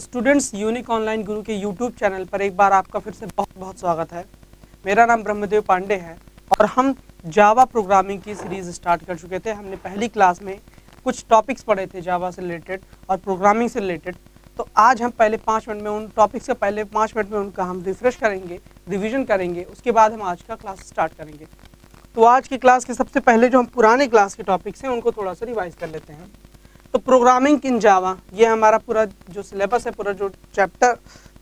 Students unique online गुरु के YouTube channel पर एक बार आपका फिर से बहुत बहुत स्वागत है। मेरा नाम ब्रह्मदेव पांडे है और हम जावा प्रोग्रामिंग की सीरीज़ स्टार्ट कर चुके थे। हमने पहली क्लास में कुछ टॉपिक्स पढ़े थे जावा से रिलेटेड और प्रोग्रामिंग से रिलेटेड तो आज हम पहले पाँच मिनट में उन टॉपिक्स से पहले पाँच मिनट में उनका हम रिफ्रेश करेंगे रिविजन करेंगे, उसके बाद हम आज का क्लास स्टार्ट करेंगे। तो आज की क्लास के सबसे पहले जो हम पुराने क्लास के टॉपिक्स हैं, उनको थोड़ा सा रिवाइज कर लेते हैं। तो प्रोग्रामिंग इन जावा ये हमारा पूरा जो सिलेबस है, पूरा जो चैप्टर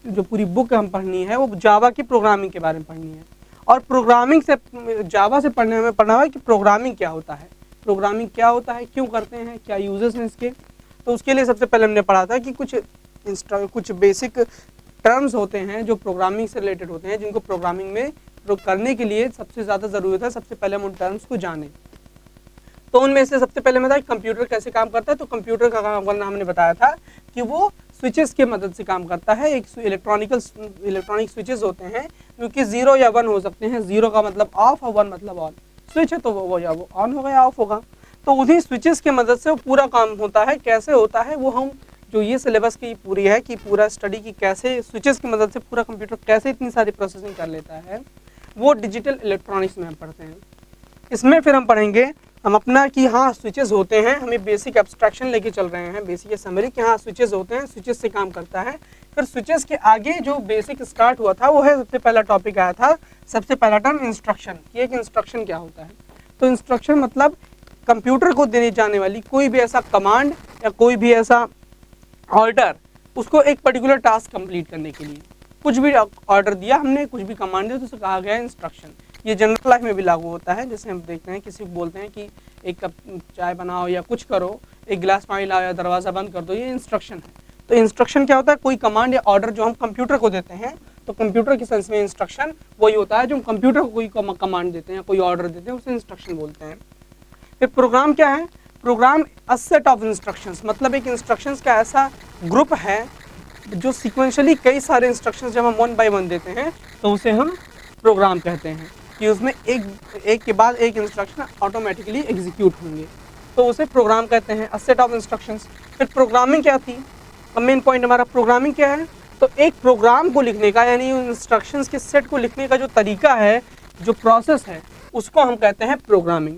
जो पूरी बुक हम पढ़नी है, वो जावा की प्रोग्रामिंग के बारे में पढ़नी है। और प्रोग्रामिंग से जावा से पढ़ने में पढ़ना है कि प्रोग्रामिंग क्या होता है। प्रोग्रामिंग क्या होता है, क्यों करते हैं, क्या यूजेस हैं इसके। तो उसके लिए सबसे पहले हमने पढ़ा था कि कुछ कुछ बेसिक टर्म्स होते हैं जो प्रोग्रामिंग से रिलेटेड होते हैं, जिनको प्रोग्रामिंग में करने के लिए सबसे ज़्यादा ज़रूरत है। सबसे पहले हम उन टर्म्स को जानें। तो उनमें से सबसे पहले मैं था कंप्यूटर कैसे काम करता है तो कंप्यूटर का काम करना हमने बताया था कि वो स्विचेस के मदद से काम करता है। एक इलेक्ट्रॉनिकल इलेक्ट्रॉनिक स्विचेस होते हैं क्योंकि ज़ीरो या वन हो सकते हैं। ज़ीरो का मतलब ऑफ़ और वन मतलब ऑन स्विच है तो वो, वो या वो ऑन होगा या ऑफ़ होगा। तो उन्हीं स्विचेस की मदद से वो पूरा काम होता है। कैसे होता है वो हम जो ये सिलेबस की पूरी है कि पूरा स्टडी की कैसे स्विचेस की मदद से पूरा कंप्यूटर कैसे इतनी सारी प्रोसेसिंग कर लेता है वो डिजिटल इलेक्ट्रॉनिक्स में हम पढ़ते हैं। इसमें फिर हम पढ़ेंगे हम अपना कि हाँ स्विचेस होते हैं, हमें बेसिक एब्स्ट्रैक्शन लेके चल रहे हैं बेसिक समरी कि हाँ स्विचेस होते हैं स्विचेस से काम करता है। फिर स्विचेस के आगे जो बेसिक स्टार्ट हुआ था, वो है सबसे पहला टॉपिक आया था, सबसे पहला टर्म इंस्ट्रक्शन कि एक इंस्ट्रक्शन क्या होता है? तो इंस्ट्रक्शन मतलब कंप्यूटर को देने जाने वाली कोई भी ऐसा कमांड या कोई भी ऐसा ऑर्डर उसको एक पर्टिकुलर टास्क कंप्लीट करने के लिए। कुछ भी ऑर्डर दिया हमने, कुछ भी कमांड दिया तो उसे कहा गया इंस्ट्रक्शन ये जनरल लाइफ में भी लागू होता है, जैसे हम देखते हैं, किसी को बोलते हैं कि एक कप चाय बनाओ या कुछ करो, एक गिलास पानी लाओ या दरवाज़ा बंद कर दो, ये इंस्ट्रक्शन है। तो इंस्ट्रक्शन क्या होता है? कोई कमांड या ऑर्डर जो हम कंप्यूटर को देते हैं तो कंप्यूटर के सेंस में इंस्ट्रक्शन वही होता है जो हम कंप्यूटर को कोई कमांड देते हैं कोई ऑर्डर देते हैं, उसे इंस्ट्रक्शन बोलते हैं। फिर प्रोग्राम क्या है? Program a set of instructions मतलब एक इंस्ट्रक्शंस का ऐसा ग्रुप है, जो सिक्वेंशली कई सारे इंस्ट्रक्शंस जब हम वन बाय वन देते हैं तो उसे हम प्रोग्राम कहते हैं। कि उसमें एक एक के बाद एक इंस्ट्रक्शन ऑटोमेटिकली एग्जीक्यूट होंगे। तो उसे प्रोग्राम कहते हैं अ सेट ऑफ़ इंस्ट्रक्शंस फिर प्रोग्रामिंग क्या थी? अब मेन पॉइंट हमारा प्रोग्रामिंग क्या है? तो एक प्रोग्राम को लिखने का, यानी इंस्ट्रक्शंस के सेट को लिखने का जो तरीका है, जो प्रोसेस है, उसको हम कहते हैं प्रोग्रामिंग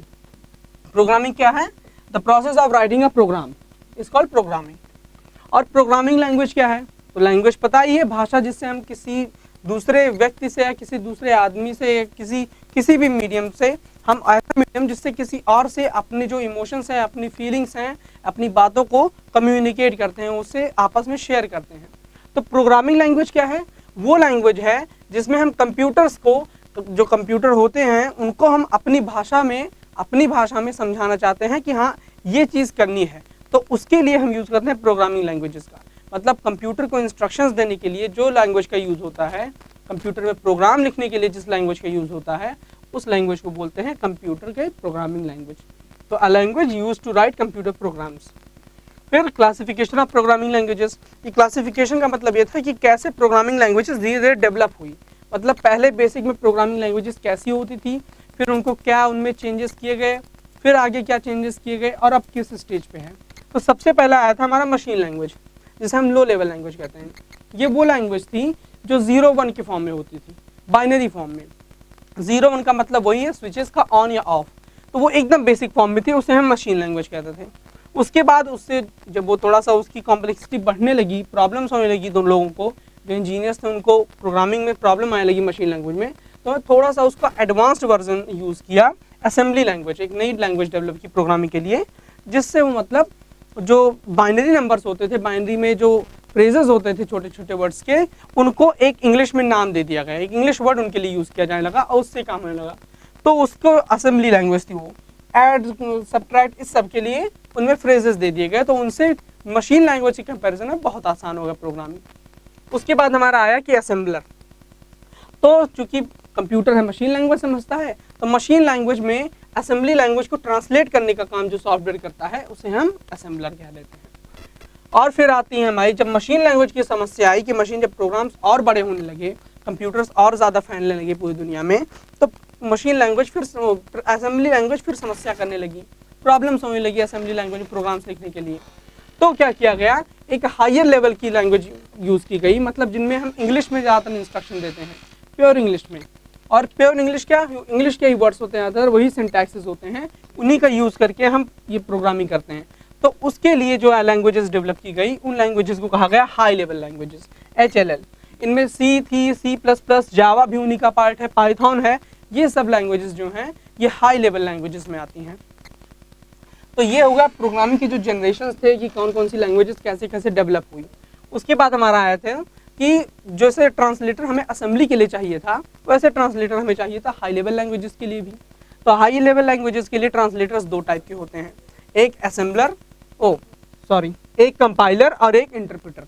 प्रोग्रामिंग क्या है? The process of writing a program is called programming और प्रोग्रामिंग लैंग्वेज क्या है? तो लैंग्वेज पता ही है, भाषा जिससे हम किसी दूसरे व्यक्ति से या किसी दूसरे आदमी से या किसी किसी भी मीडियम से, हम ऐसा मीडियम जिससे किसी और से अपने जो इमोशंस हैं, अपनी फीलिंग्स हैं, अपनी बातों को कम्युनिकेट करते हैं, उससे आपस में शेयर करते हैं। तो प्रोग्रामिंग लैंग्वेज क्या है? वो लैंग्वेज है जिसमें हम कंप्यूटर्स को, जो कंप्यूटर होते हैं, उनको हम अपनी भाषा में, अपनी भाषा में समझाना चाहते हैं कि हाँ ये चीज़ करनी है। तो उसके लिए हम यूज़ करते हैं प्रोग्रामिंग लैंग्वेजेस का। मतलब कंप्यूटर को इंस्ट्रक्शंस देने के लिए जो लैंग्वेज का यूज़ होता है कंप्यूटर में प्रोग्राम लिखने के लिए जिस लैंग्वेज का यूज़ होता है, उस लैंग्वेज को बोलते हैं कंप्यूटर के प्रोग्रामिंग लैंग्वेज तो a language use to write computer programs फिर क्लासिफिकेशन ऑफ़ प्रोग्रामिंग लैंग्वेजेस ये क्लासिफिकेशन का मतलब ये था कि कैसे प्रोग्रामिंग लैंग्वेजेस धीरे धीरे डेवलप हुई. मतलब पहले बेसिक में प्रोग्रामिंग लैंग्वेजेस कैसी होती थी, फिर उनको क्या उनमें चेंजेस किए गए, फिर आगे क्या चेंजेस किए गए, और अब किस स्टेज पे है? तो सबसे पहला आया था हमारा मशीन लैंग्वेज जिसे हम लो लेवल लैंग्वेज कहते हैं। ये वो लैंग्वेज थी जो ज़ीरो वन के फॉर्म में होती थी बाइनरी फॉर्म में। ज़ीरो वन का मतलब वही है स्विचेस का ऑन या ऑफ़ तो वो एकदम बेसिक फॉर्म में थी, उसे हम मशीन लैंग्वेज कहते थे। उसके बाद उससे जब वो थोड़ा सा उसकी कॉम्प्लेक्सिटी बढ़ने लगी प्रॉब्लम्स होने लगी दो लोगों को, जो इंजीनियर्स थे उनको प्रोग्रामिंग में प्रॉब्लम आने लगी मशीन लैंग्वेज में तो थोड़ा सा उसका एडवांस्ड वर्जन यूज़ किया असेंबली लैंग्वेज एक नई लैंग्वेज डेवलप की प्रोग्रामिंग के लिए, जिससे वो मतलब जो बाइनरी नंबर्स होते थे बाइनरी में जो फ्रेजेस होते थे छोटे छोटे वर्ड्स के, उनको एक इंग्लिश में नाम दे दिया गया। एक इंग्लिश वर्ड उनके लिए यूज़ किया जाने लगा और उससे काम होने लगा। तो उसको असेंबली लैंग्वेज थी वो। एड सब्ट्रैक्ट इस सब के लिए उनमें फ्रेजेस दे दिए गए तो उनसे मशीन लैंग्वेज की कंपेरिजन में बहुत आसान होगा प्रोग्रामिंग उसके बाद हमारा आया कि असेंबलर तो चूँकि कंप्यूटर है मशीन लैंग्वेज समझता है तो मशीन लैंग्वेज में असेंबली लैंग्वेज को ट्रांसलेट करने का काम जो सॉफ्टवेयर करता है, उसे हम असेंबलर कह देते हैं। और फिर आती है हमारी, जब मशीन लैंग्वेज की समस्या आई कि मशीन जब प्रोग्राम्स और बड़े होने लगे कंप्यूटर्स और ज़्यादा फैलने लगे पूरी दुनिया में तो मशीन लैंग्वेज फिर असेंबली लैंग्वेज फिर समस्या करने लगी प्रॉब्लम्स होने लगी असेंबली लैंग्वेज प्रोग्राम्स लिखने के लिए। तो क्या किया गया? एक हायर लेवल की लैंग्वेज यूज़ की गई मतलब जिनमें हम इंग्लिश में ज़्यादातर इंस्ट्रक्शन देते हैं प्योर इंग्लिश में। और प्योर इंग्लिश क्या? इंग्लिश के ही वर्ड्स होते हैं, अदर वही सिंटैक्सेस होते हैं, उन्हीं का यूज़ करके हम ये प्रोग्रामिंग करते हैं। तो उसके लिए जो लैंग्वेजेस डेवलप की गई, उन लैंग्वेजेस को कहा गया high level languages H L L इनमें सी थी सी प्लस प्लस जावा भी उन्हीं का पार्ट है पाइथन है, ये सब लैंग्वेजेस जो हैं, ये हाई लेवल लैंग्वेजेस में आती हैं। तो ये होगा प्रोग्रामिंग की जो जनरेशन थे कि कौन कौन सी लैंग्वेजेस कैसे कैसे डेवलप हुई। उसके बाद हमारा आया था कि जैसे ट्रांसलेटर हमें असेंबली के लिए चाहिए था, वैसे ट्रांसलेटर हमें चाहिए था हाई लेवल लैंग्वेजेस के लिए भी। तो हाई लेवल लैंग्वेजेस के लिए ट्रांसलेटर्स दो टाइप के होते हैं। एक असेंबलर ओ सॉरी एक कंपाइलर और एक इंटरप्रेटर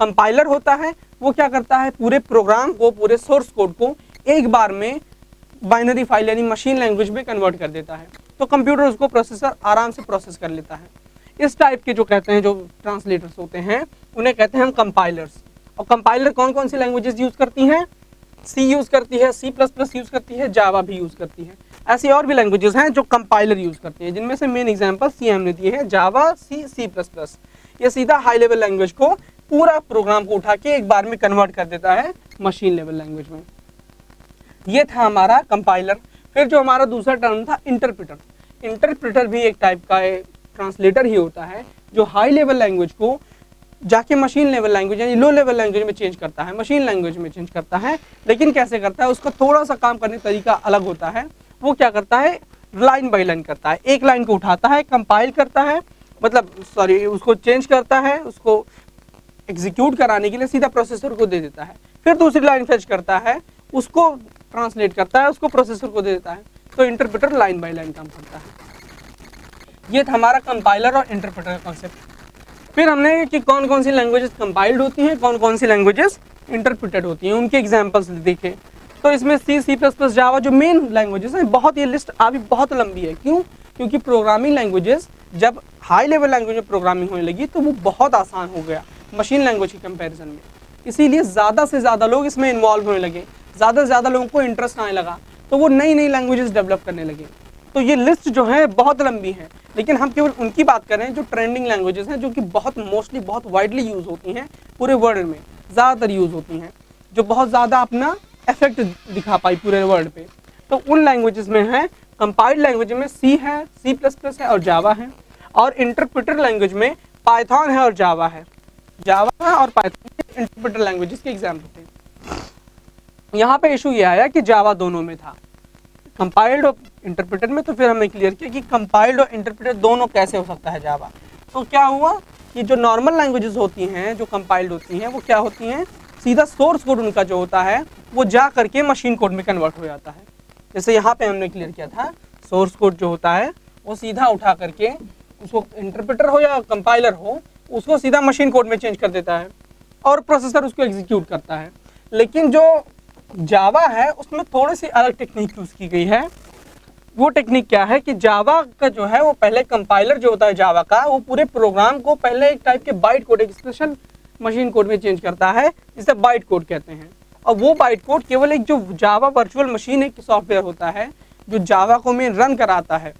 कंपाइलर होता है, वो क्या करता है, पूरे प्रोग्राम को, पूरे सोर्स कोड को एक बार में बाइनरी फ़ाइल यानी मशीन लैंग्वेज में कन्वर्ट कर देता है। तो कंप्यूटर उसको प्रोसेसर आराम से प्रोसेस कर लेता है। इस टाइप के जो कहते हैं, जो ट्रांसलेटर्स होते हैं, उन्हें कहते हैं हम कंपाइलर्स और कंपाइलर कौन कौन सी लैंग्वेजेस यूज़ करती हैं? सी यूज़ करती है सी प्लस प्लस यूज़ करती है जावा भी यूज़ करती है। ऐसी और भी लैंग्वेजेस हैं जो कंपाइलर यूज़ करती है, जिनमें से मेन एग्जांपल सी हमने दिए हैं जावा सी सी प्लस प्लस ये सीधा हाई लेवल लैंग्वेज को पूरा प्रोग्राम को उठा के एक बार में कन्वर्ट कर देता है मशीन लेवल लैंग्वेज में। ये था हमारा कंपाइलर फिर जो हमारा दूसरा टर्म था इंटरप्रिटर इंटरप्रिटर भी एक टाइप का ट्रांसलेटर ही होता है, जो हाई लेवल लैंग्वेज को जाके मशीन लेवल लैंग्वेज यानी लो लेवल लैंग्वेज में चेंज करता है मशीन लैंग्वेज में चेंज करता है, लेकिन कैसे करता है, उसका थोड़ा सा काम करने का तरीका अलग होता है। वो क्या करता है लाइन बाई लाइन करता है। एक लाइन को उठाता है कंपाइल करता है मतलब सॉरी उसको चेंज करता है, उसको एग्जीक्यूट कराने के लिए सीधा प्रोसेसर को दे देता है। फिर दूसरी लाइन फेच करता है, उसको ट्रांसलेट करता है, उसको प्रोसेसर को दे देता है। तो इंटरप्रेटर लाइन बाई लाइन काम करता है। ये था हमारा कंपाइलर और इंटरप्रेटर का कॉन्सेप्ट फिर हमने कि कौन कौन सी लैंग्वेजेस कंपाइल्ड होती हैं कौन कौन सी लैंग्वेजेस इंटरप्रिटेड होती हैं, उनके एग्जाम्पल्स देखे। तो इसमें सी सी प्लस प्लस जावा जो मेन लैंग्वेजेस हैं, बहुत ये लिस्ट अभी बहुत लंबी है। क्यों? क्योंकि प्रोग्रामिंग लैंग्वेजेस जब हाई लेवल लैंग्वेज में प्रोग्रामिंग होने लगी तो वो बहुत आसान हो गया मशीन लैंग्वेज के कंपैरिजन में। इसीलिए ज़्यादा से ज़्यादा लोग इसमें इन्वॉल्व होने लगे। ज़्यादा से ज़्यादा लोगों को इंटरेस्ट आने लगा। तो वो नई नई लैंग्वेजेस डेवलप करने लगे। तो ये लिस्ट जो है, बहुत लंबी है। लेकिन हम केवल उनकी बात कर रहे हैं जो ट्रेंडिंग लैंग्वेजेस हैं, जो कि बहुत मोस्टली बहुत वाइडली यूज़ होती हैं पूरे वर्ल्ड में, ज़्यादातर यूज़ होती हैं, जो बहुत ज़्यादा अपना इफ़ेक्ट दिखा पाई पूरे वर्ल्ड पे। तो उन लैंग्वेजेस में है कंपाइल्ड लैंग्वेज में सी है सी प्लस प्लस है और जावा है, और इंटरप्रिटर लैंग्वेज में पाइथन है और जावा है। जावा है और पाइथन इंटरप्रिटर लैंग्वेजेस के एग्ज़ाम्पल थे। यहाँ पे इशू ये आया कि जावा दोनों में था। कंपाइल्ड और इंटरप्रेटर में तो फिर हमने क्लियर किया कि कंपाइल्ड और इंटरप्रेटर दोनों कैसे हो सकता है जावा तो क्या हुआ कि जो नॉर्मल लैंग्वेजेस होती हैं, जो कंपाइल्ड होती हैं, वो क्या होती हैं? सीधा सोर्स कोड उनका जो होता है, वो जा करके मशीन कोड में कन्वर्ट हो जाता है। जैसे यहाँ पे हमने क्लियर किया था सोर्स कोड जो होता है, वो सीधा उठा करके उसको इंटरप्रेटर हो या कंपाइलर हो, उसको सीधा मशीन कोड में चेंज कर देता है और प्रोसेसर उसको एग्जीक्यूट करता है। लेकिन जो जावा है, उसमें थोड़ी सी अलग टेक्निक यूज़ की गई है। वो टेक्निक क्या है कि जावा का जो है, वो पहले कंपाइलर जो होता है जावा का, वो पूरे प्रोग्राम को पहले एक टाइप के बाइट कोड एक स्पेशल मशीन कोड में चेंज करता है, जिसे बाइट कोड कहते हैं। और वो बाइट कोड केवल एक जो जावा वर्चुअल मशीन एक सॉफ्टवेयर होता है, जो जावा को में रन कराता है।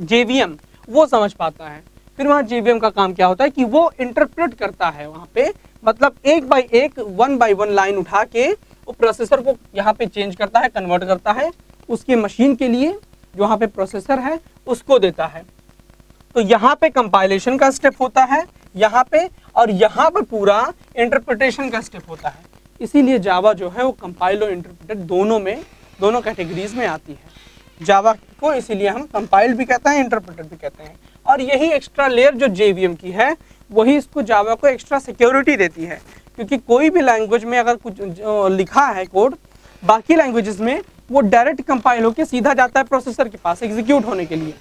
जेवीएम, वो समझ पाता है। फिर वहाँ जेवीएम का काम क्या होता है कि वो इंटरप्रेट करता है वहाँ पे मतलब एक बाई एक वन बाई वन लाइन उठा के वो प्रोसेसर को यहाँ पे चेंज करता है कन्वर्ट करता है, उसके मशीन के लिए जो वहाँ पे प्रोसेसर है, उसको देता है। तो यहाँ पे कंपाइलेशन का स्टेप होता है, यहाँ पे और यहाँ पे पूरा इंटरप्रिटेशन का स्टेप होता है। इसीलिए जावा जो है वो कंपाइल और इंटरप्रेटेड दोनों में, दोनों कैटेगरीज में आती है। जावा को इसीलिए हम कंपाइल्ड भी कहते हैं इंटरप्रेटेड भी कहते हैं। और यही एक्स्ट्रा लेयर जो जेवीएम की है, वही इसको जावा को एक्स्ट्रा सिक्योरिटी देती है। क्योंकि कोई भी लैंग्वेज में अगर कुछ लिखा है कोड बाकी लैंग्वेजेस में वो डायरेक्ट कंपाइल होकर सीधा जाता है प्रोसेसर के पास एग्जीक्यूट होने के लिए।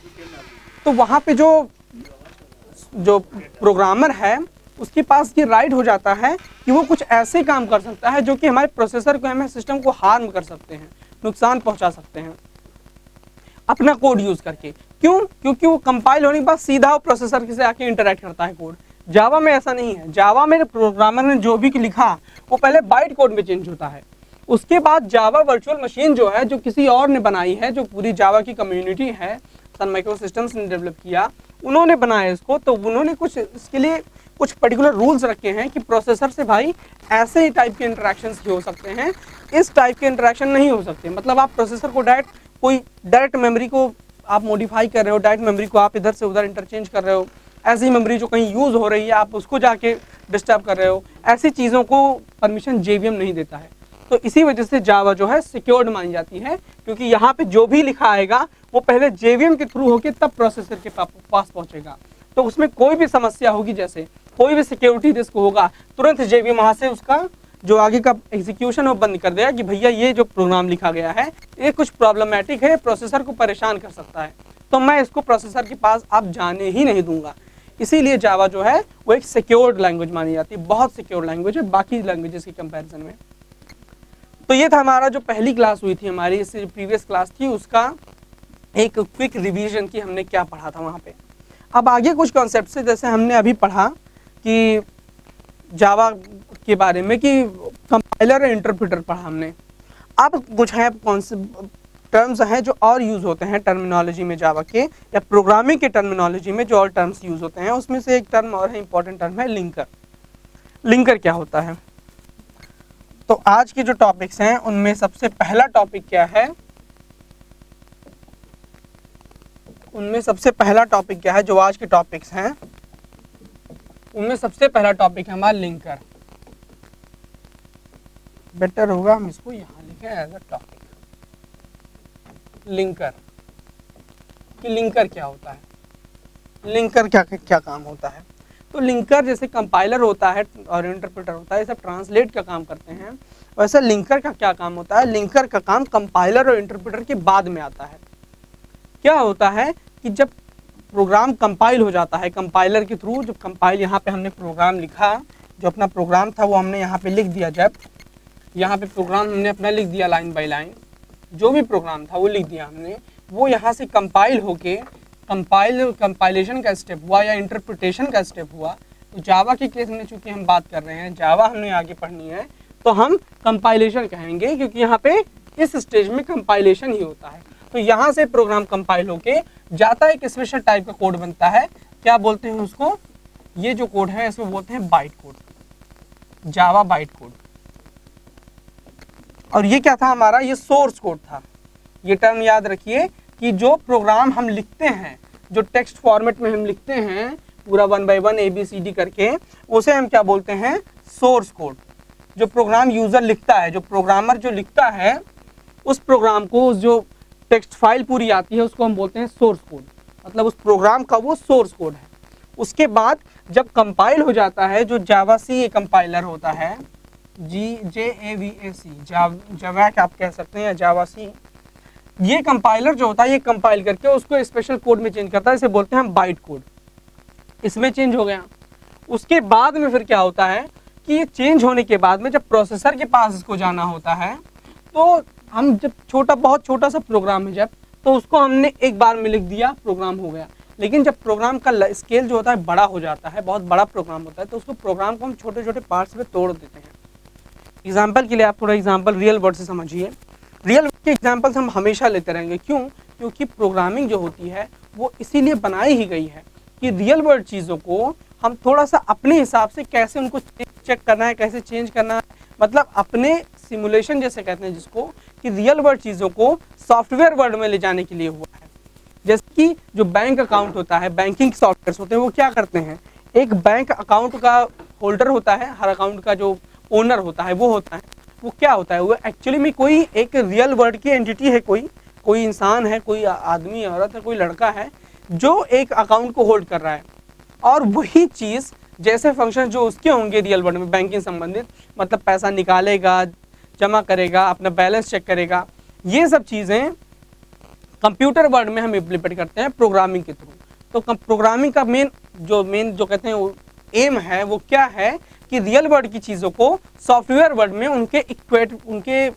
तो वहाँ पे जो जो प्रोग्रामर है, उसके पास ये राइट हो जाता है कि वो कुछ ऐसे काम कर सकता है जो कि हमारे प्रोसेसर को, हमारे सिस्टम को हार्म कर सकते हैं, नुकसान पहुँचा सकते हैं। अपना कोड यूज़ करके। क्यों? क्योंकि वो कंपाइल होने के बाद सीधा वो प्रोसेसर से आके इंटरेक्ट करता है कोड जावा में ऐसा नहीं है। जावा में प्रोग्रामर ने जो भी लिखा, वो पहले बाइट कोड में चेंज होता है। उसके बाद जावा वर्चुअल मशीन जो है, जो किसी और ने बनाई है, जो पूरी जावा की कम्युनिटी है सन माइक्रो सिस्टम्स ने डेवलप किया, उन्होंने बनाया इसको। तो उन्होंने कुछ इसके लिए कुछ पर्टिकुलर रूल्स रखे हैं कि प्रोसेसर से भाई ऐसे ही टाइप के इंटरेक्शंस हो सकते हैं। इस टाइप के इंटरेक्शन नहीं हो सकते। मतलब आप प्रोसेसर को डायरेक्ट कोई डायरेक्ट मेमोरी को आप मॉडिफाई कर रहे हो डायरेक्ट मेमोरी को आप इधर से उधर इंटरचेंज कर रहे हो। ऐसी मेमोरी जो कहीं यूज़ हो रही है, आप उसको जाके डिस्टर्ब कर रहे हो, ऐसी चीज़ों को परमिशन जेवीएम नहीं देता है। तो इसी वजह से जावा जो है सिक्योर्ड मानी जाती है, क्योंकि यहाँ पे जो भी लिखा आएगा, वो पहले जेवीएम के थ्रू होकर तब प्रोसेसर के पास पहुँचेगा। तो उसमें कोई भी समस्या होगी जैसे, कोई भी सिक्योरिटी रिस्क होगा, तुरंत जेवीएम वहाँ से उसका जो आगे का एग्जीक्यूशन वो बंद कर देगा कि भैया ये जो प्रोग्राम लिखा गया है, ये कुछ प्रॉब्लमेटिक है प्रोसेसर को परेशान कर सकता है। तो मैं इसको प्रोसेसर के पास आप जाने ही नहीं दूँगा। इसीलिए जावा जो है, वो एक सिक्योर्ड लैंग्वेज मानी जाती है, बहुत सिक्योर लैंग्वेज है, बाकी लैंग्वेजेस के कंपैरिजन में। तो ये था हमारा जो पहली क्लास हुई थी हमारी इससे प्रीवियस क्लास थी उसका एक क्विक रिवीजन की हमने क्या पढ़ा था वहाँ पे। अब आगे कुछ कॉन्सेप्ट से जैसे हमने अभी पढ़ा कि जावा के बारे में कि कंपाइलर और इंटरप्रेटर पढ़ा हमने। अब कुछ है टर्म्स हैं जो और यूज़ होते हैं टर्मिनोलॉजी में जावा के, या प्रोग्रामिंग के टर्मिनोलॉजी में जो और टर्म्स यूज़ होते हैं, उसमें से एक टर्म और है इंपॉर्टेंट टर्म है लिंकर लिंकर क्या होता है? तो आज के जो टॉपिक्स हैं, उनमें सबसे पहला टॉपिक क्या है? उनमें सबसे पहला टॉपिक क्या है, जो आज के टॉपिक्स हैं, उनमें सबसे पहला टॉपिक है हमारा लिंकर बेटर होगा हम इसको यहाँ लिखें एज अ टॉपिक लिंकर। कि लिंकर क्या होता है? लिंकर क्या क्या काम होता है? तो लिंकर जैसे कंपाइलर होता है और इंटरप्रेटर होता है सब ट्रांसलेट का काम करते हैं? वैसे लिंकर का क्या काम होता है? लिंकर का काम कंपाइलर और इंटरप्रेटर के बाद में आता है। क्या होता है कि जब प्रोग्राम कंपाइल हो जाता है कंपाइलर के थ्रू जब कंपाइल यहाँ पे हमने प्रोग्राम लिखा, जो अपना प्रोग्राम था वो हमने यहाँ पे लिख दिया जब, यहाँ पे प्रोग्राम हमने अपना लिख दिया लाइन बाय लाइन जो भी प्रोग्राम था, वो लिख दिया हमने। वो यहाँ से कंपाइल होके कंपाइल कंपाइलेशन का स्टेप हुआ या इंटरप्रिटेशन का स्टेप हुआ तो जावा के केस में चूँकि हम बात कर रहे हैं जावा हमने आगे पढ़नी है तो हम कंपाइलेशन कहेंगे, क्योंकि यहाँ पे इस स्टेज में कंपाइलेशन ही होता है। तो यहाँ से प्रोग्राम कंपाइल होके जाता है, एक स्पेशल टाइप का कोड बनता है। क्या बोलते हैं उसको? ये जो कोड है, इसको बोलते हैं byte code Java byte code और ये क्या था हमारा? ये सोर्स कोड था। ये टर्म याद रखिए कि जो प्रोग्राम हम लिखते हैं, जो टेक्स्ट फॉर्मेट में हम लिखते हैं, पूरा one by one A B C D करके, उसे हम क्या बोलते हैं? सोर्स कोड जो प्रोग्राम यूज़र लिखता है, जो प्रोग्रामर जो लिखता है, उस प्रोग्राम को, उस जो टेक्स्ट फ़ाइल पूरी आती है, उसको हम बोलते हैं सोर्स कोड मतलब उस प्रोग्राम का वो सोर्स कोड है। उसके बाद जब कंपाइल हो जाता है, जो जावा सी कंपाइलर होता है जी जे ए वी ए सी जावैक आप कह सकते हैं जावा सी ये कंपाइलर जो होता है, ये कंपाइल करके उसको स्पेशल कोड में चेंज करता है, इसे बोलते हैं हम बाइट कोड इसमें चेंज हो गया। उसके बाद में फिर क्या होता है कि ये चेंज होने के बाद में जब प्रोसेसर के पास इसको जाना होता है तो हम जब छोटा, बहुत छोटा सा प्रोग्राम है जब तो उसको हमने एक बार में लिख दिया प्रोग्राम हो गया। लेकिन जब प्रोग्राम का स्केल जो होता है, बड़ा हो जाता है, बहुत बड़ा प्रोग्राम होता है तो उसको प्रोग्राम को हम छोटे छोटे पार्ट्स में तोड़ देते हैं। एग्ज़ाम्पल के लिए आप थोड़ा एग्ज़ाम्पल रियल वर्ड से समझिए। रियल वर्ड के एग्जाम्पल्स हम हमेशा लेते रहेंगे। क्यों? क्योंकि प्रोग्रामिंग जो होती है, वो इसीलिए बनाई ही गई है कि रियल वर्ड चीज़ों को हम थोड़ा सा अपने हिसाब से कैसे उनको चेक करना है, कैसे चेंज करना है। मतलब अपने सिमुलेशन जैसे कहते हैं जिसको कि रियल वर्ड चीज़ों को सॉफ्टवेयर वर्ल्ड में ले जाने के लिए हुआ है। जैसे कि जो बैंक अकाउंट होता है बैंकिंग सॉफ्टवेयर होते हैं, वो क्या करते हैं? एक बैंक अकाउंट का होल्डर होता है, हर अकाउंट का जो ओनर होता है, वो होता है, वो क्या होता है? वो एक्चुअली में कोई एक रियल वर्ल्ड की एंटिटी है कोई कोई इंसान है, कोई आदमी, औरत है, कोई लड़का है, जो एक अकाउंट को होल्ड कर रहा है। और वही चीज़ जैसे फ़ंक्शन जो उसके होंगे रियल वर्ल्ड में बैंकिंग संबंधित मतलब पैसा निकालेगा, जमा करेगा, अपना बैलेंस चेक करेगा, ये सब चीज़ें कंप्यूटर वर्ल्ड में हम इम्प्लीमेंट करते हैं प्रोग्रामिंग के थ्रू तो प्रोग्रामिंग का मेन जो मेन जो कहते हैं एम है, वो क्या है? कि रियल वर्ल्ड की चीज़ों को सॉफ्टवेयर वर्ल्ड में उनके इक्वेट उनके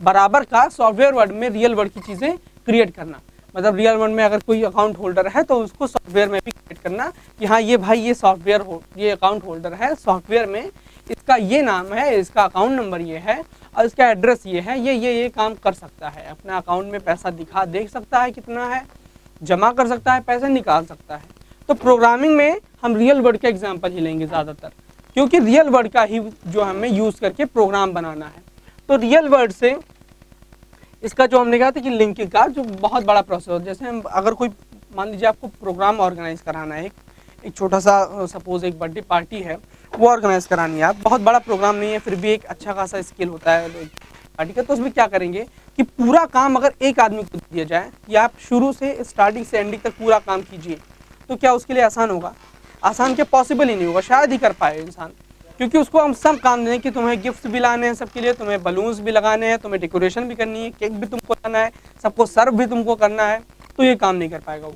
बराबर का सॉफ्टवेयर वर्ल्ड में रियल वर्ल्ड की चीज़ें क्रिएट करना। मतलब रियल वर्ल्ड में अगर कोई अकाउंट होल्डर है तो उसको सॉफ्टवेयर में भी क्रिएट करना कि हाँ ये भाई ये सॉफ्टवेयर हो, ये अकाउंट होल्डर है सॉफ्टवेयर में इसका ये नाम है, इसका अकाउंट नंबर ये है, और इसका एड्रेस ये है, ये ये ये काम कर सकता है। अपना अकाउंट में पैसा दिखा, देख सकता है कितना है, जमा कर सकता है, पैसे निकाल सकता है। तो प्रोग्रामिंग में हम रियल वर्ड के एग्ज़ाम्पल ही लेंगे ज़्यादातर। क्योंकि रियल वर्ड का ही जो हमें यूज़ करके प्रोग्राम बनाना है। तो रियल वर्ड से इसका जो हमने कहा था कि लिंकिंग का जो बहुत बड़ा प्रोसेस जैसे हम अगर कोई, मान लीजिए आपको प्रोग्राम ऑर्गेनाइज कराना है, एक छोटा सा सपोज़ एक बर्थडे पार्टी है, वो ऑर्गेनाइज करानी है आप, बहुत बड़ा प्रोग्राम नहीं है, फिर भी एक अच्छा खासा स्किल होता है पार्टी का तो उसमें क्या करेंगे कि पूरा काम अगर एक आदमी को दिया जाए, कि आप शुरू से स्टार्टिंग से एंडिंग तक पूरा काम कीजिए तो क्या उसके लिए आसान होगा? आसान क्या पॉसिबल ही नहीं होगा, शायद ही कर पाए इंसान। क्योंकि उसको हम सब काम दें कि तुम्हें गिफ्ट भी लाने हैं सबके लिए, तुम्हें बलून्स भी लगाने हैं, तुम्हें डेकोरेशन भी करनी है केक भी तुमको लाना है, सबको सर्व भी तुमको करना है तो ये काम नहीं कर पाएगा वो।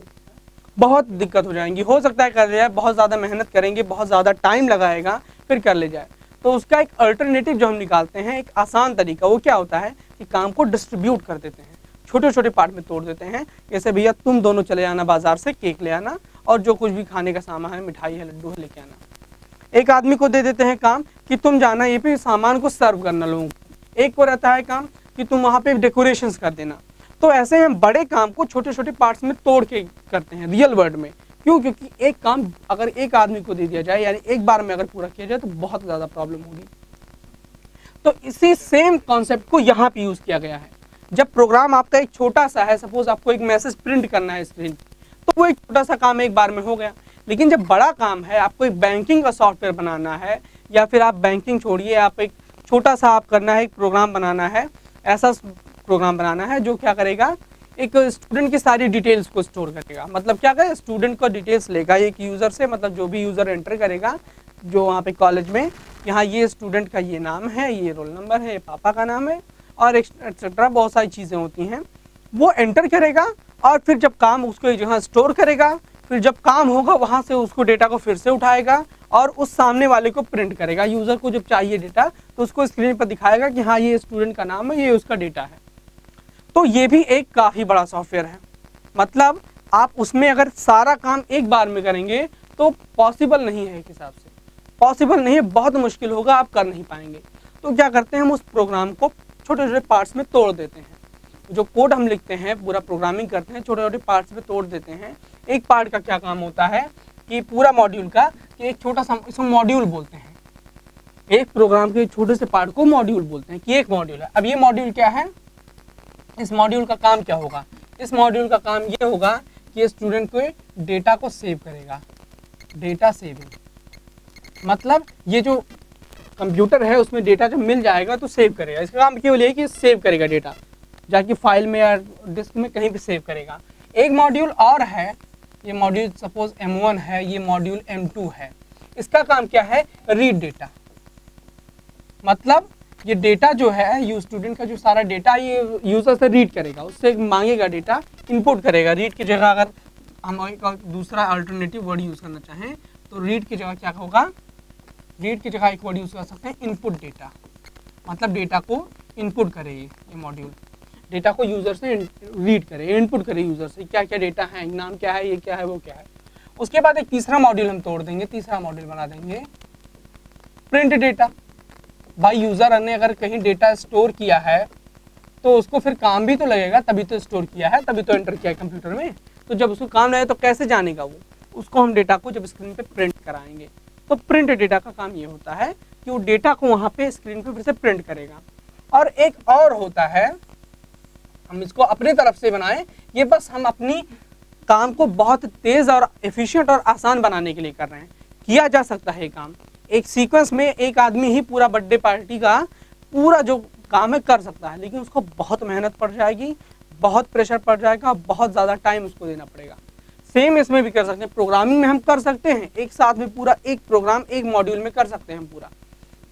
बहुत दिक्कत हो जाएँगी। हो सकता है कर ले जाए, बहुत ज़्यादा मेहनत करेंगे, बहुत ज़्यादा टाइम लगाएगा, फिर कर ले जाए। तो उसका एक अल्टरनेटिव जो हम निकालते हैं, एक आसान तरीका, वो क्या होता है कि काम को डिस्ट्रीब्यूट कर देते हैं। छोटे छोटे पार्ट में तोड़ देते हैं, जैसे भैया तुम दोनों चले जाना बाज़ार से केक ले आना और जो कुछ भी खाने का सामान है, मिठाई है, लड्डू है, लेके आना। एक आदमी को दे देते हैं काम कि तुम जाना ये पे, सामान को सर्व करना लोगों को। एक को रहता है काम कि तुम वहाँ पे डेकोरेशन कर देना। तो ऐसे हम बड़े काम को छोटे छोटे पार्ट्स में तोड़ के करते हैं रियल वर्ल्ड में। क्यों? क्योंकि एक काम अगर एक आदमी को दे दिया जाए, यानी एक बार में अगर पूरा किया जाए तो बहुत ज़्यादा प्रॉब्लम होगी। तो इसी सेम कॉन्सेप्ट को यहाँ पे यूज़ किया गया है। जब प्रोग्राम आपका एक छोटा सा है सपोज़ आपको एक मैसेज प्रिंट करना है स्क्रीन तो वो एक छोटा सा काम एक बार में हो गया। लेकिन जब बड़ा काम है, आपको एक बैंकिंग का सॉफ्टवेयर बनाना है, या फिर आप बैंकिंग छोड़िए, आप एक छोटा सा आप करना है, एक प्रोग्राम बनाना है, ऐसा प्रोग्राम बनाना है जो क्या करेगा, एक स्टूडेंट की सारी डिटेल्स को स्टोर करेगा। मतलब क्या करेगा स्टूडेंट को डिटेल्स लेगा, एक यूज़र से मतलब जो भी यूज़र एंटर करेगा, जो वहाँ पे कॉलेज में यहाँ ये स्टूडेंट का ये नाम है, ये रोल नंबर है, ये पापा का नाम है, और एक्सेट्रा बहुत सारी चीज़ें होती हैं। वो एंटर करेगा और फिर जब काम उसको जगह स्टोर करेगा, फिर जब काम होगा वहाँ से उसको डेटा को फिर से उठाएगा और उस सामने वाले को प्रिंट करेगा। यूज़र को जब चाहिए डेटा तो उसको स्क्रीन पर दिखाएगा कि हाँ ये स्टूडेंट का नाम है, ये उसका डेटा है। तो ये भी एक काफ़ी बड़ा सॉफ्टवेयर है। मतलब आप उसमें अगर सारा काम एक बार में करेंगे तो पॉसिबल नहीं है एक हिसाब से। पॉसिबल नहीं है, बहुत मुश्किल होगा, आप कर नहीं पाएँगे। तो क्या करते हैं, हम उस प्रोग्राम को छोटे छोटे पार्ट्स में तोड़ देते हैं। जो कोड हम लिखते हैं, पूरा प्रोग्रामिंग करते हैं छोटे छोटे पार्ट्स में तोड़ देते हैं। एक पार्ट का क्या काम होता है कि पूरा मॉड्यूल का कि एक छोटा सा, इसको मॉड्यूल बोलते हैं। एक प्रोग्राम के छोटे से पार्ट को मॉड्यूल बोलते हैं कि एक मॉड्यूल है। अब ये मॉड्यूल क्या है? इस मॉड्यूल का काम क्या होगा? इस मॉड्यूल का काम ये होगा कि स्टूडेंट को डेटा को सेव करेगा। डेटा सेविंग मतलब ये जो कंप्यूटर है, उसमें डेटा जब मिल जाएगा तो सेव करेगा। इसका काम केवल ये कि सेव करेगा डेटा जाके फ़ाइल में या डिस्क में कहीं भी सेव करेगा। एक मॉड्यूल और है, ये मॉड्यूल सपोज़ M1 है, ये मॉड्यूल M2 है। इसका काम क्या है? रीड डेटा मतलब ये डेटा जो है यू स्टूडेंट का जो सारा डेटा ये यूज़र से रीड करेगा। उससे मांगेगा डेटा इनपुट करेगा। रीड की जगह अगर हम दूसरा अल्टरनेटिव वर्ड यूज़ करना चाहें तो रीड की जगह क्या होगा? रीड की जगह एक वर्ड यूज़ कर सकते हैं इनपुट डेटा मतलब डेटा को इनपुट करे ये मॉड्यूल डेटा को यूज़र से रीड करे इनपुट करे यूज़र से क्या क्या डेटा है, नाम क्या है, ये क्या है, वो क्या है। उसके बाद एक तीसरा मॉड्यूल हम तोड़ देंगे, तीसरा मॉड्यूल बना देंगे। प्रिंट डेटा भाई यूज़र ने अगर कहीं डेटा स्टोर किया है तो उसको फिर काम भी तो लगेगा, तभी तो स्टोर किया है, तभी तो एंटर किया है कंप्यूटर में। तो जब उसको काम लगे तो कैसे जानेगा वो? उसको हम डेटा को जब स्क्रीन पे प्रिंट कराएँगे। तो प्रिंट डेटा का काम ये होता है कि वो डेटा को वहाँ पे स्क्रीन पे फिर से प्रिंट करेगा। और एक और होता है हम इसको अपने तरफ़ से बनाएँ। ये बस हम अपनी काम को बहुत तेज़ और एफिशिएंट और आसान बनाने के लिए कर रहे हैं। किया जा सकता है काम। एक सीक्वेंस में एक आदमी ही पूरा बर्थडे पार्टी का पूरा जो काम है कर सकता है, लेकिन उसको बहुत मेहनत पड़ जाएगी, बहुत प्रेशर पड़ जाएगा, बहुत ज़्यादा टाइम उसको देना पड़ेगा। सेम इसमें भी कर सकते हैं। प्रोग्रामिंग में हम कर सकते हैं। एक साथ में पूरा एक प्रोग्राम एक मॉड्यूल में कर सकते हैं हम पूरा।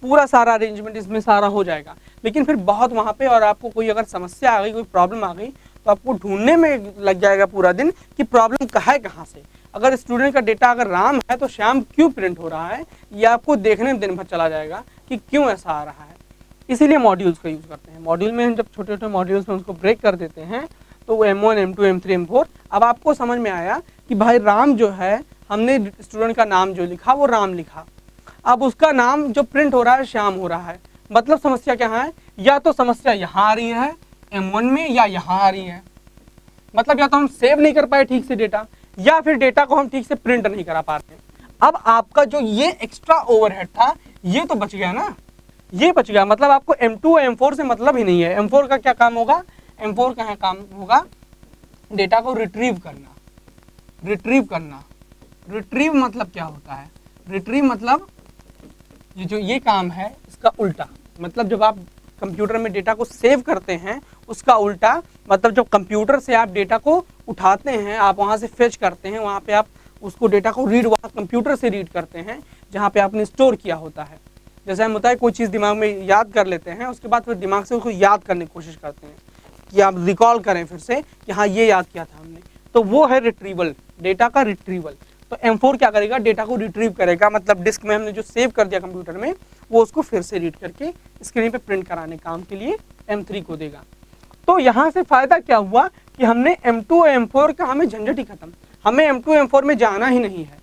पूरा सारा अरेंजमेंट इसमें सारा हो जाएगा। लेकिन फिर बहुत वहाँ पे और आपको कोई अगर समस्या आ गई, कोई प्रॉब्लम आ गई तो आपको ढूँढने में लग जाएगा पूरा दिन कि प्रॉब्लम कहाँ है, कहाँ से। अगर स्टूडेंट का डेटा अगर राम है तो श्याम क्यों प्रिंट हो रहा है? ये आपको देखने में दिन भर चला जाएगा कि क्यों ऐसा आ रहा है। इसीलिए मॉड्यूल्स का यूज़ करते हैं। मॉड्यूल में हम जब छोटे छोटे मॉड्यूल्स में उसको ब्रेक कर देते हैं तो वो M one M two M three M four अब आपको समझ में आया कि भाई राम जो है, हमने स्टूडेंट का नाम जो लिखा, वो राम लिखा। अब उसका नाम जो प्रिंट हो रहा है, श्याम हो रहा है। मतलब समस्या क्या है? या तो समस्या यहाँ आ रही है एम वन में, या यहाँ आ रही है। मतलब या तो हम सेव नहीं कर पाए ठीक से डेटा या फिर डेटा को हम ठीक से प्रिंट नहीं करा पा रहे अब आपका जो ये एक्स्ट्रा ओवरहेड था, ये तो बच गया ना? ये बच गया। मतलब आपको M2 और M4 से मतलब ही नहीं है। M4 का क्या काम होगा? M4 का है काम होगा डेटा को रिट्रीव करना। रिट्रीव करना। रिट्रीव मतलब क्या होता है? रिट्रीव मतलब ये जो ये काम है, इसका उल्टा। मतलब जब आप कंप्यूटर में डेटा को सेव करते हैं, उसका उल्टा मतलब जब कंप्यूटर से आप डेटा को उठाते हैं, आप वहाँ से फेच करते हैं, वहाँ पे आप उसको डेटा को रीड वहाँ कंप्यूटर से रीड करते हैं, जहाँ पे आपने स्टोर किया होता है। जैसे हम है कोई चीज़ दिमाग में याद कर लेते हैं, उसके बाद फिर दिमाग से उसको याद करने की कोशिश करते हैं कि आप रिकॉल करें फिर से कि हाँ ये याद किया था हमने। तो वो है रिट्रीवल डेटा का रिट्रीवल तो M4 क्या करेगा? डेटा को रिट्रीव करेगा। मतलब डिस्क में हमने जो सेव कर दिया कंप्यूटर में, वो उसको फिर से रीड करके स्क्रीन पे प्रिंट कराने, काम के लिए M3 को देगा। तो यहाँ से फ़ायदा क्या हुआ कि हमने M2 और M4 का, हमें झंझट ही खत्म। हमें M2 M4 में जाना ही नहीं है।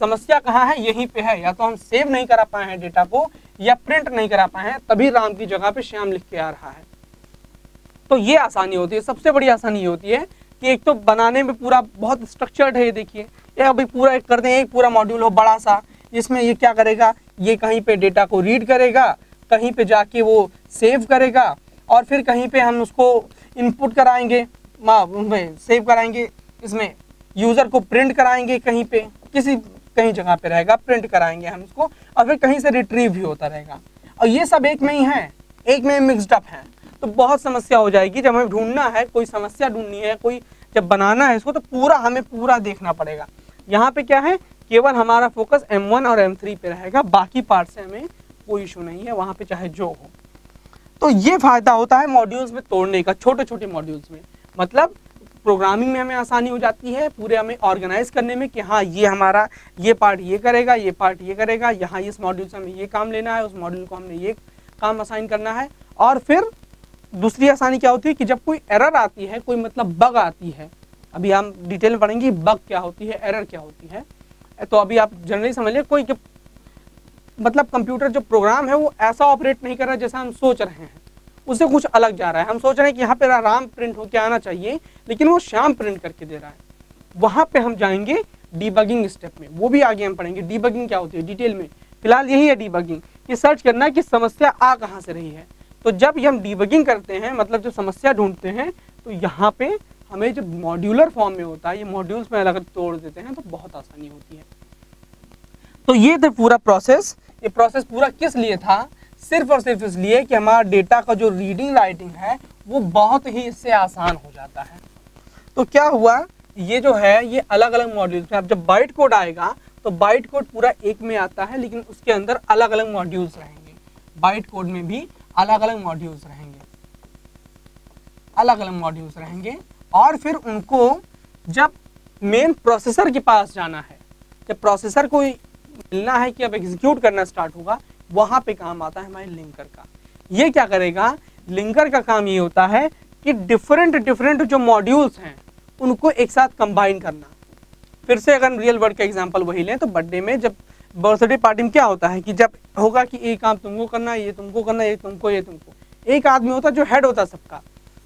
समस्या कहाँ है? यहीं पे है। या तो हम सेव नहीं करा पाए हैं डेटा को, या प्रिंट नहीं करा पाए हैं, तभी राम की जगह पे श्याम लिख के आ रहा है। तो ये आसानी होती है। सबसे बड़ी आसानी होती है कि एक तो बनाने में पूरा बहुत स्ट्रक्चर्ड है ये देखिए। ये अभी पूरा एक करते हैं एक पूरा मॉड्यूल हो, बड़ा सा, जिसमें ये क्या करेगा, ये कहीं पे डेटा को रीड करेगा, कहीं पे जाके वो सेव करेगा, और फिर कहीं पे हम उसको इनपुट कराएँगे सेव कराएँगे, इसमें यूज़र को प्रिंट कराएँगे कहीं पे, किसी, कहीं जगह पे रहेगा प्रिंट कराएँगे हम उसको, और फिर कहीं से रिट्रीव भी होता रहेगा। और ये सब एक में ही है, एक में मिक्सड अप है। तो बहुत समस्या हो जाएगी, जब हमें ढूंढना है, कोई समस्या ढूंढनी है, कोई जब बनाना है इसको तो पूरा हमें पूरा देखना पड़ेगा। यहाँ पे क्या है? केवल हमारा फोकस M1 और M3 पे रहेगा, बाकी पार्ट से हमें कोई इशू नहीं है, वहाँ पे चाहे जो हो। तो ये फ़ायदा होता है मॉड्यूल्स में तोड़ने का छोटे छोटे मॉड्यूल्स में। मतलब प्रोग्रामिंग में हमें आसानी हो जाती है, पूरे हमें ऑर्गेनाइज करने में कि हाँ ये हमारा ये पार्ट ये करेगा, ये पार्ट ये करेगा, यहाँ इस मॉड्यूल से हमें ये काम लेना है, उस मॉड्यूल को हमने ये काम असाइन करना है। और फिर, दूसरी आसानी क्या होती है कि जब कोई एरर आती है, कोई मतलब बग आती है अभी हम डिटेल में पढ़ेंगे बग क्या होती है एरर क्या होती है। तो अभी आप जनरली समझ लें, कोई मतलब कंप्यूटर जो प्रोग्राम है, वो ऐसा ऑपरेट नहीं कर रहा जैसा हम सोच रहे हैं। उससे कुछ अलग जा रहा है। हम सोच रहे हैं कि यहाँ पे राम प्रिंट होकर आना चाहिए, लेकिन वो श्याम प्रिंट करके दे रहा है। वहाँ पे हम जाएँगे डीबगिंग स्टेप में। वो भी आगे हम पढ़ेंगे डीबगिंग क्या होती है डिटेल में। फ़िलहाल यही है डीबगिंग कि सर्च करना है कि समस्या आ कहाँ से रही है। तो जब ये हम डीबगिंग करते हैं मतलब जो समस्या ढूंढते हैं तो यहाँ पे हमें जब मॉड्यूलर फॉर्म में होता है, ये मॉड्यूल्स में अलग अलग तोड़ देते हैं तो बहुत आसानी होती है। तो ये थे पूरा प्रोसेस ये प्रोसेस पूरा किस लिए था? सिर्फ़ और सिर्फ़ इसलिए कि हमारा डेटा का जो रीडिंग राइटिंग है, वो बहुत ही इससे आसान हो जाता है। तो क्या हुआ? ये जो है, ये अलग अलग मॉड्यूल्स में, अब जब बाइट कोड आएगा तो बाइट कोड पूरा एक में आता है, लेकिन उसके अंदर अलग अलग मॉड्यूल्स रहेंगे। बाइट कोड में भी अलग अलग मॉड्यूल्स रहेंगे। अलग अलग मॉड्यूल्स रहेंगे। और फिर उनको जब मेन प्रोसेसर के पास जाना है, जब प्रोसेसर को मिलना है कि अब एग्जीक्यूट करना स्टार्ट होगा, वहाँ पे काम आता है हमारे लिंकर का। ये क्या करेगा? लिंकर का काम ये होता है कि डिफरेंट डिफरेंट जो मॉड्यूल्स हैं, उनको एक साथ कंबाइन करना। फिर से अगर रियल वर्ल्ड का एग्ज़ाम्पल वही लें तो बर्थडे में जब बर्थडे पार्टी में क्या होता है कि जब होगा कि ये काम तुमको करना ये तुमको करना ये तुमको ये तुमको। एक आदमी होता जो हेड होता सबका।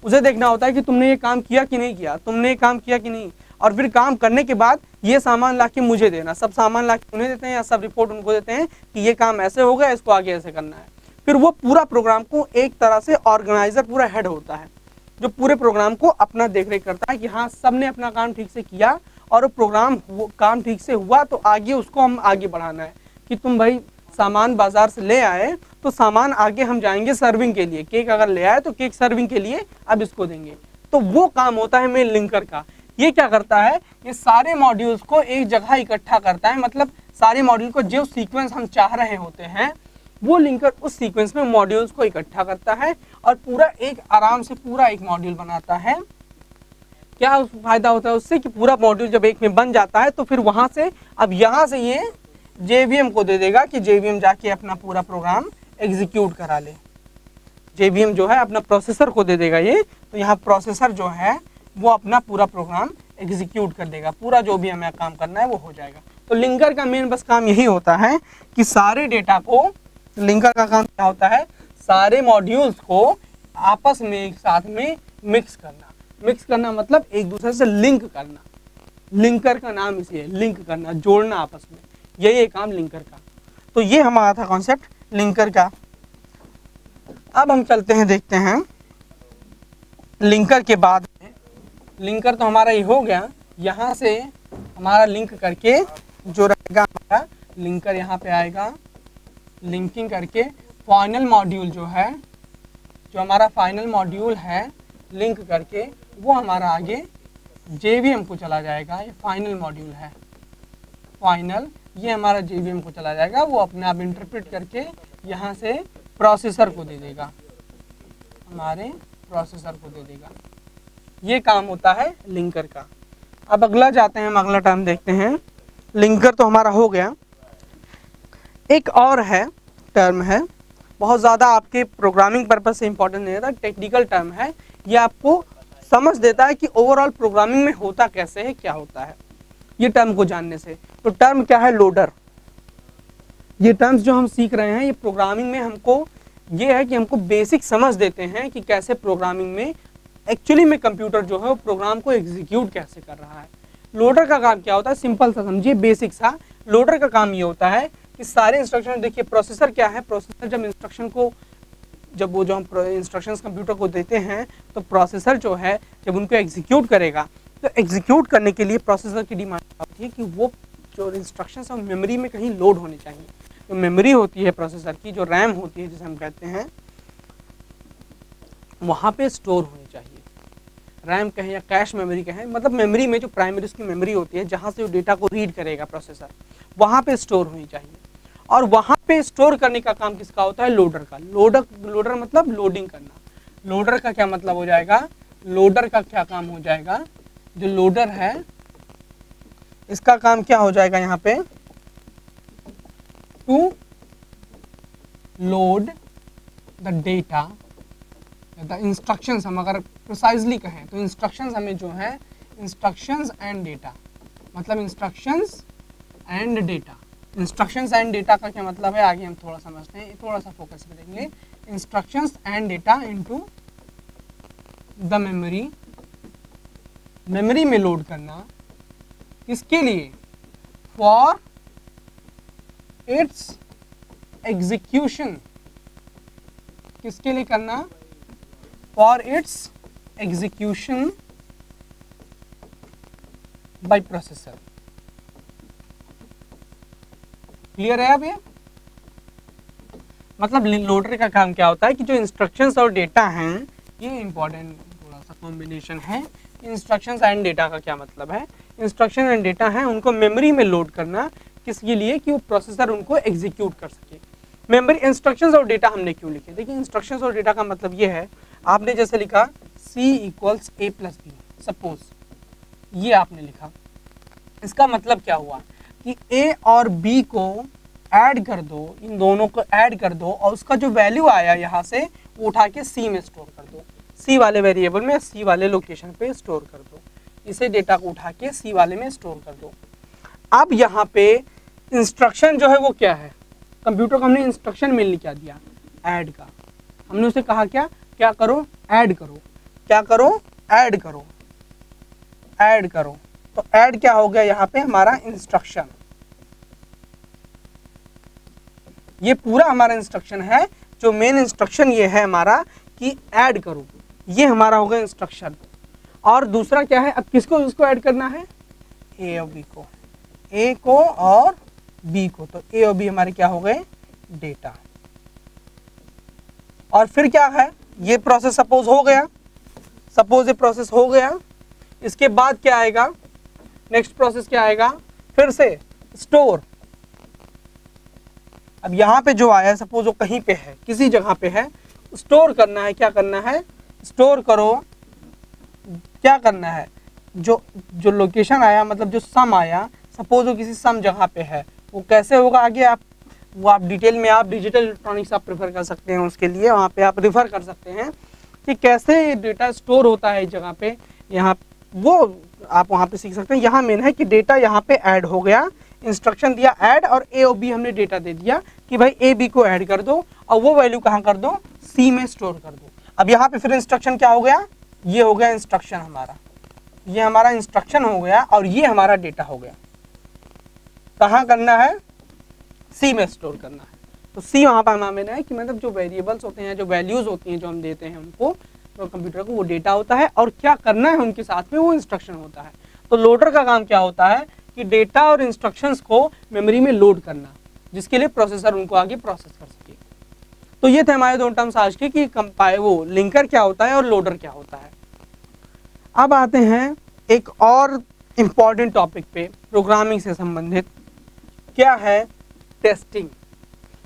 उसे देखना होता है कि तुमने ये काम किया कि नहीं किया, तुमने ये काम किया कि नहीं? और फिर काम करने के बाद ये सामान ला के मुझे देना। सब सामान ला के उन्हें देते हैं या सब रिपोर्ट उनको देते हैं कि ये काम ऐसे हो गया, इसको आगे ऐसे करना है। फिर वो पूरा प्रोग्राम को एक तरह से ऑर्गेनाइजर पूरा हेड होता है, जो पूरे प्रोग्राम को अपना देख रेख करता है कि हाँ सबने अपना काम ठीक से किया और प्रोग्राम काम ठीक से हुआ तो आगे उसको हम आगे बढ़ाना है कि तुम भाई सामान बाज़ार से ले आए तो सामान आगे हम जाएँगे सर्विंग के लिए। केक अगर ले आए तो केक सर्विंग के लिए अब इसको देंगे। तो वो काम होता है मेन लिंकर का। ये क्या करता है? ये सारे मॉड्यूल्स को एक जगह इकट्ठा करता है। मतलब सारे मॉड्यूल को जो सीक्वेंस हम चाह रहे होते हैं, वो लिंकर उस सीक्वेंस में मॉड्यूल्स को इकट्ठा करता है और पूरा एक आराम से पूरा एक मॉड्यूल बनाता है। क्या फ़ायदा होता है? उससे कि पूरा मॉड्यूल जब एक में बन जाता है तो फिर वहाँ से, अब यहाँ से ये JVM को दे देगा कि JVM जाके अपना पूरा प्रोग्राम एग्जीक्यूट करा ले। JVM जो है अपना प्रोसेसर को दे देगा ये। तो यहाँ प्रोसेसर जो है, वो अपना पूरा प्रोग्राम एग्जीक्यूट कर देगा। पूरा जो भी हमें काम करना है, वो हो जाएगा। तो लिंकर का मेन बस काम यही होता है कि सारे डेटा को, लिंकर का काम क्या होता है? सारे मॉड्यूल्स को आपस में एक साथ में मिक्स करना। मिक्स करना मतलब एक दूसरे से लिंक करना। लिंकर का नाम इसी है लिंक करना, जोड़ना आपस में। यही है काम लिंकर का। तो ये हमारा था कॉन्सेप्ट लिंकर का। अब हम चलते हैं, देखते हैं। लिंकर के बाद लिंकर तो हमारा ये हो गया। यहाँ से हमारा लिंक करके जो रहेगा हमारा लिंकर यहाँ पे आएगा। लिंकिंग करके फाइनल मॉड्यूल जो है, जो हमारा फाइनल मॉड्यूल है लिंक करके वो हमारा आगे जे को चला जाएगा। ये फाइनल मॉड्यूल है। फाइनल ये हमारा जे को चला जाएगा, वो अपने आप इंटरप्रेट करके यहाँ से प्रोसेसर को दे देगा। हमारे प्रोसेसर को दे देगा। ये काम होता है लिंकर का। अब अगला जाते हैं, हम अगला टाइम देखते हैं। लिंकर तो हमारा हो गया। एक और है टर्म है। बहुत ज़्यादा आपके प्रोग्रामिंग पर्पज से इंपॉर्टेंट नहीं रहता टेक्निकल टर्म है। ये आपको समझ देता है कि ओवरऑल प्रोग्रामिंग में होता कैसे है, क्या होता है। ये टर्म को जानने से। तो टर्म क्या है? लोडर ये टर्म्स जो हम सीख रहे हैं, ये प्रोग्रामिंग में हमको ये है कि हमको बेसिक समझ देते हैं कि कैसे प्रोग्रामिंग में एक्चुअली में कंप्यूटर जो है वो प्रोग्राम को एग्जीक्यूट कैसे कर रहा है। लोडर का काम क्या होता है? सिंपल सा समझिए बेसिक सा। लोडर का काम ये होता है कि सारे इंस्ट्रक्शन देखिए प्रोसेसर क्या है? प्रोसेसर जब इंस्ट्रक्शन को जब वो जो हम इंस्ट्रक्शन कंप्यूटर को देते हैं तो प्रोसेसर जो है, जब उनको एग्जीक्यूट करेगा तो एग्जीक्यूट करने के लिए प्रोसेसर की डिमांड होती है कि वो जो इंस्ट्रक्शन है मेमोरी में कहीं लोड होने चाहिए। जो मेमोरी होती है प्रोसेसर की, जो रैम होती है, जिसे हम कहते हैं, वहाँ पे स्टोर होनी चाहिए। रैम कहें या कैश मेमोरी कहें मतलब मेमोरी में जो प्राइमरी उसकी मेमोरी होती है, जहाँ से वो डेटा को रीड करेगा प्रोसेसर वहाँ पे स्टोर होनी चाहिए। और वहाँ पे स्टोर करने का काम किसका होता है? लोडर का। लोडर लोडर मतलब लोडिंग करना। लोडर का क्या मतलब हो जाएगा? लोडर का क्या काम हो जाएगा? जो लोडर है, इसका काम क्या हो जाएगा यहाँ पे? To load the data the instructions हम अगर प्रिसाइजली कहें तो इंस्ट्रक्शंस हमें जो है इंस्ट्रक्शंस एंड डेटा मतलब instructions and data instructions and data का क्या मतलब है? आगे हम थोड़ा समझते हैं, थोड़ा सा फोकस करेंगे। Instructions and data into the memory memory में लोड करना किसके लिए? फॉर इट्स एग्जीक्यूशन किसके लिए करना? For its execution by processor clear है अब ये? मतलब लोडर का काम क्या होता है कि जो इंस्ट्रक्शंस और डेटा हैं, ये इंपॉर्टेंट थोड़ा सा कॉम्बिनेशन है। इंस्ट्रक्शंस एंड डेटा का क्या मतलब है? इंस्ट्रक्शन एंड डेटा है, उनको मेमोरी में लोड करना किसके लिए? कि वो प्रोसेसर उनको एग्जीक्यूट कर सके। मेमोरी इंस्ट्रक्शंस और डेटा हमने क्यों लिखे? देखिए इंस्ट्रक्शंस और डेटा का मतलब ये है, आपने जैसे लिखा, C equals A plus B suppose ये आपने लिखा। इसका मतलब क्या हुआ? कि A और B को ऐड कर दो, इन दोनों को ऐड कर दो, और उसका जो वैल्यू आया यहाँ से, वो उठा के C में स्टोर कर दो। C वाले वेरिएबल में सी वाले लोकेशन पे स्टोर कर दो। इसे डेटा को उठा के सी वाले में स्टोर कर दो। अब यहाँ पे इंस्ट्रक्शन जो है वो क्या है? कंप्यूटर को हमने इंस्ट्रक्शन मिलने क्या दिया? ऐड का। हमने उसे कहा क्या? क्या करो? ऐड करो। क्या करो? ऐड करो। ऐड करो। तो ऐड क्या हो गया यहाँ पे? हमारा इंस्ट्रक्शन ये पूरा हमारा इंस्ट्रक्शन है। जो मेन इंस्ट्रक्शन ये है हमारा कि ऐड करो। ये हमारा होगा इंस्ट्रक्शन और दूसरा क्या है? अब किसको इसको ऐड करना है? ए और बी को. ए को और बी को. तो ए और बी हमारे क्या हो गए? डेटा और फिर क्या है? ये प्रोसेस सपोज़ हो गया. सपोज़ ये प्रोसेस हो गया. इसके बाद क्या आएगा? नेक्स्ट प्रोसेस क्या आएगा? फिर से स्टोर अब यहाँ पे जो आया सपोज़ वो कहीं पे है, किसी जगह पे है स्टोर करना है, क्या करना है? स्टोर करो, क्या करना है? जो जो लोकेशन आया मतलब जो सम आया सपोज़ वो किसी सम जगह पे है, वो कैसे होगा? आगे आप, वो आप डिटेल में आप डिजिटल इलेक्ट्रॉनिक्स आप प्रेफर कर सकते हैं उसके लिए, वहाँ पे आप रिफ़र कर सकते हैं कि कैसे डेटा स्टोर होता है इस जगह पे। यहाँ, वो आप वहाँ पे सीख सकते हैं। यहाँ मेन है कि डेटा यहाँ पे ऐड हो गया इंस्ट्रक्शन दिया ऐड और ए और बी हमने डेटा दे दिया कि भाई ए बी को ऐड कर दो और वो वैल्यू कहाँ कर दो? सी में स्टोर कर दो। अब यहाँ पे फिर इंस्ट्रक्शन क्या हो गया? ये हो गया इंस्ट्रक्शन हमारा। ये हमारा इंस्ट्रक्शन हो गया और ये हमारा डेटा हो गया। कहाँ करना है? सी में स्टोर करना है। तो सी वहाँ पर हमारा है कि मतलब जो वेरिएबल्स होते हैं, जो वैल्यूज़ होती हैं जो हम देते हैं उनको तो कंप्यूटर को, वो डेटा होता है और क्या करना है उनके साथ में वो इंस्ट्रक्शन होता है। तो लोडर का काम क्या होता है? कि डेटा और इंस्ट्रक्शंस को मेमोरी में लोड करना, जिसके लिए प्रोसेसर उनको आगे प्रोसेस कर सके तो ये थे हमारे दो टर्म्स आज के कि कंपाइ वो लिंकर क्या होता है और लोडर क्या होता है। अब आते हैं एक और इंपॉर्टेंट टॉपिक पे प्रोग्रामिंग से संबंधित। क्या है टेस्टिंग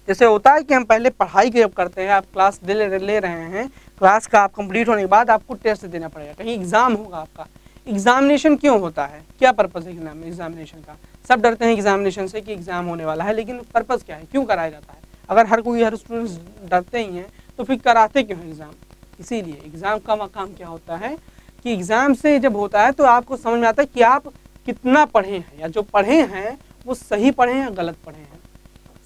जैसे होता है कि हम पहले पढ़ाई जब करते हैं आप क्लास ले, ले रहे हैं क्लास का आप कंप्लीट होने के बाद आपको टेस्ट देना पड़ेगा। कहीं एग्ज़ाम होगा आपका। एग्जामिनेशन क्यों होता है? क्या पर्पज़ है एग्जामिनेशन का? सब डरते हैं एग्जामिनेशन से कि एग्ज़ाम होने वाला है लेकिन पर्पज़ क्या है? क्यों कराया जाता है? अगर हर कोई हर स्टूडेंट्स डरते ही हैं तो फिर कराते क्यों एग्ज़ाम इसीलिए एग्ज़ाम का मकाम क्या होता है कि एग्ज़ाम से जब होता है तो आपको समझ में आता है कि आप कितना पढ़े हैं, या जो पढ़े हैं, वो सही पढ़े हैं या गलत पढ़े हैं।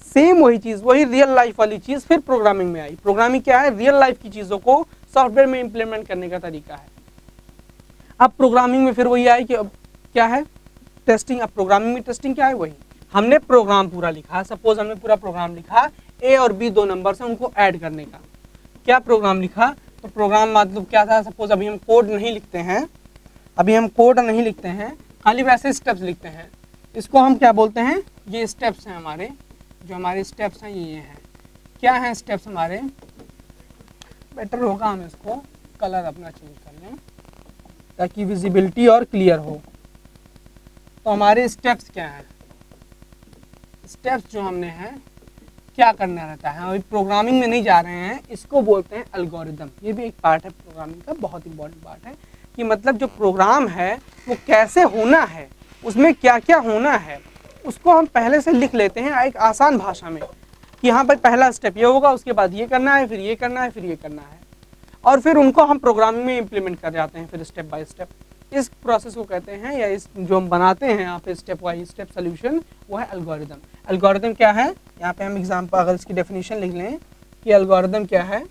सेम वही चीज़, वही रियल लाइफ वाली चीज़ फिर प्रोग्रामिंग में आई। प्रोग्रामिंग क्या है? रियल लाइफ की चीज़ों को सॉफ्टवेयर में इंप्लीमेंट करने का तरीका है। अब प्रोग्रामिंग में फिर वही आए कि अब क्या है? टेस्टिंग अब प्रोग्रामिंग में टेस्टिंग क्या है? वही। हमने प्रोग्राम पूरा लिखा। सपोज़ हमने पूरा प्रोग्राम लिखा ए और बी दो नंबर से उनको ऐड करने का। क्या प्रोग्राम लिखा? तो प्रोग्राम मतलब क्या था? सपोज़ अभी हम कोड नहीं लिखते हैं, अभी हम कोड नहीं लिखते हैं, खाली वैसे स्टेप्स लिखते हैं। इसको हम क्या बोलते हैं? ये स्टेप्स हैं हमारे, जो हमारे स्टेप्स हैं, ये ये हैं। क्या हैं स्टेप्स हमारे? बेटर होगा हम इसको कलर अपना चेंज कर लें, ताकि विजिबिलिटी और क्लियर हो। तो हमारे स्टेप्स क्या हैं? स्टेप्स जो हमने हैं क्या करना रहता है? अभी प्रोग्रामिंग में नहीं जा रहे हैं। इसको बोलते हैं अल्गोरिदम ये भी एक पार्ट है प्रोग्रामिंग का, बहुत इंपॉर्टेंट पार्ट है। कि मतलब जो प्रोग्राम है, वो कैसे होना है? उसमें क्या क्या होना है? उसको हम पहले से लिख लेते हैं एक आसान भाषा में। कि यहाँ पर पहला स्टेप ये होगा, उसके बाद ये करना है, फिर ये करना है, फिर ये करना है। और फिर उनको हम प्रोग्रामिंग में इम्प्लीमेंट कर जाते हैं, फिर स्टेप बाय स्टेप इस प्रोसेस को कहते हैं या इस जो हम बनाते हैं यहाँ पे स्टेप वाई स्टेप सोल्यूशन वो है अल्गोरिदम अल्गोरिदम क्या है? यहाँ पे हम एग्ज़ाम्पल अगर इसकी डेफिनेशन लिख लें कि अल्गोरिदम क्या है?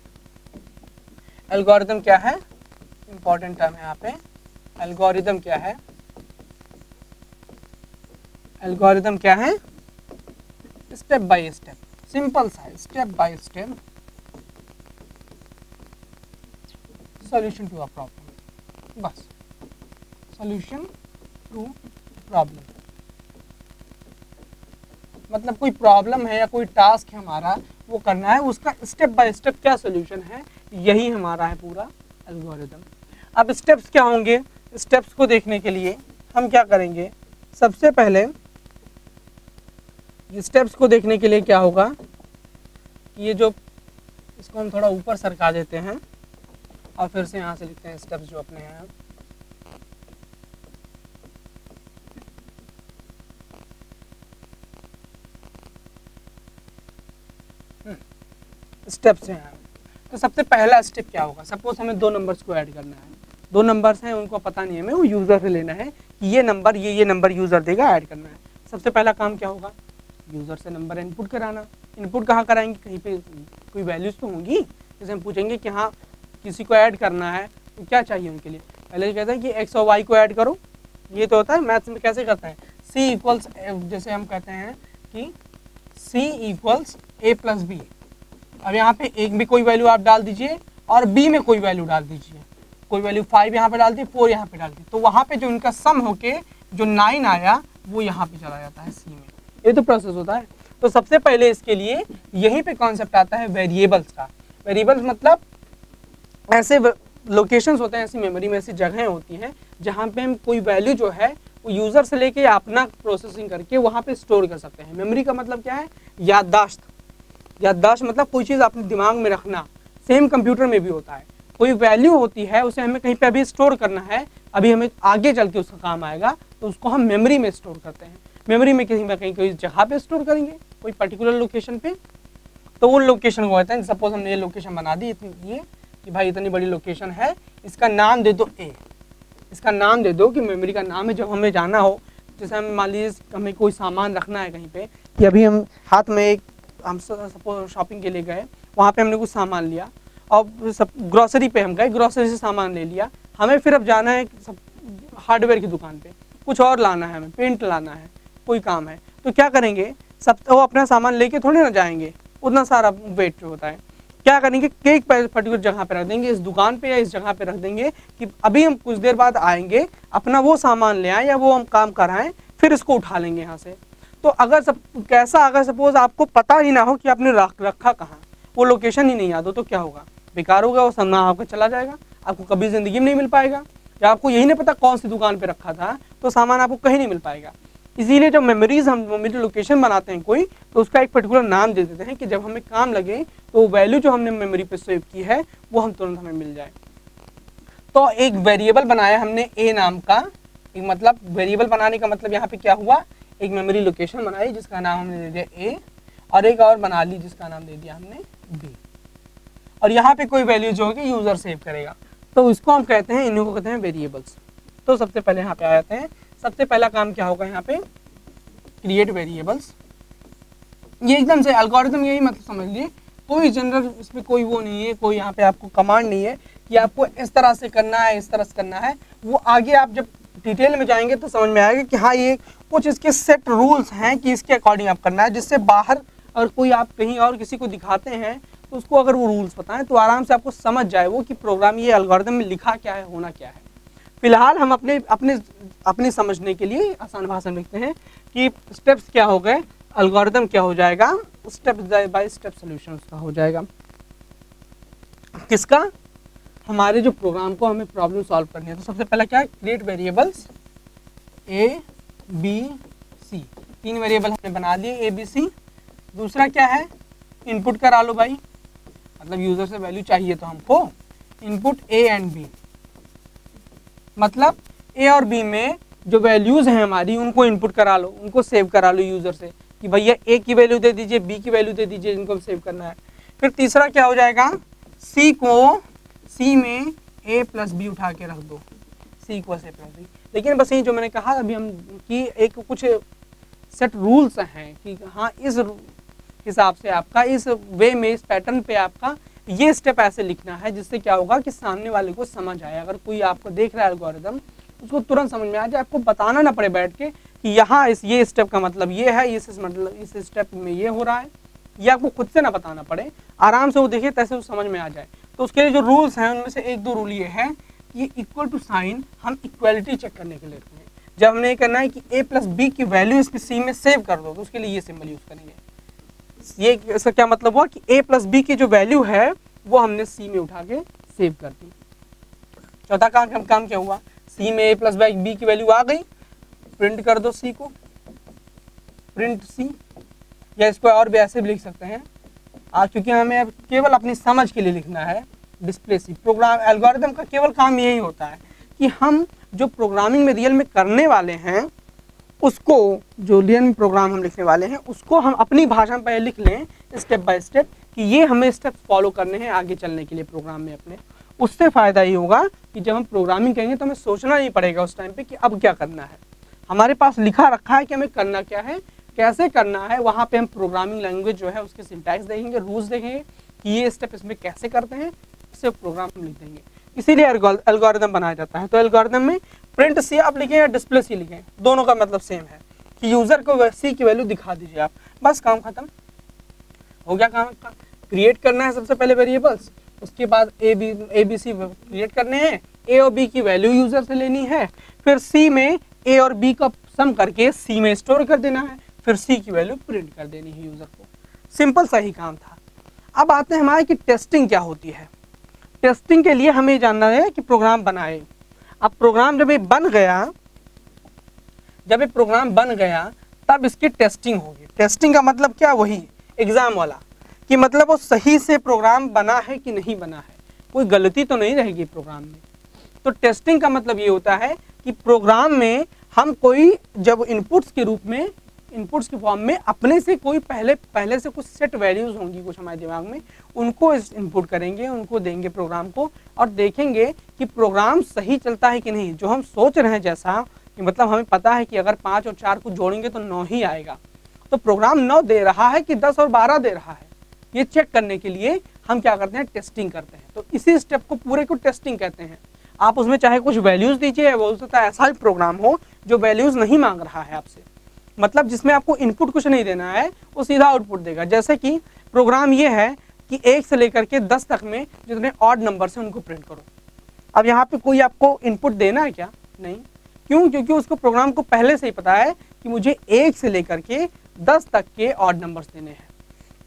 अल्गोरिदम क्या है? इंपॉर्टेंट टर्म है यहाँ पे. अल्गोरिदम क्या है? एल्गोरिदम क्या है? स्टेप बाय स्टेप सिंपल सा step by step solution to a problem बस. सॉल्यूशन टू प्रॉब्लम मतलब कोई प्रॉब्लम है या कोई टास्क है हमारा, वो करना है, उसका स्टेप बाय स्टेप क्या सोल्यूशन है, यही हमारा है पूरा एल्गोरिदम अब स्टेप्स क्या होंगे? स्टेप्स को देखने के लिए हम क्या करेंगे? सबसे पहले स्टेप्स को देखने के लिए क्या होगा? ये जो, इसको हम थोड़ा ऊपर सरका देते हैं और फिर से यहाँ से लिखते हैं स्टेप्स जो अपने हैं। स्टेप्स हैं। तो सबसे पहला स्टेप क्या होगा? सपोज़ हमें दो नंबर्स को ऐड करना है। दो नंबर्स हैं, उनको पता नहीं है हमें, वो यूज़र से लेना है कि ये नंबर ये ये नंबर यूज़र देगा ऐड करना है। सबसे पहला काम क्या होगा? यूज़र से नंबर इनपुट कराना। इनपुट कहाँ कराएँगे? कहीं पे कोई वैल्यूज़ तो होंगी? जैसे हम पूछेंगे कि हाँ किसी को ऐड करना है तो क्या चाहिए उनके लिए? पहले कहते हैं कि एक्स और वाई को ऐड करो। ये तो होता है मैथ्स में कैसे करता है? सी इक्वल्स जैसे हम कहते हैं कि C equals A plus B अब यहाँ पे एक भी कोई वैल्यू आप डाल दीजिए और बी में कोई वैल्यू डाल दीजिए। कोई वैल्यू फाइव यहाँ पे डाल दी फोर यहाँ पे डाल दी। तो वहाँ पे जो इनका सम होके जो नाइन आया, वो यहाँ पे चला जाता है सी में। ये तो प्रोसेस होता है। तो सबसे पहले इसके लिए यहीं पे कॉन्सेप्ट आता है वेरिएबल्स का। वेरिएबल्स मतलब ऐसे लोकेशंस होते हैं, ऐसी मेमोरी में ऐसी जगहें होती हैं, जहाँ पे हम कोई वैल्यू जो है, वो यूज़र से लेके अपना प्रोसेसिंग करके वहाँ पे स्टोर कर सकते हैं। मेमोरी का मतलब क्या है? याददाश्त। याददाश्त मतलब कोई चीज़ अपने दिमाग में रखना सेम कंप्यूटर में भी होता है। कोई वैल्यू होती है, उसे हमें कहीं पे अभी स्टोर करना है, अभी हमें आगे चल के उसका काम आएगा तो उसको हम मेमोरी में स्टोर करते हैं। मेमोरी में कहीं ना कहीं कोई जगह पे स्टोर करेंगे, कोई पर्टिकुलर लोकेशन पे। तो वो लोकेशन को कहते हैं सपोज़ हमने ये लोकेशन बना दी इतनी, ये, कि भाई इतनी बड़ी लोकेशन है, इसका नाम दे दो ए इसका नाम दे दो कि मेमोरी का नाम है, जब हमें जाना हो, जैसे हम मान लीजिए, हमें कोई सामान रखना है कहीं पे, कि अभी हम हाथ में एक हम सपोज़ शॉपिंग के लिए गए, वहाँ पे हमने कुछ सामान लिया। और सब ग्रॉसरी पे हम गए ग्रॉसरी से सामान ले लिया। हमें फिर अब जाना है सब हार्डवेयर की दुकान पे। कुछ और लाना है हमें पेंट लाना है, कोई काम है। तो क्या करेंगे? सब वो अपना सामान लेके थोड़ी ना जाएँगे। उतना सारा वेट होता है। क्या करेंगे? कि एक पर्टिकुलर जगह पे रख देंगे, इस दुकान पे या इस जगह पे रख देंगे कि अभी हम कुछ देर बाद आएँगे, अपना वो सामान ले आए या वो हम काम कराएँ, फिर इसको उठा लेंगे यहाँ से। तो अगर सब कैसा, अगर सपोज़ आपको पता ही ना हो कि आपने रख, रखा कहाँ, वो लोकेशन ही नहीं याद हो तो क्या होगा? बेकार होगा वो सामान आपका चला जाएगा, आपको कभी ज़िंदगी में नहीं मिल पाएगा। या आपको यही नहीं पता कौन सी दुकान पर रखा था तो सामान आपको कहीं नहीं मिल पाएगा। इसीलिए जब मेमोरीज हम मेमोरी लोकेशन बनाते हैं कोई तो उसका एक पर्टिकुलर नाम दे देते हैं कि जब हमें काम लगे तो वैल्यू जो हमने मेमोरी पे सेव की है, वो हम तुरंत हमें मिल जाए। तो एक वेरिएबल बनाया हमने ए नाम का, एक मतलब वेरिएबल बनाने का मतलब यहाँ पे क्या हुआ? एक मेमोरी लोकेशन बनाई जिसका नाम हमने दे दिया ए और एक और बना ली जिसका नाम दे दिया हमने बी और यहाँ पे कोई वैल्यू जो होगी यूज़र सेव करेगा। तो इसको हम कहते हैं, इन्हीं को कहते हैं वेरिएबल्स तो सबसे पहले यहाँ पे आ जाते हैं। सबसे पहला काम क्या होगा यहाँ पे? क्रिएट वेरिएबल्स ये एकदम से अल्गोरिथम यही मतलब समझ लीजिए कोई जनरल इसमें कोई वो नहीं है, कोई यहाँ पे आपको कमांड नहीं है कि आपको इस तरह से करना है, इस तरह से करना है। वो आगे आप जब डिटेल में जाएँगे तो समझ में आएगा कि हाँ ये कुछ इसके सेट रूल्स हैं कि इसके अकॉर्डिंग आप करना है, जिससे बाहर अगर कोई आप कहीं और किसी को दिखाते हैं तो उसको अगर वो रूल्स बताएँ तो आराम से आपको समझ जाए वो कि प्रोग्राम ये अलगोरिदम में लिखा क्या है, होना क्या है। फ़िलहाल हम अपने अपने अपने समझने के लिए आसान भाषा में लिखते हैं कि स्टेप्स क्या हो गए अलगोरिदम क्या हो जाएगा स्टेप बाय स्टेप सोल्यूशन उसका हो जाएगा। किसका? हमारे जो प्रोग्राम को हमें प्रॉब्लम सॉल्व करनी है तो सबसे पहला क्या है? Create variables A B C तीन वेरिएबल हमने बना दिए ए बी सी दूसरा क्या है? इनपुट करा लो भाई। मतलब यूज़र से वैल्यू चाहिए तो हमको। इनपुट ए एंड बी मतलब ए और बी में जो वैल्यूज़ हैं हमारी, उनको इनपुट करा लो, उनको सेव करा लो यूज़र से। कि भैया ए की वैल्यू दे दीजिए बी की वैल्यू दे दीजिए इनको सेव करना है। फिर तीसरा क्या हो जाएगा? सी को सी में ए प्लस बी उठा के रख दो। सी को ए प्लस बी लेकिन बस ये जो मैंने कहा, अभी हम कि एक कुछ सेट रूल्स हैं कि हाँ इस हिसाब से आपका, इस वे में, इस पैटर्न पे आपका ये स्टेप ऐसे लिखना है, जिससे क्या होगा कि सामने वाले को समझ आए। अगर कोई आपको देख रहा है एल्गोरिदम उसको तुरंत समझ में आ जाए, आपको बताना ना पड़े बैठ के कि यहाँ इस, ये स्टेप का मतलब ये है, इस मतलब इस स्टेप में ये हो रहा है। ये आपको खुद से ना बताना पड़े, आराम से वो देखिए तैसे वो समझ में आ जाए। तो उसके लिए जो रूल्स हैं, उनमें से एक दो रूल ये है कि इक्वल टू साइन हम इक्वलिटी चेक करने के लिए रखते हैं। जब हमने ये करना है कि ए प्लस बी की वैल्यू इसकी सी में सेव कर दो तो उसके लिए ये सिंबल यूज़ करेंगे। ये इसका क्या मतलब हुआ कि ए प्लस बी की जो वैल्यू है, वो हमने सी में उठा के सेव कर दी। चौथा काम काम क्या हुआ? सी में ए प्लस बी की वैल्यू आ गई। प्रिंट कर दो सी को। प्रिंट सी या इसको और भी ऐसे भी लिख सकते हैं। आज क्योंकि हमें केवल अपनी समझ के लिए लिखना है डिस्प्ले सी प्रोग्राम एल्गोरिदम का केवल काम यही होता है कि हम जो प्रोग्रामिंग में रियल में करने वाले हैं, उसको, जो रियल में प्रोग्राम हम लिखने वाले हैं, उसको हम अपनी भाषा में पहले लिख लें स्टेप बाय स्टेप कि ये हमें स्टेप फॉलो करने हैं आगे चलने के लिए प्रोग्राम में अपने। उससे फ़ायदा ये होगा कि जब हम प्रोग्रामिंग करेंगे तो हमें सोचना नहीं पड़ेगा उस टाइम पे कि अब क्या करना है। हमारे पास लिखा रखा है कि हमें करना क्या है कैसे करना है, वहाँ पे हम प्रोग्रामिंग लैंग्वेज जो है उसके सिंटैक्स देखेंगे रूल्स देखेंगे कि ये स्टेप इसमें कैसे करते हैं, इससे प्रोग्राम लिख देंगे। इसीलिए एल्गोरिदम बनाया जाता है। तो एल्गोरिदम में प्रिंट सी आप लिखें या डिस्प्ले सी लिखें, दोनों का मतलब सेम है कि यूज़र को सी की वैल्यू दिखा दीजिए आप। बस काम खत्म। हो गया काम क्रिएट करना है सबसे पहले वेरिएबल्स उसके बाद A B A B C create करने हैं। ए और बी की वैल्यू यूज़र से लेनी है। फिर सी में ए और बी का सम करके सी में स्टोर कर देना है। फिर सी की वैल्यू प्रिंट कर देनी है यूज़र को। सिंपल सा ही काम था। अब आते हैं हमारे कि टेस्टिंग क्या होती है। टेस्टिंग के लिए हमें जानना है कि प्रोग्राम बनाए। अब प्रोग्राम जब ये बन गया, जब ये प्रोग्राम बन गया, तब इसकी टेस्टिंग होगी। टेस्टिंग का मतलब क्या? वही एग्ज़ाम वाला। कि मतलब वो सही से प्रोग्राम बना है कि नहीं बना है। कोई गलती तो नहीं रहेगी प्रोग्राम में। तो टेस्टिंग का मतलब ये होता है कि प्रोग्राम में हम कोई जब इनपुट्स के रूप में इनपुट्स के फॉर्म में अपने से कोई पहले पहले से कुछ सेट वैल्यूज़ होंगी कुछ हमारे दिमाग में, उनको इनपुट करेंगे, उनको देंगे प्रोग्राम को और देखेंगे कि प्रोग्राम सही चलता है कि नहीं। जो हम सोच रहे हैं जैसा कि मतलब हमें पता है कि अगर पाँच और चार को जोड़ेंगे तो नौ ही आएगा। तो प्रोग्राम नौ दे रहा है कि दस और बारह दे रहा है। ये चेक करने के लिए हम क्या करते हैं? टेस्टिंग करते हैं। तो इसी स्टेप को पूरे को टेस्टिंग कहते हैं। आप उसमें चाहे कुछ वैल्यूज़ दीजिए, वो सकता है ऐसा ही प्रोग्राम हो जो वैल्यूज़ नहीं मांग रहा है आपसे। मतलब जिसमें आपको इनपुट कुछ नहीं देना है, वो सीधा आउटपुट देगा। जैसे कि प्रोग्राम ये है कि एक से लेकर के दस तक में जितने ऑड नंबर से उनको प्रिंट करो। अब यहाँ पे कोई आपको इनपुट देना है क्या? नहीं। क्यों? क्योंकि उसको प्रोग्राम को पहले से ही पता है कि मुझे एक से लेकर के दस तक के ऑड नंबर्स देने हैं।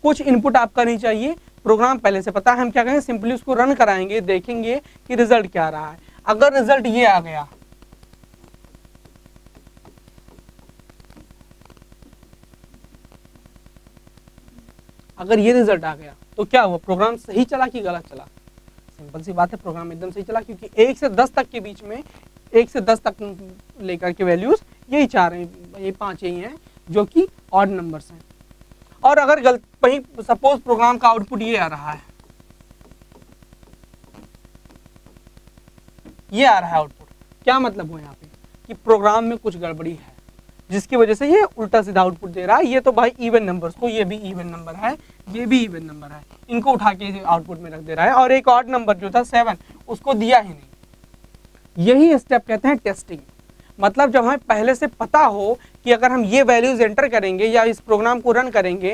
कुछ इनपुट आपका नहीं चाहिए। प्रोग्राम पहले से पता है, हम क्या करेंगे सिंपली उसको रन कराएँगे, देखेंगे कि रिज़ल्ट क्या आ रहा है। अगर रिज़ल्ट ये आ गया अगर ये रिज़ल्ट आ गया तो क्या हुआ? प्रोग्राम सही चला कि गलत चला? सिंपल सी बात है प्रोग्राम एकदम सही चला, क्योंकि एक से दस तक के बीच में, एक से दस तक लेकर के वैल्यूज़ यही चार हैं, ये पाँच यही हैं, जो कि ऑड नंबर्स हैं। और अगर गलत, वही सपोज़ प्रोग्राम का आउटपुट ये आ रहा है। ये आ रहा है आउटपुट क्या मतलब हो यहाँ पे? कि प्रोग्राम में कुछ गड़बड़ी है। जिसकी वजह से ये उल्टा सीधा आउटपुट दे रहा है। ये तो भाई इवन नंबर्स को, ये भी इवन नंबर है, ये भी इवन नंबर है। इनको उठा के आउटपुट में रख दे रहा है। और एक ऑड नंबर जो था सेवन उसको दिया ही नहीं। यही स्टेप कहते हैं टेस्टिंग मतलब जब हमें पहले से पता हो कि अगर हम ये वैल्यूज़ एंटर करेंगे या इस प्रोग्राम को रन करेंगे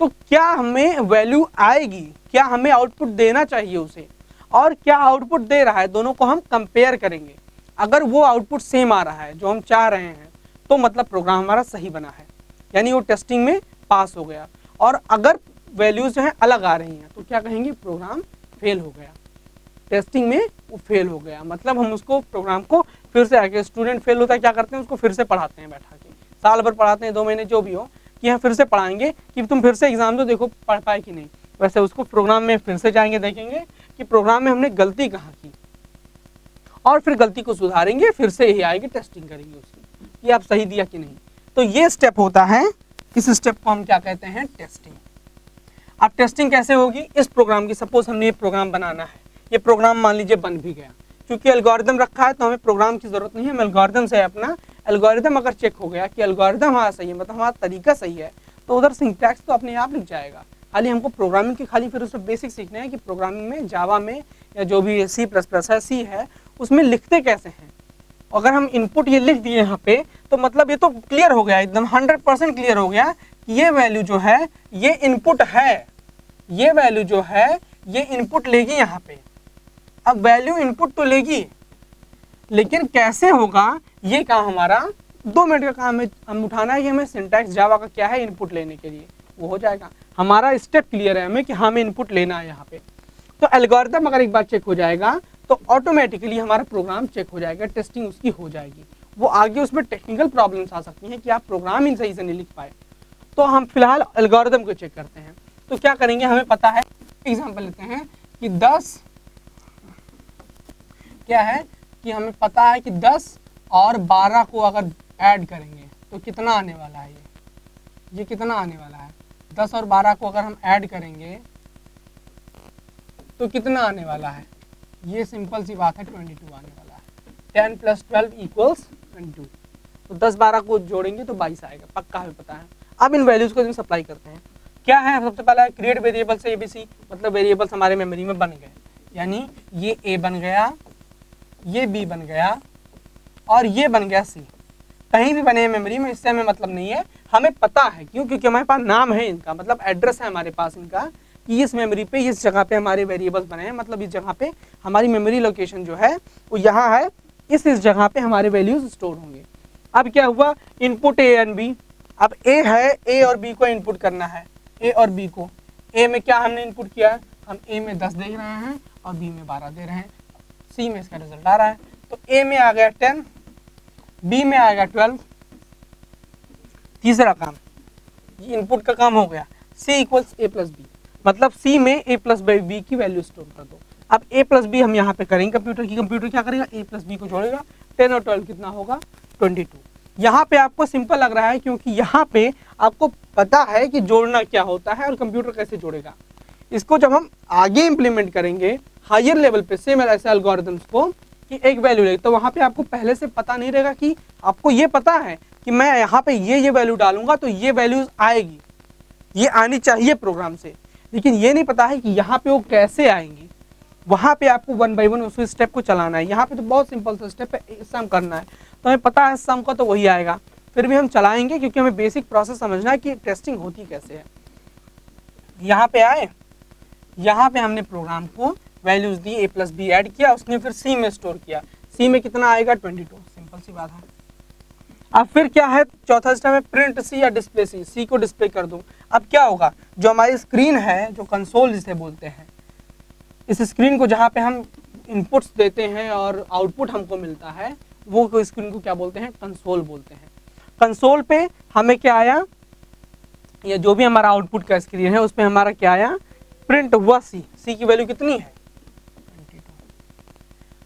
तो क्या हमें वैल्यू आएगी? क्या हमें आउटपुट देना चाहिए उसे? और क्या आउटपुट दे रहा है? दोनों को हम कंपेयर करेंगे। अगर वो आउटपुट सेम आ रहा है, जो हम चाह रहे हैं तो मतलब प्रोग्राम हमारा सही बना है। यानी वो टेस्टिंग में पास हो गया। और अगर वैल्यूज़ जो है अलग आ रही हैं तो क्या कहेंगे? प्रोग्राम फेल हो गया। टेस्टिंग में वो फेल हो गया। मतलब हम उसको प्रोग्राम को फिर से आके स्टूडेंट फेल होता है, क्या करते हैं? उसको फिर से पढ़ाते हैं बैठा के। साल भर पढ़ाते हैं, दो महीने जो भी हो, कि हम फिर से पढ़ाएँगे कि तुम फिर से एग्ज़ाम दो, देखो पढ़ पाए कि नहीं। वैसे उसको प्रोग्राम में फिर से जाएँगे, देखेंगे कि प्रोग्राम में हमने गलती कहाँ की। और फिर गलती को सुधारेंगे, फिर से यही आएगी टेस्टिंग करेंगे उसकी। कि आप सही दिया कि नहीं। तो ये स्टेप होता है, इस स्टेप को हम क्या कहते हैं? टेस्टिंग अब टेस्टिंग कैसे होगी? इस प्रोग्राम की सपोज़ हमने ये प्रोग्राम बनाना है। ये प्रोग्राम मान लीजिए बन भी गया। क्योंकि एल्गोरिदम रखा है तो हमें प्रोग्राम की ज़रूरत नहीं है। हम एल्गोरिदम से अपना एल्गोरिदम अगर चेक हो गया कि एल्गोरिदम हमारा सही है मतलब हमारा तरीका सही है तो उधर सिंटैक्स तो अपने आप लिख जाएगा। खाली हमको प्रोग्रामिंग की खाली फिर उसमें बेसिक सीखना है कि प्रोग्रामिंग में जावा में या जो भी सी प्लस प्लस है सी है, उसमें लिखते कैसे हैं? अगर हम इनपुट ये लिख दिए यहाँ पे तो मतलब ये तो क्लियर हो गया, एकदम हंड्रेड परसेंट क्लियर हो गया कि ये वैल्यू जो है, ये इनपुट है। ये वैल्यू जो है, ये इनपुट लेगी यहाँ पे। अब वैल्यू इनपुट तो लेगी, लेकिन कैसे होगा, ये काम हमारा, दो मिनट का काम है, हम उठाना है कि हमें सिंटैक्स जावा का क्या है इनपुट लेने के लिए, वो हो जाएगा। हमारा स्टेप क्लियर है हमें कि हमें इनपुट लेना है यहाँ पे। तो एल्गोरिथम अगर एक बार चेक हो जाएगा तो ऑटोमेटिकली हमारा प्रोग्राम चेक हो जाएगा टेस्टिंग उसकी हो जाएगी। वो आगे उसमें टेक्निकल प्रॉब्लम्स आ सकती हैं कि आप प्रोग्राम ही सही से नहीं लिख पाए। तो हम फ़िलहाल एल्गोरिथम को चेक करते हैं। तो क्या करेंगे, हमें पता है एग्ज़ाम्पल लेते हैं कि 10 क्या है कि हमें पता है कि 10 और 12 को अगर ऐड करेंगे तो कितना आने वाला है ये? ये कितना आने वाला है? 10 और 12 को अगर हम ऐड करेंगे तो कितना आने वाला है? ये सिंपल सी बात है 22 आने वाला है। Ten plus twelve equals twenty तो दस बारह को जोड़ेंगे तो 22 आएगा, पक्का हमें पता है। अब इन वैल्यूज़ को सप्लाई करते हैं। क्या है? सबसे पहला क्रिएट वेरिएबल्स वेरिएबल से सी मतलब वेरिएबल्स हमारे मेमोरी में बन गए। यानी ये ए बन गया, ये बी बन गया, और ये बन गया सी कहीं भी बने मेमोरी में, इससे हमें मतलब नहीं है। हमें पता है, क्यों? क्योंकि हमारे पास नाम है इनका मतलब एड्रेस है हमारे पास इनका। कि इस मेमोरी पे, इस जगह पे हमारे वेरिएबल्स बने हैं। मतलब इस जगह पे हमारी मेमोरी लोकेशन जो है, वो यहाँ है। इस इस जगह पे हमारे वैल्यूज़ स्टोर होंगे। अब क्या हुआ? इनपुट ए एंड बी अब ए है ए और बी को इनपुट करना है। ए और बी को। ए में क्या हमने इनपुट किया? हम ए में दस दे रहे हैं और बी में बारह दे रहे हैं। सी में इसका रिज़ल्ट आ रहा है। तो ए में आ गया टेन बी में आएगा ट्वेल्व तीसरा काम। इनपुट का काम हो गया। C equals A plus B मतलब सी में ए प्लस बाई बी की वैल्यू स्टोर कर दो। अब ए प्लस बी हम यहाँ पे करेंगे कंप्यूटर की। कंप्यूटर क्या करेगा? ए प्लस बी को जोड़ेगा। टेन और ट्वेल्व कितना होगा? ट्वेंटी टू यहाँ पे आपको सिंपल लग रहा है क्योंकि यहाँ पे आपको पता है कि जोड़ना क्या होता है और कंप्यूटर कैसे जोड़ेगा। इसको जब हम आगे इम्प्लीमेंट करेंगे हायर लेवल पे सेम ऐसे एल्गोरिथम्स को कि एक वैल्यू लेगी तो वहाँ पे आपको पहले से पता नहीं रहेगा कि आपको ये पता है कि मैं यहाँ पे ये ये वैल्यू डालूँगा तो ये वैल्यूज़ आएगी। ये आनी चाहिए प्रोग्राम से। लेकिन ये नहीं पता है कि यहाँ पे वो कैसे आएँगी। वहाँ पे आपको वन बाई वन उस स्टेप को चलाना है। यहाँ पे तो बहुत सिंपल सा स्टेप है सम करना है। तो हमें पता है सम का तो वही आएगा। फिर भी हम चलाएँगे क्योंकि हमें बेसिक प्रोसेस समझना है कि टेस्टिंग होती कैसे है। यहाँ पे आए। यहाँ पे हमने प्रोग्राम को वैल्यूज़ दी ए प्लस बी एड किया, उसने फिर सी में स्टोर किया। सी में कितना आएगा? ट्वेंटी टू सिंपल सी बात है। अब फिर क्या है? चौथा स्टेप है प्रिंट सी या डिस्प्ले सी सी को डिस्प्ले कर दूँ। अब क्या होगा? जो हमारी स्क्रीन है, जो कंसोल जिसे बोलते हैं, इस स्क्रीन को जहाँ पे हम इनपुट्स देते हैं और आउटपुट हमको मिलता है, वो स्क्रीन को क्या बोलते हैं? कंसोल बोलते हैं। कंसोल पे हमें क्या आया? या जो भी हमारा आउटपुट का स्क्रीन है उसमें हमारा क्या आया? प्रिंट हुआ सी सी की वैल्यू कितनी है?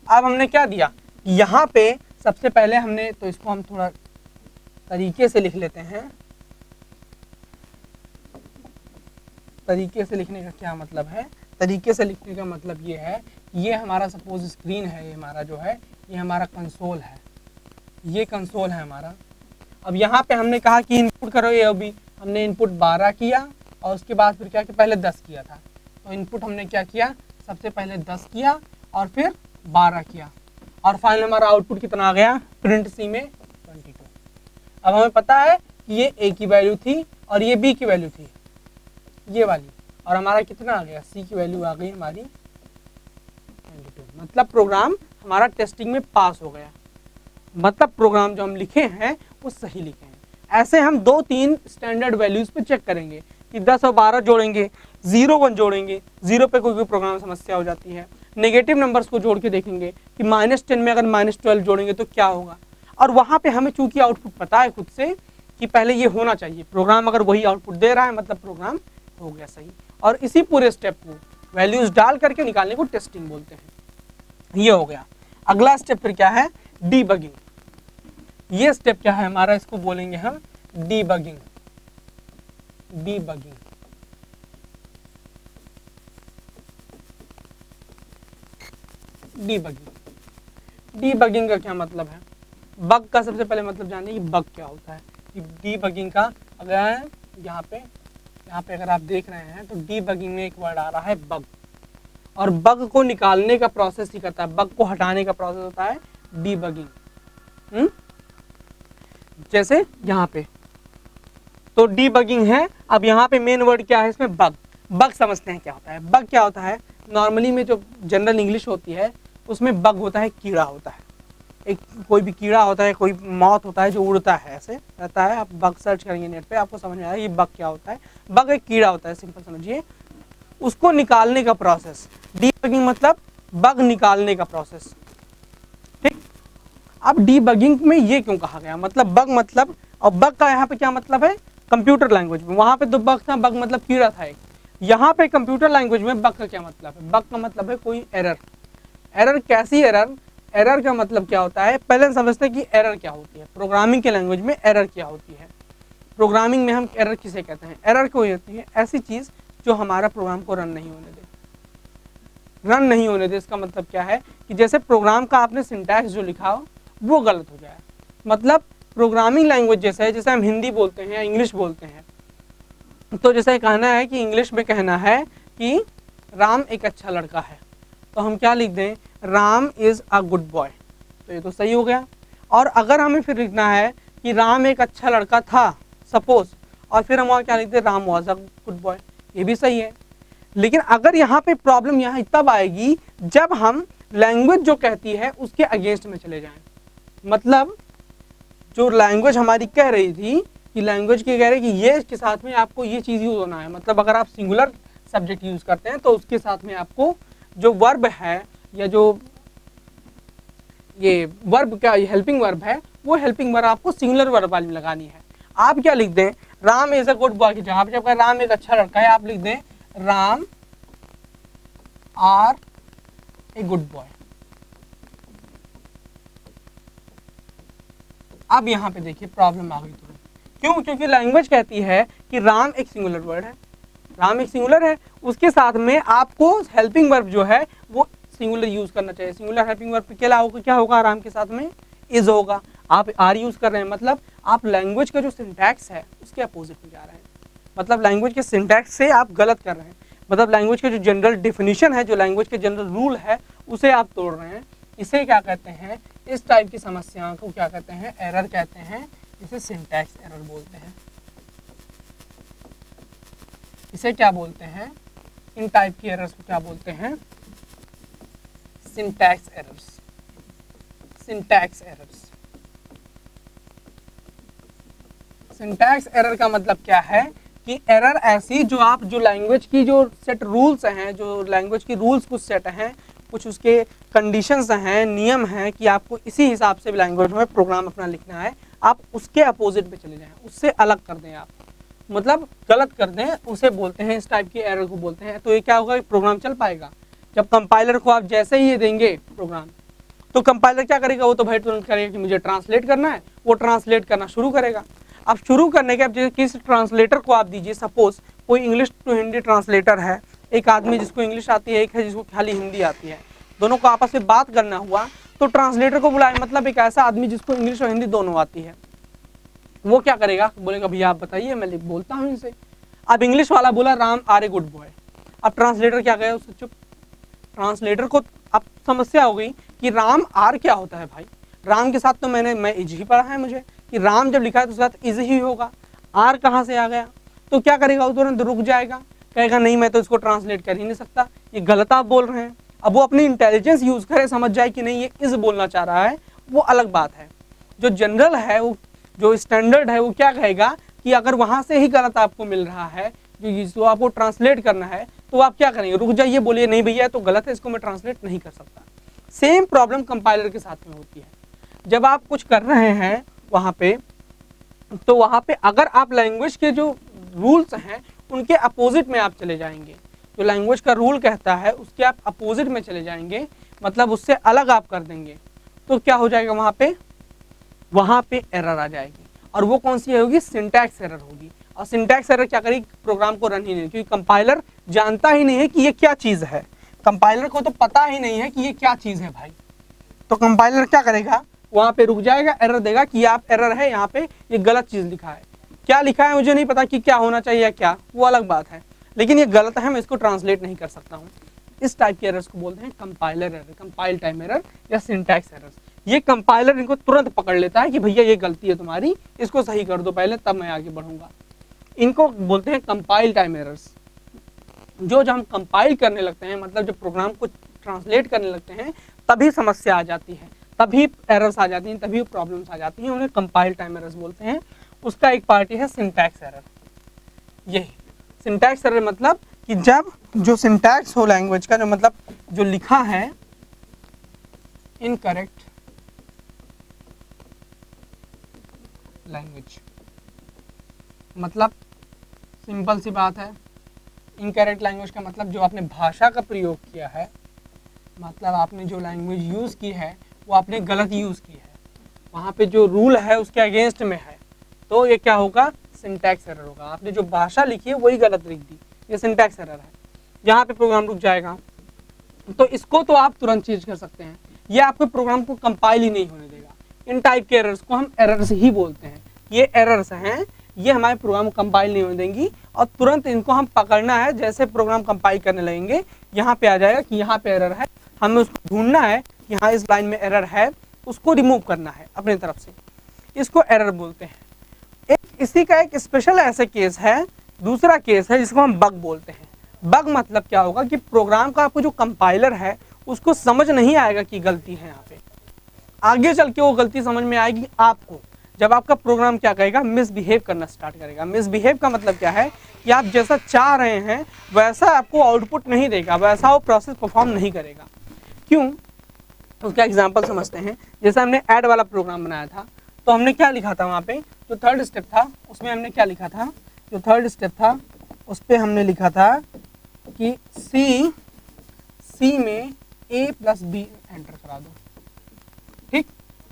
अब हमने क्या दिया? यहाँ पे सबसे पहले हमने तो इसको हम थोड़ा तरीके से लिख लेते हैं। तरीके से लिखने का क्या मतलब है? तरीके से लिखने का मतलब ये है, ये हमारा सपोज़ स्क्रीन है, ये हमारा जो है, ये हमारा कंसोल है। ये कंसोल है हमारा। अब यहाँ पे हमने कहा कि इनपुट करो ये अभी। हमने इनपुट 12 किया और उसके बाद फिर क्या कि पहले 10 किया था। तो इनपुट हमने क्या किया? सबसे पहले 10 किया और फिर 12 किया। और फाइनल हमारा आउटपुट कितना आ गया? प्रिंट सी में 22 अब हमें पता है कि ये ए की वैल्यू थी और ये बी की वैल्यू थी। ये वाली। और हमारा कितना आ गया? सी की वैल्यू आ गई हमारी 22 मतलब प्रोग्राम हमारा टेस्टिंग में पास हो गया। मतलब प्रोग्राम जो हम लिखे हैं, वो सही लिखे हैं। ऐसे हम दो तीन स्टैंडर्ड वैल्यूज़ पे चेक करेंगे कि 10 और 12 जोड़ेंगे ज़ीरो वन जोड़ेंगे ज़ीरो पे कोई भी प्रोग्राम समस्या हो जाती है। नेगेटिव नंबर्स को जोड़ के देखेंगे कि माइनस टेन में अगर माइनस ट्वेल्व जोड़ेंगे तो क्या होगा। और वहाँ पे हमें चूँकि आउटपुट पता है खुद से कि पहले ये होना चाहिए। प्रोग्राम अगर वही आउटपुट दे रहा है मतलब प्रोग्राम हो गया सही। और इसी पूरे स्टेप को वैल्यूज़ डाल करके निकालने को टेस्टिंग बोलते हैं। ये हो गया। अगला स्टेप फिर क्या है? डी बगिंग ये स्टेप क्या है हमारा? इसको बोलेंगे हम debugging debugging debugging debugging का क्या मतलब है? बग का सबसे पहले मतलब जानिए कि बग क्या होता है। कि डी बगिंग का अगर यहाँ पे यहाँ पे अगर आप देख रहे हैं तो डी बगिंग में एक वर्ड आ रहा है बग और बग को निकालने का प्रोसेस ही करता है बग को हटाने का प्रोसेस होता है डी बगिंग हम्म? जैसे यहाँ पे. तो डी बगिंग है, अब यहाँ पे मेन वर्ड क्या है इसमें? बग बग समझते हैं क्या होता है? बग क्या होता है? नॉर्मली में जो जनरल इंग्लिश होती है, उसमें बग होता है, कीड़ा होता है. एक कोई भी कीड़ा होता है, कोई मौत होता है जो उड़ता है, ऐसे रहता है। आप बग सर्च करेंगे नेट पे, आपको समझ में आएगा ये बग क्या होता है। बग एक कीड़ा होता है, सिंपल समझिए। उसको निकालने का प्रोसेस डीबगिंग मतलब बग निकालने का प्रोसेस ठीक? अब डीबगिंग में ये क्यों कहा गया? मतलब बग मतलब और बग का यहाँ पे क्या मतलब है? कंप्यूटर लैंग्वेज में। वहाँ पे तो बग था, बग मतलब कीड़ा था एक। यहाँ पे कंप्यूटर लैंग्वेज में बग का क्या मतलब है? बग का मतलब है कोई एरर एरर कैसी एरर एरर का मतलब क्या होता है? पहले समझते हैं कि एरर क्या होती है। प्रोग्रामिंग के लैंग्वेज में एरर क्या होती है? प्रोग्रामिंग में हम एरर किसे कहते हैं? एरर को होती है? ऐसी चीज़ जो हमारा प्रोग्राम को रन नहीं होने दे। रन नहीं होने दे, इसका मतलब क्या है? कि जैसे प्रोग्राम का आपने सिंटैक्स जो लिखा हो, वो गलत हो जाए। मतलब प्रोग्रामिंग लैंग्वेज जैसे है, जैसे हम हिंदी बोलते हैं या इंग्लिश बोलते हैं तो जैसे कहना है कि इंग्लिश में कहना है कि राम एक अच्छा लड़का है। तो हम क्या लिख दें? Ram is a good boy. तो ये तो सही हो गया। और अगर हमें फिर लिखना है कि राम एक अच्छा लड़का था, सपोज़, और फिर हम वहाँ क्या लिखते Ram was a good boy ये भी सही है। लेकिन अगर यहाँ पे प्रॉब्लम यहाँ तब आएगी जब हम लैंग्वेज जो कहती है, उसके अगेंस्ट में चले जाएँ। मतलब जो लैंग्वेज हमारी कह रही थी, कि लैंग्वेज की कह रही कि ये के साथ में आपको ये चीज़ यूज़ होना है। मतलब अगर आप सिंगुलर सब्जेक्ट यूज़ करते हैं तो उसके साथ में आपको जो वर्ब है या जो ये वर्ब ये हेल्पिंग वर्ब है, वो हेल्पिंग वर्ब आपको सिंगुलर वर्ब वाली लगानी है। आप क्या लिख दें? Ram is a good boy की जगह। जब राम एक अच्छा लड़का है, आप लिख दें, Ram are a good boy अब यहाँ पे देखिए प्रॉब्लम आ गई तुरंत क्यों? क्योंकि लैंग्वेज कहती है कि राम एक सिंगुलर वर्ड है। राम एक सिंगुलर है। उसके साथ में आपको हेल्पिंग वर्ब जो है सिंगुलर यूज़ करना चाहिए। सिंगुलर हेल्पिंग वर्ब क्या होगा क्या होगा आराम के साथ में? इज़ होगा। आप आर यूज़ कर रहे हैं मतलब आप लैंग्वेज का जो सिंटैक्स है, उसके अपोजिट में जा रहे हैं। मतलब लैंग्वेज के सिंटैक्स से आप गलत कर रहे हैं। मतलब लैंग्वेज के जो जनरल डिफिनीशन है, जो लैंग्वेज के जनरल रूल है, उसे आप तोड़ रहे हैं। इसे क्या कहते हैं? इस टाइप की समस्याओं को क्या कहते हैं? एरर कहते हैं। इसे सिंटैक्स एरर बोलते हैं। इसे क्या बोलते हैं? इन टाइप की एरर्स को क्या बोलते हैं? Syntax errors syntax errors syntax error का मतलब क्या है? कि एरर ऐसी जो आप, जो लैंग्वेज की जो सेट रूल्स हैं, जो लैंग्वेज की रूल्स कुछ सेट हैं, कुछ उसके कंडीशंस हैं, नियम हैं कि आपको इसी हिसाब से लैंग्वेज में प्रोग्राम अपना लिखना है, आप उसके अपोजिट पे चले जाएँ, उससे अलग कर दें आप। मतलब गलत कर दें, उसे बोलते हैं, इस टाइप की एरर को बोलते हैं तो ये क्या होगा? प्रोग्राम चल पाएगा। जब कंपाइलर को आप जैसे ही ये देंगे प्रोग्राम तो कंपाइलर क्या करेगा? वो तो भाई तुरंत करेगा कि मुझे ट्रांसलेट करना है, वो ट्रांसलेट करना शुरू करेगा। अब शुरू करने के अब किस ट्रांसलेटर को आप दीजिए सपोज़ कोई इंग्लिश टू हिंदी ट्रांसलेटर है, एक आदमी जिसको इंग्लिश आती है, एक है जिसको खाली हिंदी आती है, दोनों को आपस में बात करना हुआ तो ट्रांसलेटर को बुलाए मतलब एक ऐसा आदमी जिसको इंग्लिश और हिंदी दोनों आती है। वो क्या करेगा? बोलेगा, भैया, आप बताइए, मैं बोलता हूँ इनसे। अब इंग्लिश वाला बोला, Ram, are a good boy. अब ट्रांसलेटर क्या कहे उससे चुप ट्रांसलेटर को अब समस्या हो गई कि राम आर क्या होता है भाई? राम के साथ तो मैंने, मैं इज़ ही पढ़ा है मुझे कि राम जब लिखा है तो उसके साथ इज़ ही होगा। आर कहाँ से आ गया? तो क्या करेगा वो तुरंत? रुक जाएगा। कहेगा, नहीं, मैं तो इसको ट्रांसलेट कर ही नहीं सकता। ये गलत आप बोल रहे हैं। अब वो अपनी इंटेलिजेंस यूज़ करे, समझ जाए कि नहीं, ये इज़ बोलना चाह रहा है। वो अलग बात है। जो जनरल है वो, जो स्टैंडर्ड है वो क्या कहेगा कि अगर वहाँ से ही गलत आपको मिल रहा है जो जो आपको ट्रांसलेट करना है तो आप क्या करेंगे? रुक जाइए, बोलिए, नहीं भैया तो गलत है, इसको मैं ट्रांसलेट नहीं कर सकता. सेम प्रॉब्लम कंपाइलर के साथ में होती है। जब आप कुछ कर रहे हैं वहाँ पे तो वहाँ पे अगर आप लैंग्वेज के जो रूल्स हैं, उनके अपोजिट में आप चले जाएँगे। जो लैंग्वेज का रूल कहता है, उसके आप अपोजिट में चले जाएँगे मतलब उससे अलग आप कर देंगे। तो क्या हो जाएगा वहाँ पे? वहाँ पे एरर आ जाएगी। और वो कौन सी होगी? सिंटैक्स एरर होगी। और सिंटैक्स एरर क्या करेगी? प्रोग्राम को रन ही नहीं, क्योंकि कंपाइलर जानता ही नहीं है कि ये क्या चीज़ है। कंपाइलर को तो पता ही नहीं है कि ये क्या चीज़ है भाई। तो कंपाइलर क्या करेगा? वहाँ पे रुक जाएगा एरर देगा कि आप एरर है, यहाँ पे ये गलत चीज़ लिखा है। क्या लिखा है मुझे नहीं पता कि क्या होना चाहिए क्या, वो अलग बात है। लेकिन ये गलत है, मैं इसको ट्रांसलेट नहीं कर सकता हूँ। इस टाइप के एरर्स को बोलते हैं compiler error compile time error या सिंटैक्स एरर्स ये कंपाइलर इनको तुरंत पकड़ लेता है कि भैया ये गलती है तुम्हारी, इसको सही कर दो पहले, तब मैं आगे बढ़ूँगा। इनको बोलते हैं कंपाइल टाइम एरर्स जो जब हम कंपाइल करने लगते हैं मतलब जब प्रोग्राम को ट्रांसलेट करने लगते हैं, तभी समस्या आ जाती है। तभी एरर्स आ जाती हैं, तभी प्रॉब्लम्स आ जाती हैं, उन्हें कंपाइल टाइम एरर्स बोलते हैं। उसका एक पार्टी है सिंटैक्स एरर यही। सिंटैक्स एरर मतलब कि जब जो सिंटैक्स हो लैंग्वेज का, जो मतलब जो लिखा है इनकरेक्ट लैंग्वेज मतलब सिंपल सी बात है। इनकरेक्ट लैंग्वेज का मतलब जो आपने भाषा का प्रयोग किया है मतलब आपने जो लैंग्वेज यूज़ की है, वो आपने गलत यूज़ की है। वहाँ पे जो रूल है उसके अगेंस्ट में है। तो ये क्या होगा? सिंटैक्स एरर होगा। आपने जो भाषा लिखी है, वही गलत लिख दी। ये सिंटैक्स एरर है। यहाँ पे प्रोग्राम रुक जाएगा। तो इसको तो आप तुरंत चेंज कर सकते हैं। ये आपके प्रोग्राम को कंपाइल ही नहीं होने देगा। इन टाइप के एरर्स को हम एरर्स ही बोलते हैं। ये एरर्स हैं ये हमारे प्रोग्राम कंपाइल नहीं होने देंगी और तुरंत इनको हम पकड़ना है, जैसे प्रोग्राम कंपाइल करने लगेंगे, यहाँ पे आ जाएगा कि यहाँ पे एरर है। हमें उसको ढूंढना है कि हाँ इस लाइन में एरर है, उसको रिमूव करना है अपनी तरफ़ से। इसको एरर बोलते हैं। एक, इसी का एक स्पेशल ऐसे केस है, दूसरा केस है जिसको हम बग बोलते हैं। बग मतलब क्या होगा कि प्रोग्राम का आपको जो कंपाइलर है, उसको समझ नहीं आएगा कि गलती है यहाँ पे। आगे चल के वो गलती समझ में आएगी आपको। जब आपका प्रोग्राम क्या कहेगा मिसबिहेव करना स्टार्ट करेगा। मिसबिहेव का मतलब क्या है कि आप जैसा चाह रहे हैं, वैसा आपको आउटपुट नहीं देगा, वैसा वो प्रोसेस परफॉर्म नहीं करेगा। क्यों? उसका एग्ज़ाम्पल समझते हैं? जैसे हमने ऐड वाला प्रोग्राम बनाया था तो हमने क्या लिखा था वहाँ पे? जो थर्ड स्टेप था, उसमें हमने क्या लिखा था? जो थर्ड स्टेप था, उस पर हमने लिखा था कि सी सी में ए प्लस बी एंटर करा दो। ठीक?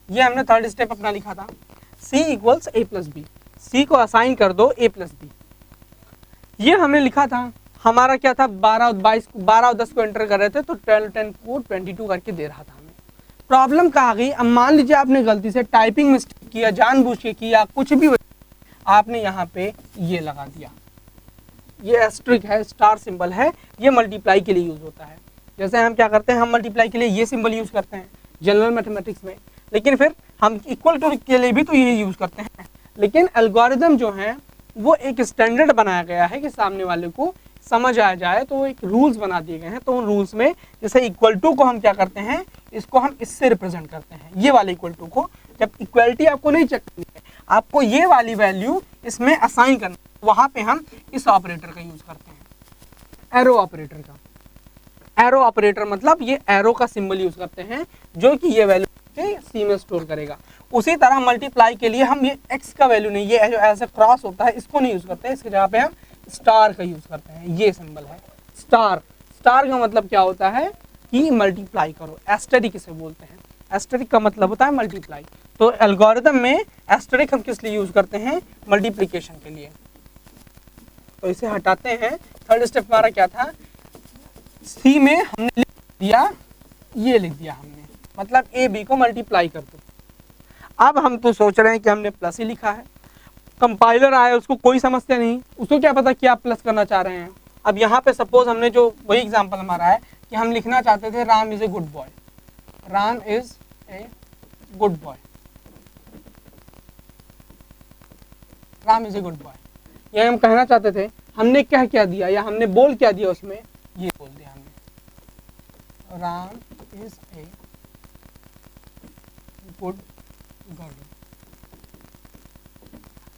ये हमने थर्ड स्टेप अपना लिखा था। C equals A plus B C को असाइन कर दो ए प्लस बी ये हमने लिखा था, हमारा क्या था, बारह बाईस, बारह और दस को एंटर कर रहे थे तो ट्वेल्व टेन को ट्वेंटी टू करके दे रहा था हमें। प्रॉब्लम कहा गई? अब मान लीजिए आपने गलती से टाइपिंग मिस्टेक किया जानबूझ के किया, कुछ भी आपने यहाँ पे ये लगा दिया। ये एस्ट्रिक है स्टार सिंबल है, ये मल्टीप्लाई के लिए यूज़ होता है। जैसे हम क्या करते हैं, हम मल्टीप्लाई के लिए ये सिंबल यूज़ करते हैं जनरल मैथमेटिक्स में। लेकिन फिर हम इक्वल टू के लिए भी तो ये यूज़ करते हैं। लेकिन एल्गोरिदम जो है, वो एक स्टैंडर्ड बनाया गया है कि सामने वाले को समझ आ जाए तो एक रूल्स बना दिए गए हैं। तो उन रूल्स में जैसे इक्वल टू को हम क्या करते हैं, इसको हम इससे रिप्रेजेंट करते हैं। ये वाले इक्वल टू को, जब इक्वलिटी आपको नहीं चेक करनी है आपको ये वाली वैल्यू इसमें असाइन करना वहाँ पे हम इस ऑपरेटर का यूज़ करते हैं। एरो ऑपरेटर का। एरो ऑपरेटर मतलब ये एरो का सिंबल यूज़ करते हैं, जो कि ये वैल्यू के सी में स्टोर करेगा। उसी तरह मल्टीप्लाई के लिए हम ये एक्स का वैल्यू नहीं, ये जो ऐसे क्रॉस होता है, इसको नहीं यूज़ करते, इसके जगह पे हम स्टार का यूज़ करते हैं। ये सिंबल है। स्टार स्टार का मतलब क्या होता है? कि मल्टीप्लाई करो। एस्टरिक इसे बोलते हैं। एस्टरिक का मतलब होता है मल्टीप्लाई तो एल्गोरिदम में एस्टरिक हम किस लिए यूज़ करते हैं? मल्टीप्लीकेशन के लिए। तो इसे हटाते हैं। थर्ड स्टेप हमारा क्या था? सी में हमने लिख दिया, ये लिख दिया हमने। मतलब ए बी को मल्टीप्लाई कर दो। अब हम तो सोच रहे हैं कि हमने प्लस ही लिखा है। कंपाइलर आया, उसको कोई समस्या नहीं। उसको क्या पता कि आप प्लस करना चाह रहे हैं। अब यहाँ पे सपोज़ हमने जो वही एग्जांपल हमारा है कि हम लिखना चाहते थे Ram is a good boy Ram is a good boy Ram is a good boy ये हम कहना चाहते थे, हमने क्या क्या दिया या हमने बोल क्या दिया उसमें? ये बोल दिया हमने। राम इज़ ए गर्ल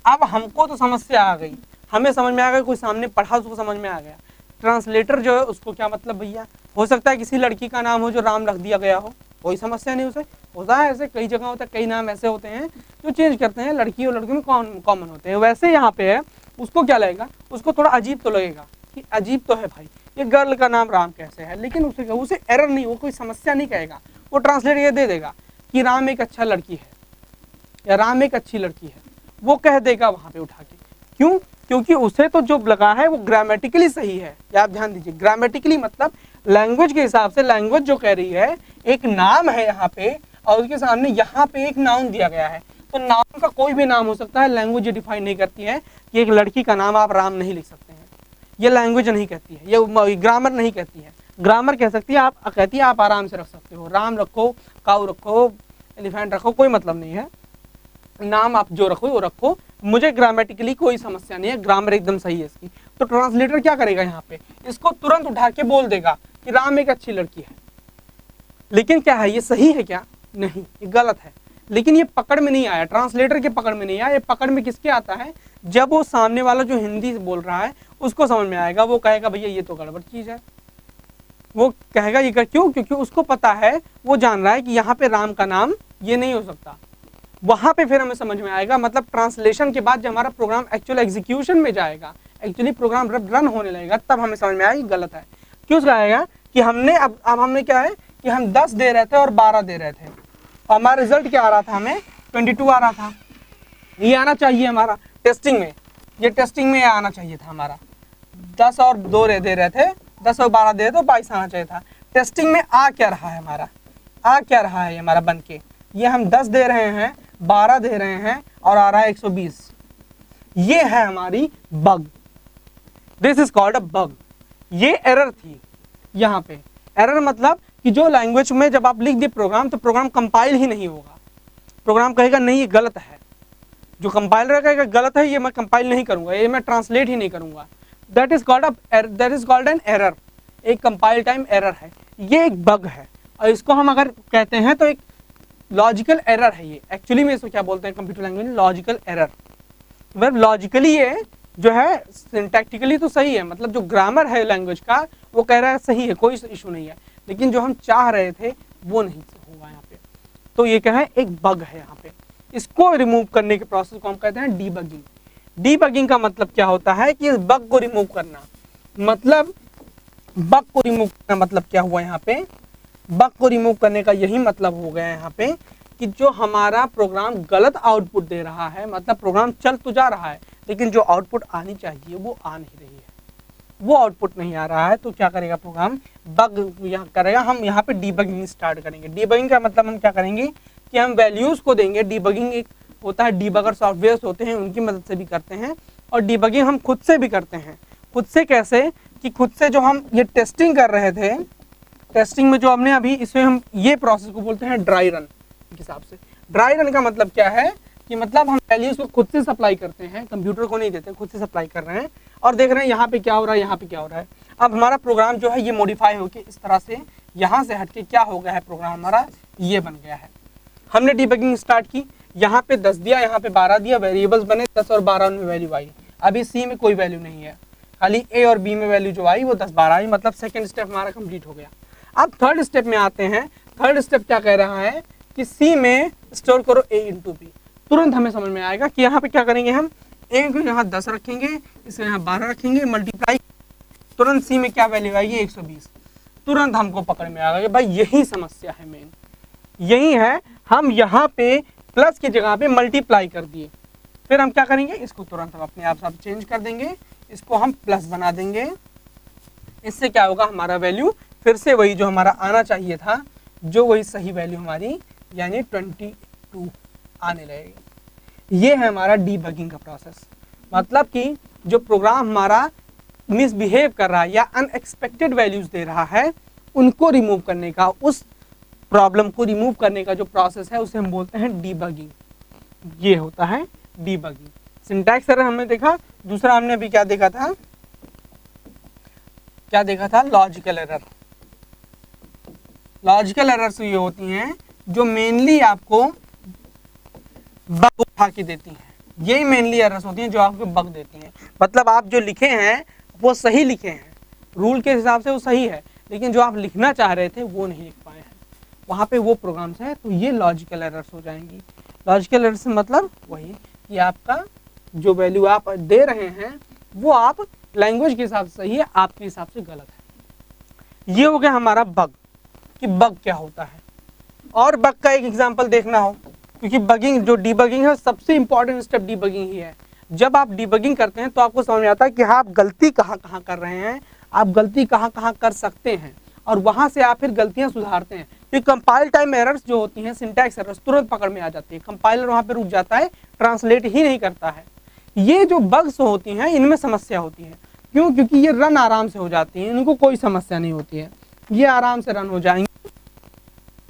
अब हमको तो समस्या आ गई। हमें समझ में आ गया, कोई सामने पढ़ा उसको समझ में आ गया। ट्रांसलेटर जो है, उसको क्या मतलब भैया? हो सकता है किसी लड़की का नाम हो जो राम रख दिया गया हो। कोई समस्या नहीं उसे। होता है ऐसे, कई जगह होता है, कई नाम ऐसे होते हैं जो चेंज करते हैं। लड़की और लड़के में कौन कॉमन होते हैं। वैसे यहाँ पे है, उसको क्या लगेगा? उसको थोड़ा अजीब तो लगेगा कि अजीब तो है भाई। ये गर्ल का नाम राम कैसे है? लेकिन उसे उसे एरर नहीं, वो कोई समस्या नहीं कहेगा। वो ट्रांसलेट ये दे देगा। कि राम एक अच्छा लड़की है, या राम एक अच्छी लड़की है, वो कह देगा वहाँ पे उठा के। क्यों? क्योंकि उसे तो जो लगा है वो ग्रामेटिकली सही है। या आप ध्यान दीजिए ग्रामेटिकली मतलब लैंग्वेज के हिसाब से लैंग्वेज जो कह रही है, एक नाम है यहाँ पे, और उसके सामने यहाँ पे एक नाउन दिया गया है। तो नाम का कोई भी नाम हो सकता है लैंग्वेज ये डिफाइन नहीं करती है कि एक लड़की का नाम आप राम नहीं लिख सकते हैं। ये लैंग्वेज नहीं कहती है, ये ग्रामर नहीं कहती है। ग्रामर कह सकती है, आप कहती है, आप आराम से रख सकते हो। राम रखो, काऊ रखो, एलिफेंट रखो, कोई मतलब नहीं है। नाम आप जो रखो, वो रखो। मुझे ग्रामेटिकली कोई समस्या नहीं है ग्रामर एकदम सही है इसकी। तो ट्रांसलेटर क्या करेगा यहाँ पे? इसको तुरंत उठा के बोल देगा कि राम एक अच्छी लड़की है। लेकिन क्या है, ये सही है क्या? नहीं, ये गलत है। लेकिन ये पकड़ में नहीं आया। ट्रांसलेटर के पकड़ में नहीं आया। ये पकड़ में किसके आता है? जब वो सामने वाला जो हिंदी बोल रहा है, उसको समझ में आएगा। वो कहेगा, भैया, ये तो गड़बड़ चीज़ है। वो कहेगा, ये कर क्यों? क्योंकि उसको पता है, वो जान रहा है कि यहाँ पे राम का नाम ये नहीं हो सकता। वहाँ पे फिर हमें समझ में आएगा मतलब ट्रांसलेशन के बाद जब हमारा प्रोग्राम एक्चुअल एग्जीक्यूशन में जाएगा एक्चुअली प्रोग्राम जब रन होने लगेगा, तब हमें समझ में आएगा गलत है। क्यों आएगा? कि हमने अब अब हमने क्या है कि हम 10 दे रहे थे और 12 दे रहे थे। हमारा रिज़ल्ट क्या आ रहा था हमें? 22 आ रहा था। ये आना चाहिए हमारा टेस्टिंग में। ये टेस्टिंग में आना चाहिए था हमारा। 10 और दो दे रहे थे। 10 और 12 दे तो बाईस आना चाहिए था। टेस्टिंग में आ क्या रहा है हमारा? आ क्या रहा है ये हमारा बन के? ये हम 10 दे रहे हैं, बारह दे रहे हैं और आ रहा है 120 ये है हमारी bug this is called a bug ये एरर थी यहाँ पे। एरर मतलब कि जो लैंग्वेज में जब आप लिख दिए प्रोग्राम तो प्रोग्राम कंपाइल ही नहीं होगा। प्रोग्राम कहेगा, नहीं, ये गलत है। जो कंपाइलर कहेगा, गलत है, ये मैं कंपाइल नहीं करूँगा, ये मैं ट्रांसलेट ही नहीं करूँगा। That is called that is called an error एक कंपाइल टाइम एरर है। ये एक बग है। और इसको हम अगर कहते हैं तो एक लॉजिकल एरर है ये। एक्चुअली में इसको क्या बोलते हैं कंप्यूटर लैंग्वेज में लॉजिकल एरर मतलब लॉजिकली ये जो है सिंटैक्टिकली तो सही है। मतलब जो ग्रामर है लैंग्वेज का, वो कह रहा है सही है, कोई इशू नहीं है। लेकिन जो हम चाह रहे थे, वो नहीं हुआ यहाँ पे। तो ये क्या है? एक बग है यहाँ पे। इसको रिमूव करने के प्रोसेस को हम कहते हैं डीबगिंग डीबगिंग का मतलब क्या होता है कि बग को रिमूव करना। मतलब बग को रिमूव करना मतलब क्या हुआ यहाँ पे? बग को रिमूव करने का यही मतलब हो गया यहाँ पे कि जो हमारा प्रोग्राम गलत आउटपुट दे रहा है मतलब प्रोग्राम चल तो जा रहा है, लेकिन जो आउटपुट आनी चाहिए वो आ नहीं रही है। वो आउटपुट नहीं आ रहा है तो क्या करेगा प्रोग्राम बग यहाँ करेगा, हम यहाँ पे डीबगिंग स्टार्ट करेंगे। डीबगिंग का मतलब हम क्या करेंगे कि हम वैल्यूज़ को देंगे डीबगिंग एक होता है डीबगर सॉफ्टवेयर होते हैं, उनकी मदद से भी करते हैं और डीबगिंग हम खुद से भी करते हैं। खुद से कैसे? कि खुद से जो हम ये टेस्टिंग कर रहे थे टेस्टिंग में जो हमने अभी इसमें हम ये प्रोसेस को बोलते हैं ड्राई रन के हिसाब से। ड्राई रन का मतलब क्या है? कि मतलब हम वैल्यूज़ को खुद से सप्लाई करते हैं कंप्यूटर को नहीं देते, खुद से सप्लाई कर रहे हैं और देख रहे हैं यहाँ पे क्या हो रहा है, यहाँ पे क्या हो रहा है। अब हमारा प्रोग्राम जो है ये मॉडिफाई होकर इस तरह से यहाँ से हटके क्या हो गया है प्रोग्राम हमारा ये बन गया है। हमने डिबगिंग स्टार्ट की यहाँ पे दस दिया, यहाँ पे बारह दिया वेरिएबल्स बने दस और बारह में वैल्यू आई। अभी सी में कोई वैल्यू नहीं है। खाली ए और बी में वैल्यू जो आई, वो दस बारह आई मतलब सेकेंड स्टेप हमारा कंप्लीट हो गया। अब थर्ड स्टेप में आते हैं। थर्ड स्टेप क्या कह रहा है कि सी में स्टोर करो ए इंटू बी तुरंत हमें समझ में आएगा कि यहाँ पे क्या करेंगे हम? ए को यहाँ दस रखेंगे इसे यहाँ बारह रखेंगे मल्टीप्लाई तुरंत सी में क्या वैल्यू आएगी एक सौ बीस। तुरंत हमको पकड़ में आएगा कि भाई यही समस्या है मेन यही है, हम यहाँ पे प्लस की जगह पे मल्टीप्लाई कर दिए। फिर हम क्या करेंगे? इसको तुरंत हम अपने आप से चेंज कर देंगे। इसको हम प्लस बना देंगे। इससे क्या होगा? हमारा वैल्यू फिर से वही जो हमारा आना चाहिए था, जो वही सही वैल्यू हमारी, यानी ट्वेंटी टू आने लगेगी। ये है हमारा डीबगिंग का प्रोसेस मतलब कि जो प्रोग्राम हमारा मिसबिहेव कर रहा है या अनएक्सपेक्टेड वैल्यूज़ दे रहा है, उनको रिमूव करने का उस प्रॉब्लम को रिमूव करने का जो प्रोसेस है, उसे हम बोलते हैं डीबगिंग ये होता है डीबगिंग सिंटैक्स एरर हमने देखा, दूसरा हमने अभी क्या देखा था? क्या देखा था? लॉजिकल एरर लॉजिकल एरर्स ये होती हैं, जो मेनली आपको बग उठा के देती हैं. यही मेनली एरर्स होती हैं, जो आपको बग देती हैं. मतलब आप जो लिखे हैं, वो सही लिखे हैं. रूल के हिसाब से वो सही है, लेकिन जो आप लिखना चाह रहे थे, वो नहीं लिख पाए हैं. वहाँ पे वो प्रोग्राम्स हैं तो ये लॉजिकल एरर्स हो जाएँगी। लॉजिकल एरर्स मतलब वही कि आपका जो वैल्यू आप दे रहे हैं वो आप लैंग्वेज के हिसाब से सही है आपके हिसाब से गलत है। ये हो गया हमारा बग कि बग क्या होता है। और बग का एक एग्ज़ाम्पल देखना हो क्योंकि बगिंग जो डीबगिंग है सबसे इंपॉर्टेंट स्टेप डीबगिंग ही है। जब आप डीबगिंग करते हैं तो आपको समझ में आता है कि हाँ, आप गलती कहाँ कहाँ कर रहे हैं आप गलती कहाँ कहाँ कर सकते हैं। और वहाँ से आप फिर गलतियाँ सुधारते हैं। क्योंकि कंपाइल टाइम एरर्स जो होती हैं सिंटैक्स एरर्स तुरंत पकड़ में आ जाती है। कंपाइलर वहाँ पर रुक जाता है ट्रांसलेट ही नहीं करता है। ये जो बग्स होती हैं, इनमें समस्या होती है। क्यों? क्योंकि ये रन आराम से हो जाती हैं, इनको कोई समस्या नहीं होती है। ये आराम से रन हो जाएँगे।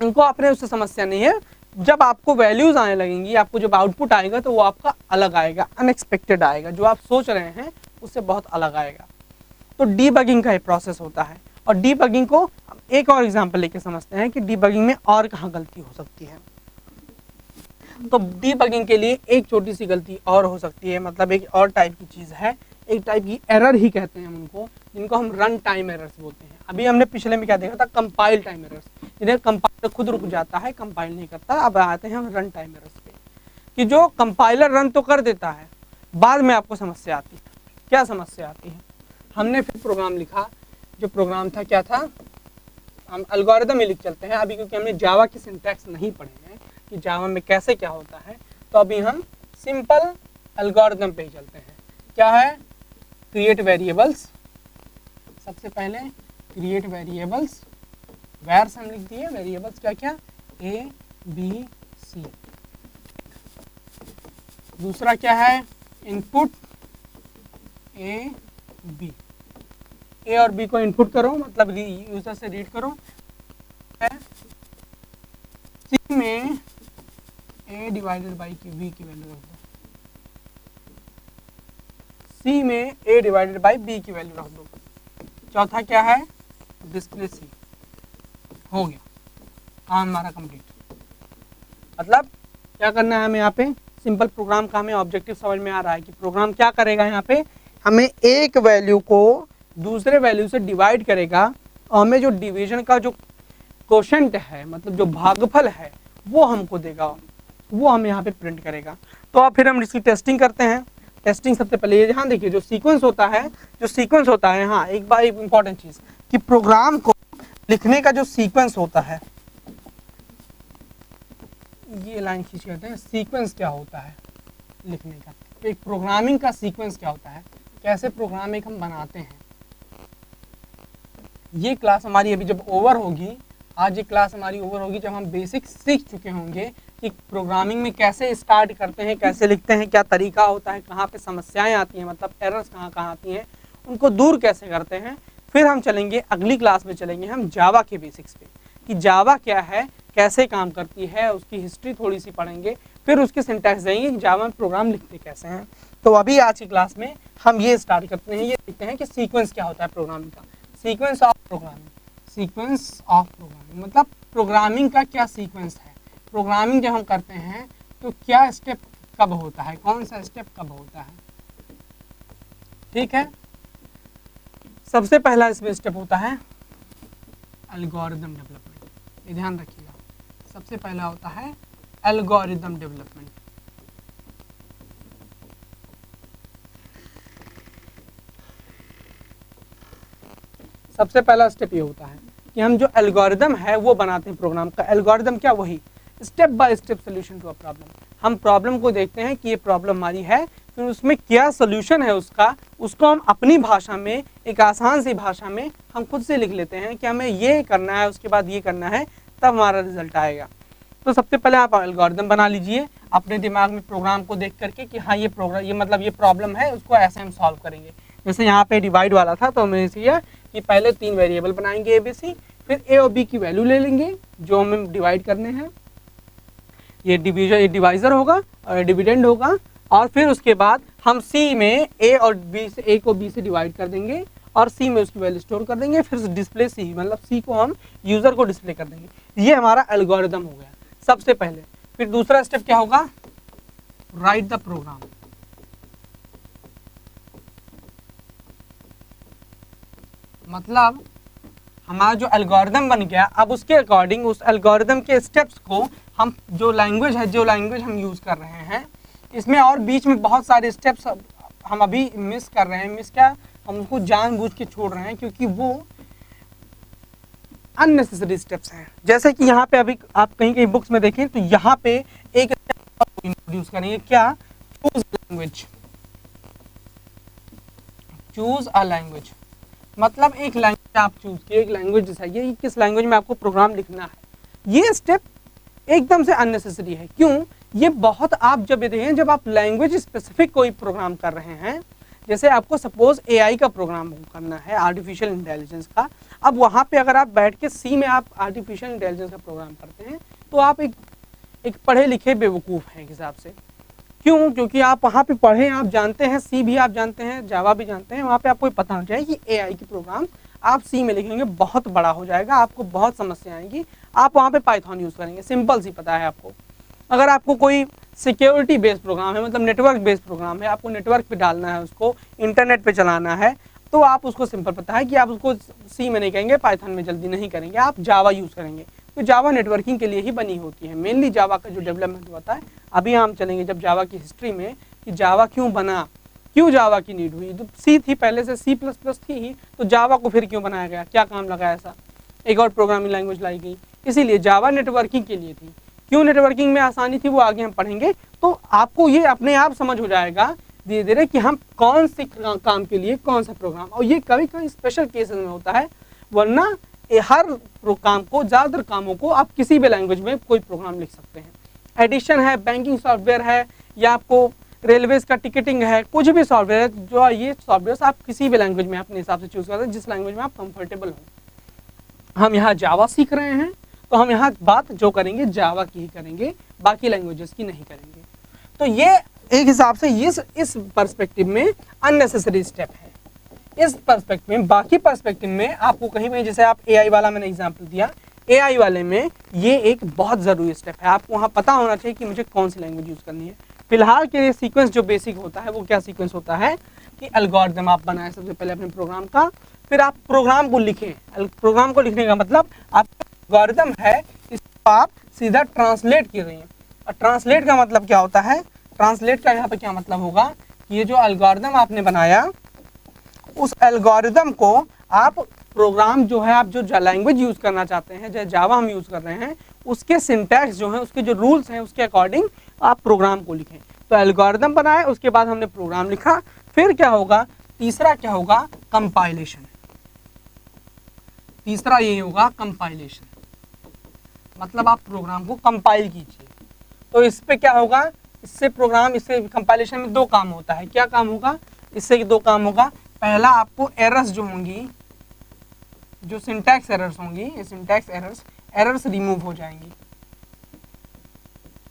इनको अपने उससे समस्या नहीं है। जब आपको वैल्यूज़ आने लगेंगी, आपको जब आउटपुट आएगा तो वो आपका अलग आएगा अनएक्सपेक्टेड आएगा। जो आप सोच रहे हैं, उससे बहुत अलग आएगा। तो डीबगिंग का ये प्रोसेस होता है। और डीबगिंग को एक और एग्जांपल लेके समझते हैं कि डीबगिंग में और कहाँ गलती हो सकती है। तो डीबगिंग के लिए एक छोटी सी गलती और हो सकती है मतलब एक और टाइप की चीज़ है। एक टाइप की एरर ही कहते हैं हम उनको, जिनको हम रन टाइम एरर्स बोलते हैं। अभी हमने पिछले में क्या देखा था? कंपाइल टाइम एरर्स जिन्हें कंपाइलर खुद रुक जाता है कंपाइल नहीं करता। अब आते हैं हम रन टाइम एरर्स पे। कि जो कंपाइलर रन तो कर देता है, बाद में आपको समस्या आती है। क्या समस्या आती है? हमने फिर प्रोग्राम लिखा जो प्रोग्राम था, क्या था? हम अलगोरिदम में लिख चलते हैं। अभी क्योंकि हमने जावा की सिंटैक्स नहीं पढ़े हैं कि जावा में कैसे क्या होता है तो अभी हम सिंपल अलगोरिदम पे ही चलते हैं। क्या है? क्रिएट वेरिएबल्स सबसे पहले क्रिएट वेरिएबल्स वैर्स हम लिख दिए? वेरिएबल्स क्या क्या? ए बी सी दूसरा क्या है? इनपुट ए बी ए और बी को इनपुट करो मतलब यूज़र से रीड करो। सी में ए डिवाइडेड बाई की बी की वैल्यू रख। दो सी में ए डिवाइडेड बाई बी की वैल्यू रख दो। चौथा क्या है? डिस्प्ले सी हो गया। काम हमारा कंप्लीट मतलब क्या करना है हमें यहाँ पे? सिंपल प्रोग्राम का हमें ऑब्जेक्टिव समझ में आ रहा है कि प्रोग्राम क्या करेगा यहाँ पे? हमें एक वैल्यू को दूसरे वैल्यू से डिवाइड करेगा, हमें जो डिवीज़न का जो क्वेश्चन है मतलब जो भागफल है, वो हमको देगा। वो हम यहाँ पे प्रिंट करेगा। तो अब फिर हम इसकी टेस्टिंग करते हैं। टेस्टिंग सबसे पहले ये यहाँ देखिए, जो सीक्वेंस होता है, जो सीक्वेंस होता है हाँ एक बार एक इंपॉर्टेंट चीज़ कि प्रोग्राम को लिखने का जो सीक्वेंस होता है, ये लाइन खींच कहते हैं। सीक्वेंस क्या होता है लिखने का? एक प्रोग्रामिंग का सीक्वेंस क्या होता है? कैसे प्रोग्राम एक हम बनाते हैं? ये क्लास हमारी अभी जब ओवर होगी, आज ये क्लास हमारी ओवर होगी, जब हम बेसिक सीख चुके होंगे कि प्रोग्रामिंग में कैसे स्टार्ट करते हैं, कैसे लिखते हैं, क्या तरीका होता है, कहाँ पे समस्याएँ आती हैं मतलब एरर्स कहाँ कहाँ आती हैं, उनको दूर कैसे करते हैं, फिर हम चलेंगे, अगली क्लास में चलेंगे हम जावा के बेसिक्स पे, कि जावा क्या है, कैसे काम करती है, उसकी हिस्ट्री थोड़ी सी पढ़ेंगे, फिर उसके सिंटैक्स देंगे कि जावा में प्रोग्राम लिखते कैसे हैं। तो अभी आज की क्लास में हम ये स्टार्ट करते हैं, ये देखते हैं कि सीक्वेंस क्या होता है प्रोग्रामिंग का। Sequence of programming sequence of programming मतलब प्रोग्रामिंग का क्या सीक्वेंस है? प्रोग्रामिंग जब हम करते हैं तो क्या स्टेप कब होता है? कौन सा स्टेप कब होता है? ठीक है? सबसे पहला इसमें स्टेप होता है एल्गोरिदम डेवलपमेंट ये ध्यान रखिएगा। सबसे पहला होता है एल्गोरिदम डेवलपमेंट सबसे पहला स्टेप ये होता है कि हम जो एल्गोरिदम है, वो बनाते हैं प्रोग्राम का। एल्गोरिदम क्या? वही। Step by step solution to a problem हम प्रॉब्लम को देखते हैं कि ये प्रॉब्लम हमारी है, फिर उसमें क्या सोल्यूशन है उसका, उसको हम अपनी भाषा में, एक आसान सी भाषा में हम खुद से लिख लेते हैं कि हमें ये करना है, उसके बाद ये करना है, तब हमारा रिज़ल्ट आएगा। तो सबसे पहले आप एल्गोरिदम बना लीजिए, अपने दिमाग में प्रोग्राम को देख करके कि हाँ ये प्रोग्राम ये मतलब ये प्रॉब्लम है, उसको ऐसे हम सॉल्व करेंगे। जैसे यहाँ पे डिवाइड वाला था तो हमने किया कि पहले तीन वेरिएबल बनाएँगे ए बी सी फिर ए और बी की वैल्यू ले लेंगे, जो हमें डिवाइड करने हैं। ये डिविजन ये डिवाइज़र होगा और डिविडेंड होगा। और फिर उसके बाद हम सी में ए और बी से ए को बी से डिवाइड कर देंगे और सी में उसकी वैल्यू स्टोर कर देंगे। फिर डिस्प्ले सी मतलब सी को हम यूज़र को डिस्प्ले कर देंगे। ये हमारा एल्गोरिदम हो गया सबसे पहले। फिर दूसरा स्टेप क्या होगा? राइट द प्रोग्राम मतलब हमारा जो एल्गोरिदम बन गया, अब उसके अकॉर्डिंग उस एल्गोरिदम के स्टेप्स को हम जो लैंग्वेज है, जो लैंग्वेज हम यूज़ कर रहे हैं, इसमें और बीच में बहुत सारे स्टेप्स हम अभी मिस कर रहे हैं। मिस क्या? हम उसको जानबूझ के छोड़ रहे हैं क्योंकि वो अननेसेसरी स्टेप्स हैं। जैसे कि यहाँ पे अभी आप कहीं कहीं बुक्स में देखें तो यहाँ पे एक इंट्रोड्यूस करेंगे क्या? Choose language choose a language मतलब एक लैंग्वेज आप चूज़ किए, एक लैंग्वेज डिसाइड किस लैंग्वेज में आपको प्रोग्राम लिखना है? ये स्टेप एकदम से अननेसेसरी है। क्यों? ये बहुत आप जब देखें जब आप लैंग्वेज स्पेसिफिक कोई प्रोग्राम कर रहे हैं, जैसे आपको सपोज़ एआई का प्रोग्राम करना है आर्टिफिशियल इंटेलिजेंस का, अब वहाँ पे अगर आप बैठ के सी में आप आर्टिफिशियल इंटेलिजेंस का प्रोग्राम करते हैं तो आप एक एक पढ़े लिखे बेवकूफ़ हैं हिसाब से। क्यों? क्योंकि आप वहाँ पे पढ़े, आप जानते हैं सी भी आप जानते हैं जावा भी जानते हैं, वहाँ पे आपको पता होना चाहिए कि एआई की प्रोग्राम आप सी में लिखेंगे, बहुत बड़ा हो जाएगा, आपको बहुत समस्या आएँगी। आप वहाँ पे पाइथन यूज़ करेंगे सिंपल सी पता है आपको। अगर आपको कोई सिक्योरिटी बेस्ड प्रोग्राम है मतलब नेटवर्क बेस्ड प्रोग्राम है, आपको नेटवर्क पे डालना है उसको इंटरनेट पे चलाना है तो आप उसको सिंपल पता है कि आप उसको सी में नहीं करेंगे पाइथन में जल्दी नहीं करेंगे, आप जावा यूज़ करेंगे। तो जावा नेटवर्किंग के लिए ही बनी होती है। मेनली जावा का जो डेवलपमेंट होता है अभी हम चलेंगे जब जावा की हिस्ट्री में कि जावा क्यों बना, क्यों जावा की नीड हुई। तो सी थी पहले से सी प्लस प्लस थी ही तो जावा को फिर क्यों बनाया गया, क्या काम लगा ऐसा? एक और प्रोग्रामिंग लैंग्वेज लाई गई। इसीलिए जावा नेटवर्किंग के लिए थी। क्यों नेटवर्किंग में आसानी थी, वो आगे हम पढ़ेंगे। तो आपको ये अपने आप समझ हो जाएगा धीरे धीरे कि हम कौन से काम के लिए कौन सा प्रोग्राम और ये कभी कभी स्पेशल केसेस में होता है, वरना हर काम को, ज़्यादातर कामों को आप किसी भी लैंग्वेज में कोई प्रोग्राम लिख सकते हैं। एडिशन है बैंकिंग सॉफ्टवेयर है, या आपको रेलवेज का टिकटिंग है, कुछ भी सॉफ्टवेयर है, जो ये सॉफ्टवेयर आप किसी भी लैंग्वेज में अपने हिसाब से चूज़ कर करते हैं, जिस लैंग्वेज में आप कंफर्टेबल हों। हम यहाँ जावा सीख रहे हैं तो हम यहाँ बात जो करेंगे जावा की ही करेंगे, बाकी लैंग्वेजेस की नहीं करेंगे। तो ये एक हिसाब से ये इस पर्सपेक्टिव में अननेसेसरी स्टेप है। इस पर्सपेक्टिव में, बाकी पर्सपेक्टिव में आपको कहीं भी जैसे आप एआई वाला मैंने एग्ज़ाम्पल दिया एआई वाले में ये एक बहुत ज़रूरी स्टेप है। आपको वहाँ पता होना चाहिए कि मुझे कौन सी लैंग्वेज यूज़ करनी है। फ़िलहाल के लिए सीक्वेंस जो बेसिक होता है, वो क्या सीक्वेंस होता है कि अलगोरिदम आप बनाए सबसे पहले अपने प्रोग्राम का, फिर आप प्रोग्राम को लिखें। प्रोग्राम को लिखने का मतलब आप एल्गोरिदम है, इसको आप सीधा ट्रांसलेट कर रही हैं। और ट्रांसलेट का मतलब क्या होता है? ट्रांसलेट का यहाँ पर क्या मतलब होगा? ये जो एल्गोरिदम आपने बनाया उस एल्गोरिदम को आप प्रोग्राम जो है, आप जो लैंग्वेज यूज़ करना चाहते हैं, जैसे जावा हम यूज़ कर रहे हैं, उसके सिंटैक्स जो है, उसके जो रूल्स हैं, उसके अकॉर्डिंग आप प्रोग्राम को लिखें। तो एल्गोरिदम बनाए, उसके बाद हमने प्रोग्राम लिखा। फिर क्या होगा? तीसरा क्या होगा? कंपाइलेशन तीसरा ये होगा कंपाइलेशन मतलब आप प्रोग्राम को कंपाइल कीजिए। तो इस पर क्या होगा? इससे प्रोग्राम इससे कंपाइलेशन में दो काम होता है। क्या काम होगा? इससे दो काम होगा। पहला आपको एरर्स जो होंगी, जो सिंटैक्स एरर्स होंगी, ये सिंटैक्स एरर्स एरर्स रिमूव हो जाएँगी।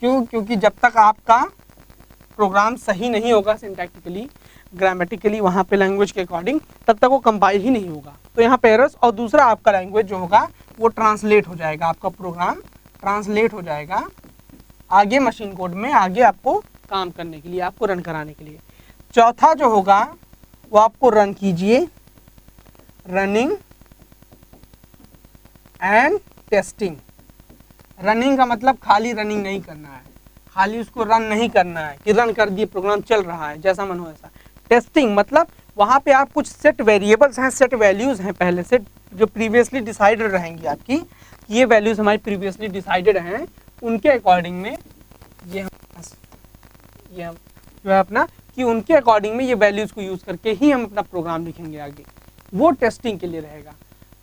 क्यों? क्योंकि जब तक आपका प्रोग्राम सही नहीं होगा सिंटैक्टिकली ग्रामेटिकली वहाँ पे लैंग्वेज के अकॉर्डिंग तब तक वो कंपाइल ही नहीं होगा। तो यहाँ पे एरर्स और दूसरा आपका लैंग्वेज जो होगा, वो ट्रांसलेट हो जाएगा। आपका प्रोग्राम ट्रांसलेट हो जाएगा आगे मशीन कोड में, आगे आपको काम करने के लिए, आपको रन कराने के लिए। चौथा जो होगा वो आपको रन कीजिए। रनिंग एंड टेस्टिंग रनिंग का मतलब खाली रनिंग नहीं करना है। खाली उसको रन नहीं करना है कि रन कर दिए प्रोग्राम चल रहा है, जैसा मन हो ऐसा टेस्टिंग मतलब वहाँ पे आप कुछ सेट वेरिएबल्स हैं सेट वैल्यूज़ हैं पहले से, जो प्रीवियसली डिसाइडेड रहेंगी आपकी। ये वैल्यूज़ हमारी प्रीवियसली डिसाइडेड हैं, उनके अकॉर्डिंग में ये हम ये हम जो है अपना कि उनके अकॉर्डिंग में ये वैल्यूज़ को यूज़ करके ही हम अपना प्रोग्राम लिखेंगे आगे। वो टेस्टिंग के लिए रहेगा।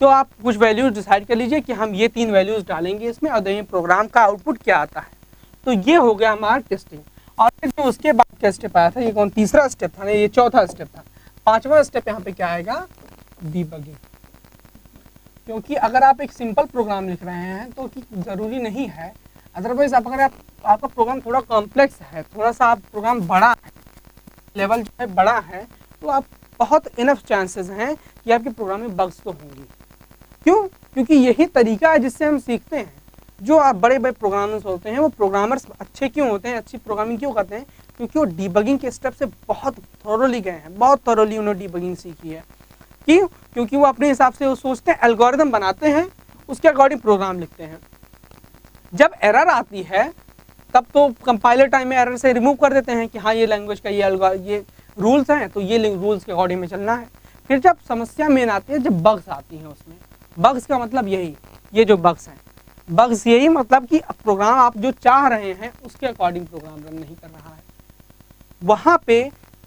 तो आप कुछ वैल्यूज़ डिसाइड कर लीजिए कि हम ये तीन वैल्यूज़ डालेंगे इसमें, और देखिए प्रोग्राम का आउटपुट क्या आता है। तो ये हो गया हमारा टेस्टिंग और फिर जो उसके बाद क्या स्टेप आया था, ये कौन? तीसरा स्टेप था ना, ये चौथा स्टेप था। पांचवा स्टेप यहाँ पे क्या आएगा? डीबगिंग क्योंकि अगर आप एक सिंपल प्रोग्राम लिख रहे हैं तो ज़रूरी नहीं है। अदरवाइज़ आप अगर आप, आपका प्रोग्राम थोड़ा कॉम्प्लेक्स है, थोड़ा सा आप प्रोग्राम बड़ा लेवल जो है बड़ा है तो आप बहुत इनफ चांसेस हैं कि आपके प्रोग्राम में बग्स तो होंगी। क्यों? क्योंकि यही तरीका है जिससे हम सीखते हैं। जो आप बड़े बड़े प्रोग्रामर्स होते हैं, वो प्रोग्रामर्स अच्छे क्यों होते हैं, अच्छी प्रोग्रामिंग क्यों करते हैं? क्योंकि वो डीबगिंग के स्टेप से बहुत थोरोली गए हैं, बहुत थोरोली उन्होंने डीबगिंग सीखी है। क्यों? क्योंकि वो अपने हिसाब से वो सोचते हैं एल्गोरिदम बनाते हैं, उसके अकॉर्डिंग प्रोग्राम लिखते हैं। जब एरर आती है तब तो कंपाइलर टाइम में एरर से रिमूव कर देते हैं कि हाँ ये लैंग्वेज का ये ये रूल्स हैं तो ये रूल्स के अकॉर्डिंग में चलना है। फिर जब समस्या मेन आती है, जब बग्स आती हैं उसमें। बग्स का मतलब यही, ये जो बग्स हैं। बग्स यही मतलब कि प्रोग्राम आप जो चाह रहे हैं, उसके अकॉर्डिंग प्रोग्राम रन नहीं कर रहा है। वहाँ पे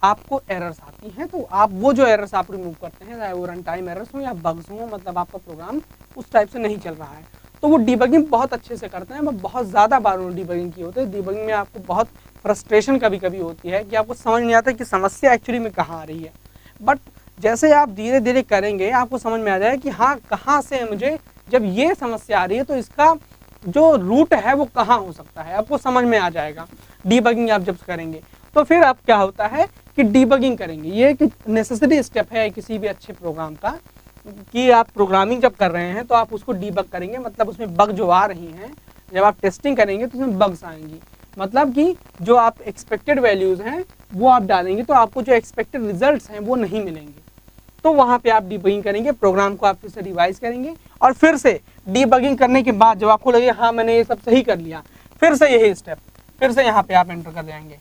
आपको एरर्स आती हैं तो आप वो जो एरर्स आप रिमूव करते हैं, चाहे वो रन टाइम एरर्स हो या बग्स हों मतलब आपका प्रोग्राम उस टाइप से नहीं चल रहा है। तो वो डीबगिंग बहुत अच्छे से करते हैं, मैं बहुत ज़्यादा बार उन्होंने डीबगिंग की होती है। डीबगिंग में आपको बहुत फ्रस्ट्रेशन कभी कभी होती है कि आपको समझ नहीं आता कि समस्या एक्चुअली में कहाँ आ रही है। बट जैसे आप धीरे धीरे करेंगे, आपको समझ में आ जाए कि हाँ कहाँ से मुझे जब ये समस्या आ रही है तो इसका जो रूट है वो कहाँ हो सकता है? आपको समझ में आ जाएगा। डीबगिंग आप जब करेंगे तो फिर आप क्या होता है कि डीबगिंग करेंगे। ये एक नेसेसरी स्टेप है किसी भी अच्छे प्रोग्राम का। कि आप प्रोग्रामिंग जब कर रहे हैं तो आप उसको डीबग करेंगे मतलब उसमें बग जो आ रही हैं, जब आप टेस्टिंग करेंगे तो उसमें बग्स आएँगी। मतलब कि जो आप एक्सपेक्टेड वैल्यूज़ हैं, वो आप डालेंगे तो आपको जो एक्सपेक्टेड रिजल्ट्स हैं, वो नहीं मिलेंगे। तो वहाँ पे आप डीबगिंग करेंगे प्रोग्राम को आप फिर से रिवाइज करेंगे, और फिर से डीबगिंग करने के बाद जब आपको लगे हाँ मैंने ये सब सही कर लिया, फिर से यही स्टेप फिर से यहाँ पे आप एंटर कर जाएँगे।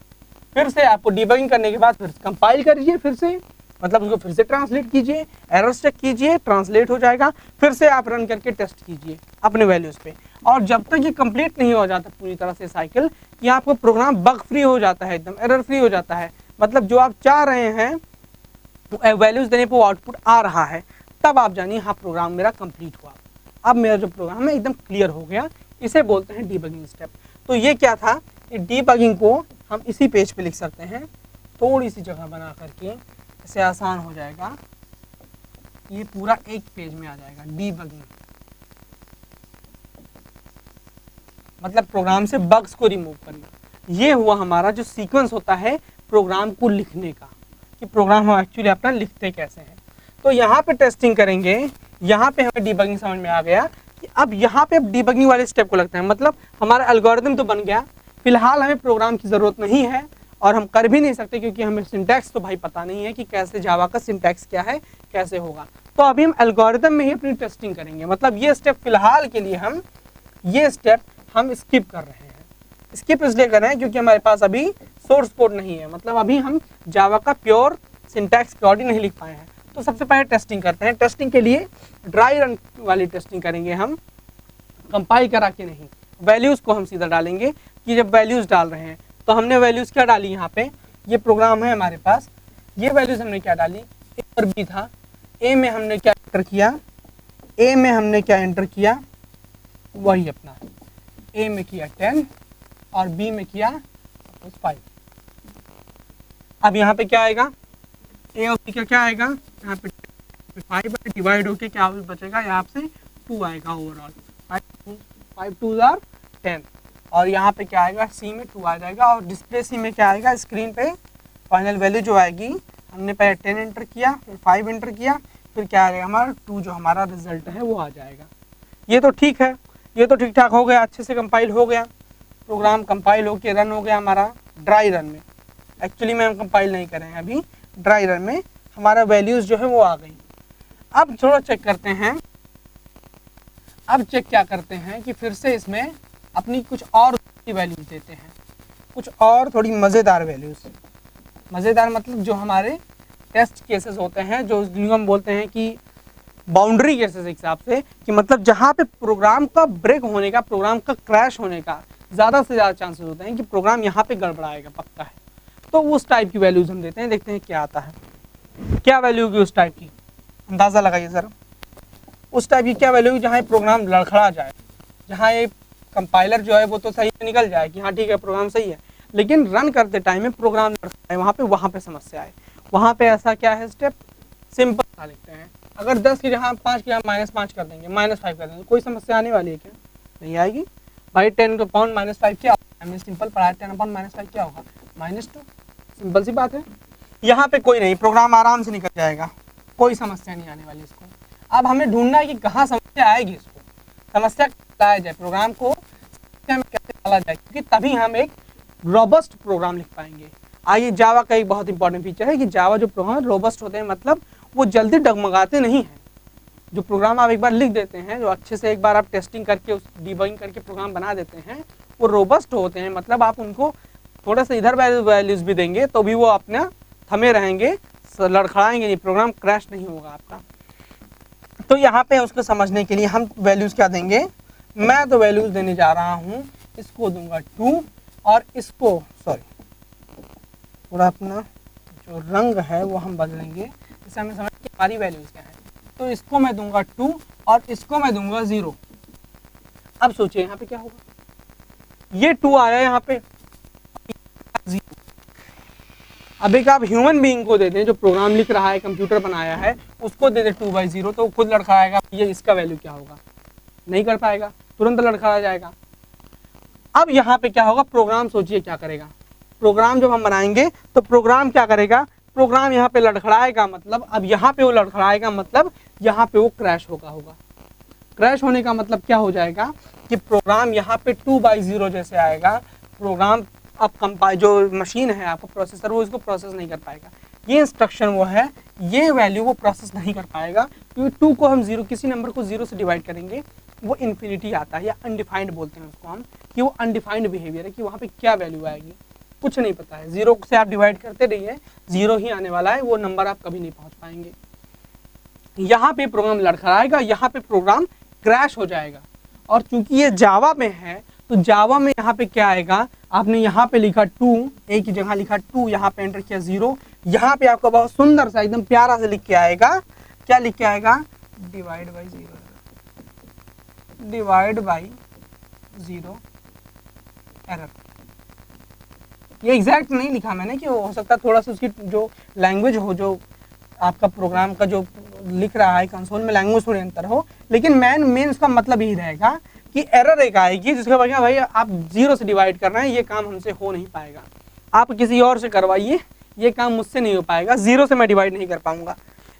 फिर से आपको डीबगिंग करने के बाद, फिर कंपाइल करिए, फिर से मतलब उसको फिर से ट्रांसलेट कीजिए एरर्स चेक कीजिए ट्रांसलेट हो जाएगा, फिर से आप रन करके टेस्ट कीजिए अपने वैल्यूज़ पे। और जब तक ये कंप्लीट नहीं हो जाता पूरी तरह से साइकिल कि आपको प्रोग्राम बग फ्री हो जाता है, एकदम एरर फ्री हो जाता है। मतलब जो आप चाह रहे हैं वैल्यूज़ देने पर आउटपुट आ रहा है, तब आप जानिए हाँ प्रोग्राम मेरा कंप्लीट हुआ। अब मेरा जो प्रोग्राम है, एकदम क्लियर हो गया, इसे बोलते हैं डीबगिंग स्टेप तो ये क्या था? डीबगिंग को हम इसी पेज पे लिख सकते हैं, थोड़ी सी जगह बना करके। इसे आसान हो जाएगा। ये पूरा एक पेज में आ जाएगा डीबगिंग मतलब प्रोग्राम से बग्स को रिमूव करना। ये हुआ हमारा जो सीक्वेंस होता है प्रोग्राम को लिखने का, कि प्रोग्राम हम एक्चुअली अपना लिखते कैसे हैं। तो यहाँ पे टेस्टिंग करेंगे, यहाँ पे हमें डीबगिंग समझ में आ गया कि अब यहाँ पे अब डीबगिंग वाले स्टेप को लगता है। मतलब हमारा एल्गोरिदम तो बन गया, फ़िलहाल हमें प्रोग्राम की ज़रूरत नहीं है और हम कर भी नहीं सकते क्योंकि हमें सिंटैक्स तो भाई पता नहीं है कि कैसे जावा का सिंटैक्स क्या है, कैसे होगा। तो अभी हम एल्गोरिदम में ही अपनी टेस्टिंग करेंगे। मतलब ये स्टेप फ़िलहाल के लिए हम, ये स्टेप हम स्किप कर रहे हैं। स्किप इसलिए कर रहे हैं क्योंकि हमारे पास अभी सोर्स कोड नहीं है। मतलब अभी हम जावा का प्योर सिंटैक्स कोड नहीं लिख पाए हैं। तो सबसे पहले टेस्टिंग करते हैं। टेस्टिंग के लिए ड्राई रन वाली टेस्टिंग करेंगे हम। कंपाइल करा के नहीं। वैल्यूज़ को हम सीधा डालेंगे कि जब वैल्यूज़ डाल रहे हैं तो हमने वैल्यूज़ क्या डाली यहाँ पे? ये प्रोग्राम है हमारे पास। ये वैल्यूज़ हमने क्या डाली? ए और बी था। ए में हमने क्या एंटर किया? ए में हमने क्या एंटर किया? वही अपना। ए में किया टेन और बी में किया फाइव अब यहाँ पे क्या आएगा? ए और बी का क्या आएगा? यहाँ पे फाइव डिवाइड होके क्या बचेगा? यहाँ से टू आएगा overall five two five two ज़ार टेन और यहाँ पे क्या आएगा? सी में टू आ जाएगा और डिस्प्ले सी में क्या आएगा? स्क्रीन पे फाइनल वैल्यू जो आएगी, हमने पहले टेन एंटर किया, फिर फाइव एंटर किया, फिर क्या आ हमारा? टू जो हमारा रिज़ल्ट है वो आ जाएगा। ये तो ठीक है। ये तो ठीक ठाक हो गया, अच्छे से कंपाइल हो गया। प्रोग्राम कंपाइल होके रन हो गया हमारा ड्राई रन में। एक्चुअली में हम कंपाइल नहीं करेंगे अभी। ड्राई रन में हमारा वैल्यूज़ जो है वो आ गई। अब थोड़ा चेक करते हैं। अब चेक क्या करते हैं कि फिर से इसमें अपनी कुछ और वैल्यूज़ देते हैं। कुछ और थोड़ी मज़ेदार वैल्यूज़ मज़ेदार मतलब जो हमारे टेस्ट केसेस होते हैं, जो जिनको हम बोलते हैं कि बाउंड्री केसेस हिसाब से, कि मतलब जहाँ पे प्रोग्राम का ब्रेक होने का प्रोग्राम का क्रैश होने का ज़्यादा से ज़्यादा चांसेस होते हैं कि प्रोग्राम यहाँ पे गड़बड़ाएगा, पक्का है। तो उस टाइप की वैल्यूज़ हम देते हैं, देखते हैं क्या आता है। क्या वैल्यू होगी उस टाइप की? अंदाज़ा लगाइए सर उस टाइप की क्या वैल्यू होगी जहाँ प्रोग्राम लड़खड़ा जाए, जहाँ ये कंपाइलर जो है वो तो सही निकल जाए कि हाँ ठीक है प्रोग्राम सही है। लेकिन रन करते टाइम में प्रोग्राम है, वहाँ पे वहाँ पे समस्या है। वहाँ पे ऐसा क्या है स्टेप सिंपल सा लिखते हैं। अगर दस की जहाँ पाँच की जहाँ माइनस पाँच कर देंगे माइनस फाइव कर देंगे, कोई समस्या आने वाली है क्या? नहीं आएगी। भाई टेन का पाउंड माइनस फाइव क्या हमने सिंपल पढ़ाया टेन पाउंड माइनस फाइव क्या होगा? माइनस टू सिंपल सी बात है। यहाँ पे कोई नहीं प्रोग्राम आराम से निकल जाएगा। कोई समस्या नहीं आने वाली इसको। अब हमें ढूंढना है कि कहाँ समस्या आएगी इसको। समस्या लाया जाए प्रोग्राम को कैसे डाला जाए, क्योंकि तभी हम एक रोबस्ट प्रोग्राम लिख पाएँगे। आइए जावा का एक बहुत इंपॉर्टेंट फीचर है कि जावा जो प्रोग्राम रोबस्ट होते हैं मतलब वो जल्दी डगमगाते नहीं हैं। जो प्रोग्राम आप एक बार लिख देते हैं, जो अच्छे से एक बार आप टेस्टिंग करके उस डिबगिंग करके प्रोग्राम बना देते हैं, वो रोबस्ट होते हैं। मतलब आप उनको थोड़ा सा इधर वैल्यूज़ भी देंगे तो भी वो अपना थमे रहेंगे, लड़खड़ाएँगे नहीं प्रोग्राम क्रैश नहीं होगा आपका। तो यहाँ पे उसको समझने के लिए हम वैल्यूज़ क्या देंगे? मैं तो वैल्यूज़ देने जा रहा हूँ, इसको दूँगा टू और इसको सॉरी थोड़ा अपना जो रंग है वो हम बदलेंगे। इससे हमें समझ कि हमारी वैल्यूज़ क्या है। तो इसको मैं दूँगा टू और इसको मैं दूँगा ज़ीरो अब सोचिए यहाँ पे क्या होगा? ये टू आया यहाँ पे अब एक आप ह्यूमन बीइंग को दे दें, जो प्रोग्राम लिख रहा है कंप्यूटर बनाया है, उसको दे दें टू बाई ज़ीरो तो खुद लड़खड़ाएगा ये इसका वैल्यू क्या होगा। नहीं कर पाएगा, तुरंत लड़खड़ा जाएगा। अब यहाँ पे क्या होगा प्रोग्राम सोचिए क्या करेगा। प्रोग्राम जब हम बनाएँगे तो प्रोग्राम क्या करेगा? प्रोग्राम यहाँ पे लड़खड़ाएगा मतलब अब यहाँ पे वो लड़खड़ाएगा मतलब यहाँ पे वो क्रैश होगा होगा। क्रैश होने का मतलब क्या हो जाएगा कि प्रोग्राम यहाँ पे टू बाई ज़ीरो जैसे आएगा। प्रोग्राम अब कंपा जो मशीन है आपका प्रोसेसर वो इसको प्रोसेस नहीं कर पाएगा। ये इंस्ट्रक्शन वो है, ये वैल्यू वो प्रोसेस नहीं कर पाएगा, क्योंकि टू को हम ज़ीरो किसी नंबर को ज़ीरो से डिवाइड करेंगे, वो इन्फिनिटी आता है, या अनडिफाइंड बोलते हैं उसको हम, कि वो अनडिफाइंड बिहेवियर है, कि वहाँ पे क्या वैल्यू आएगी। कुछ नहीं पता है। ज़ीरो से आप डिवाइड करते रहिए ज़ीरो ही आने वाला है, वो नंबर आप कभी नहीं पहुँच पाएँगे। यहाँ पे प्रोग्राम लड़खड़ाएगा, यहाँ पे प्रोग्राम क्रैश हो जाएगा। और चूँकि ये जावा में है तो जावा में यहाँ पे क्या आएगा? आपने यहाँ पे लिखा टू एक ही जगह लिखा टू यहाँ पे एंटर किया ज़ीरो यहाँ पे आपको बहुत सुंदर सा, एकदम प्यारा से लिख के आएगा। क्या लिख के आएगा? Divide by zero divide by zero error ये एग्जैक्ट नहीं लिखा मैंने कि हो सकता है थोड़ा सा उसकी जो लैंग्वेज हो, जो आपका प्रोग्राम का जो लिख रहा है कंसोल में लैंग्वेज थोड़ी अंतर हो। लेकिन मैन मेन उसका मतलब यही रहेगा कि एरर एक आएगी जिसके वजह भाई आप ज़ीरो से डिवाइड कर रहे हैं, ये काम हमसे हो नहीं पाएगा। आप किसी और से करवाइए, ये काम मुझसे नहीं हो पाएगा। ज़ीरो से मैं डिवाइड नहीं कर पाऊँगा।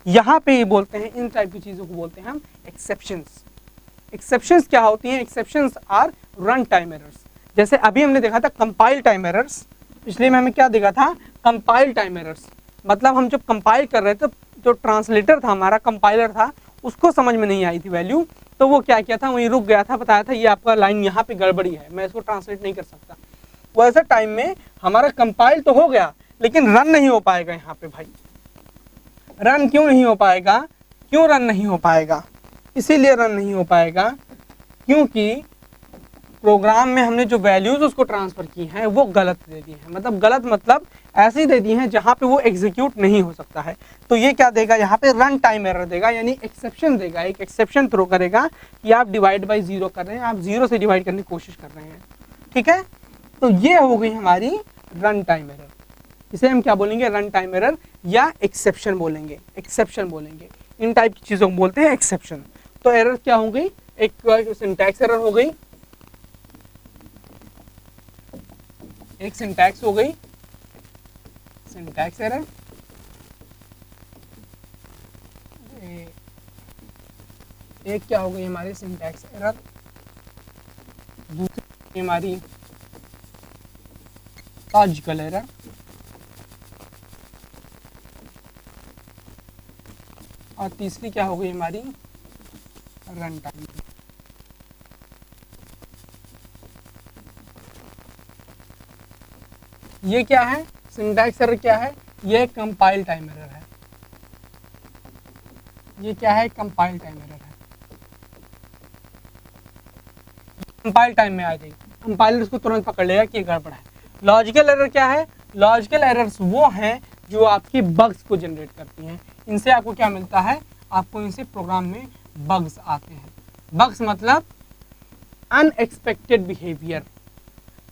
यहाँ पे ये बोलते हैं, इन टाइप की चीज़ों को बोलते हैं हम एक्सेप्शंस एक्सेप्शंस क्या होती हैं? Exceptions are run time errors जैसे अभी हमने देखा था कंपाइल टाइम एरर्स पिछले में हमें क्या देखा था? कंपाइल टाइम एरर्स मतलब हम जब कंपाइल कर रहे थे जो ट्रांसलेटर था, हमारा कंपाइलर था, उसको समझ में नहीं आई थी वैल्यू तो वो क्या किया था? वहीं रुक गया था, बताया था ये आपका लाइन यहाँ पे गड़बड़ी है, मैं इसको ट्रांसलेट नहीं कर सकता। वो ऐसा टाइम में हमारा कंपाइल तो हो गया, लेकिन रन नहीं हो पाएगा यहाँ पे भाई। रन क्यों नहीं हो पाएगा? क्यों रन नहीं हो पाएगा? इसीलिए रन नहीं हो पाएगा, क्योंकि प्रोग्राम में हमने जो वैल्यूज़ उसको ट्रांसफ़र की हैं, वो गलत दे दी हैं। मतलब गलत मतलब ऐसी दे दी हैं जहाँ पे वो एग्जीक्यूट नहीं हो सकता है। तो ये क्या देगा? यहाँ पे रन टाइम एरर देगा, यानी एक्सेप्शन देगा। एक एक्सेप्शन थ्रो करेगा कि आप डिवाइड बाई ज़ीरो कर रहे हैं, आप ज़ीरो से डिवाइड करने की कोशिश कर रहे हैं। ठीक है? तो ये हो गई हमारी रन टाइम एरर इसे हम क्या बोलेंगे? रन टाइम एरर या एक्सेप्शन बोलेंगे। एक्सेप्शन बोलेंगे। इन टाइप की चीज़ों को बोलते हैं एक्सेप्शन तो एरर क्या हो गई? एक सिंटैक्स एरर हो गई। एक सिंटैक्स हो गई। सिंटैक्स एरर एक क्या हो गई हमारी सिंटैक्स एरर दूसरी हमारी लॉजिकल एरर और तीसरी क्या हो गई हमारी रन टाइम ये क्या है? सिंटैक्स एरर क्या है? ये कंपाइल टाइम एरर है। ये क्या है? कंपाइल टाइम एरर है। कंपाइल टाइम में आ जाएगी कंपाइलर इसको तुरंत पकड़ लेगा कि गड़बड़ है। लॉजिकल एरर क्या है? लॉजिकल एरर्स वो हैं जो आपकी बग्स को जनरेट करती हैं। इनसे आपको क्या मिलता है? आपको इनसे प्रोग्राम में बग्स आते हैं। बग्स मतलब अनएक्सपेक्टेड बिहेवियर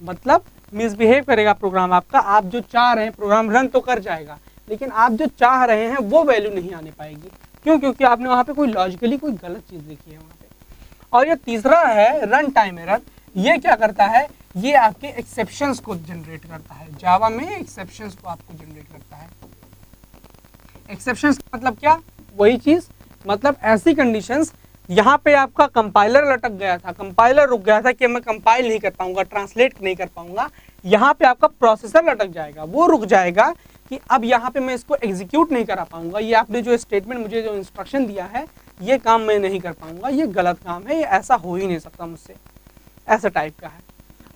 मतलब मिसबिहेव करेगा प्रोग्राम आपका, आप जो चाह रहे हैं प्रोग्राम रन तो कर जाएगा, लेकिन आप जो चाह रहे हैं, वो वैल्यू नहीं आने पाएगी। क्यों? क्योंकि आपने वहाँ पे कोई लॉजिकली कोई गलत चीज़ लिखी है वहाँ पे। और ये तीसरा है रन टाइम एरर ये क्या करता है? ये आपके एक्सेप्शंस को जनरेट करता है। जावा में एक्सेप्शंस को आपको जनरेट करता है। एक्सेप्शंस मतलब क्या? वही चीज़। मतलब ऐसी कंडीशंस यहाँ पे आपका कंपाइलर लटक गया था। कंपाइलर रुक गया था कि मैं कंपाइल नहीं कर पाऊँगा ट्रांसलेट नहीं कर पाऊँगा। यहाँ पे आपका प्रोसेसर लटक जाएगा। वो रुक जाएगा कि अब यहाँ पे मैं इसको एग्जीक्यूट नहीं करा पाऊँगा। ये आपने जो स्टेटमेंट मुझे जो इंस्ट्रक्शन दिया है, ये काम मैं नहीं कर पाऊँगा। ये गलत काम है, ये ऐसा हो ही नहीं सकता मुझसे। ऐसा टाइप का है।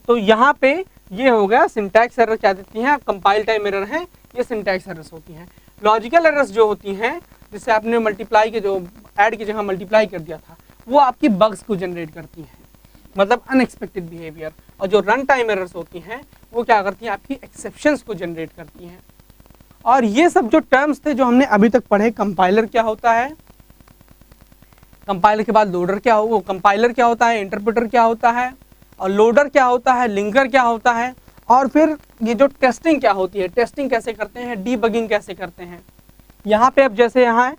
तो यहाँ पे ये हो गया सिंटैक्स एरर क्या देती हैं? कंपाइल टाइम एरर है, ये सिंटैक्स एरर्स होती हैं। लॉजिकल एरर्स जो होती हैं जिससे आपने मल्टीप्लाई के जो ऐड की जगह मल्टीप्लाई कर दिया था, वो आपकी बग्स को जनरेट करती हैं। मतलब अनएक्सपेक्टेड बिहेवियर और जो रन टाइम एरर्स होती हैं, वो क्या करती हैं? आपकी एक्सेप्शंस को जनरेट करती हैं। और ये सब जो टर्म्स थे जो हमने अभी तक पढ़े कंपाइलर क्या होता है? कंपाइलर के बाद लोडर क्या हो कंपाइलर क्या होता है? इंटरप्रेटर क्या होता है? और लोडर क्या होता है? लिंकर क्या होता है? और फिर ये जो टेस्टिंग क्या होती है टेस्टिंग कैसे करते हैं? डीबगिंग कैसे करते हैं? यहाँ पे अब जैसे यहाँ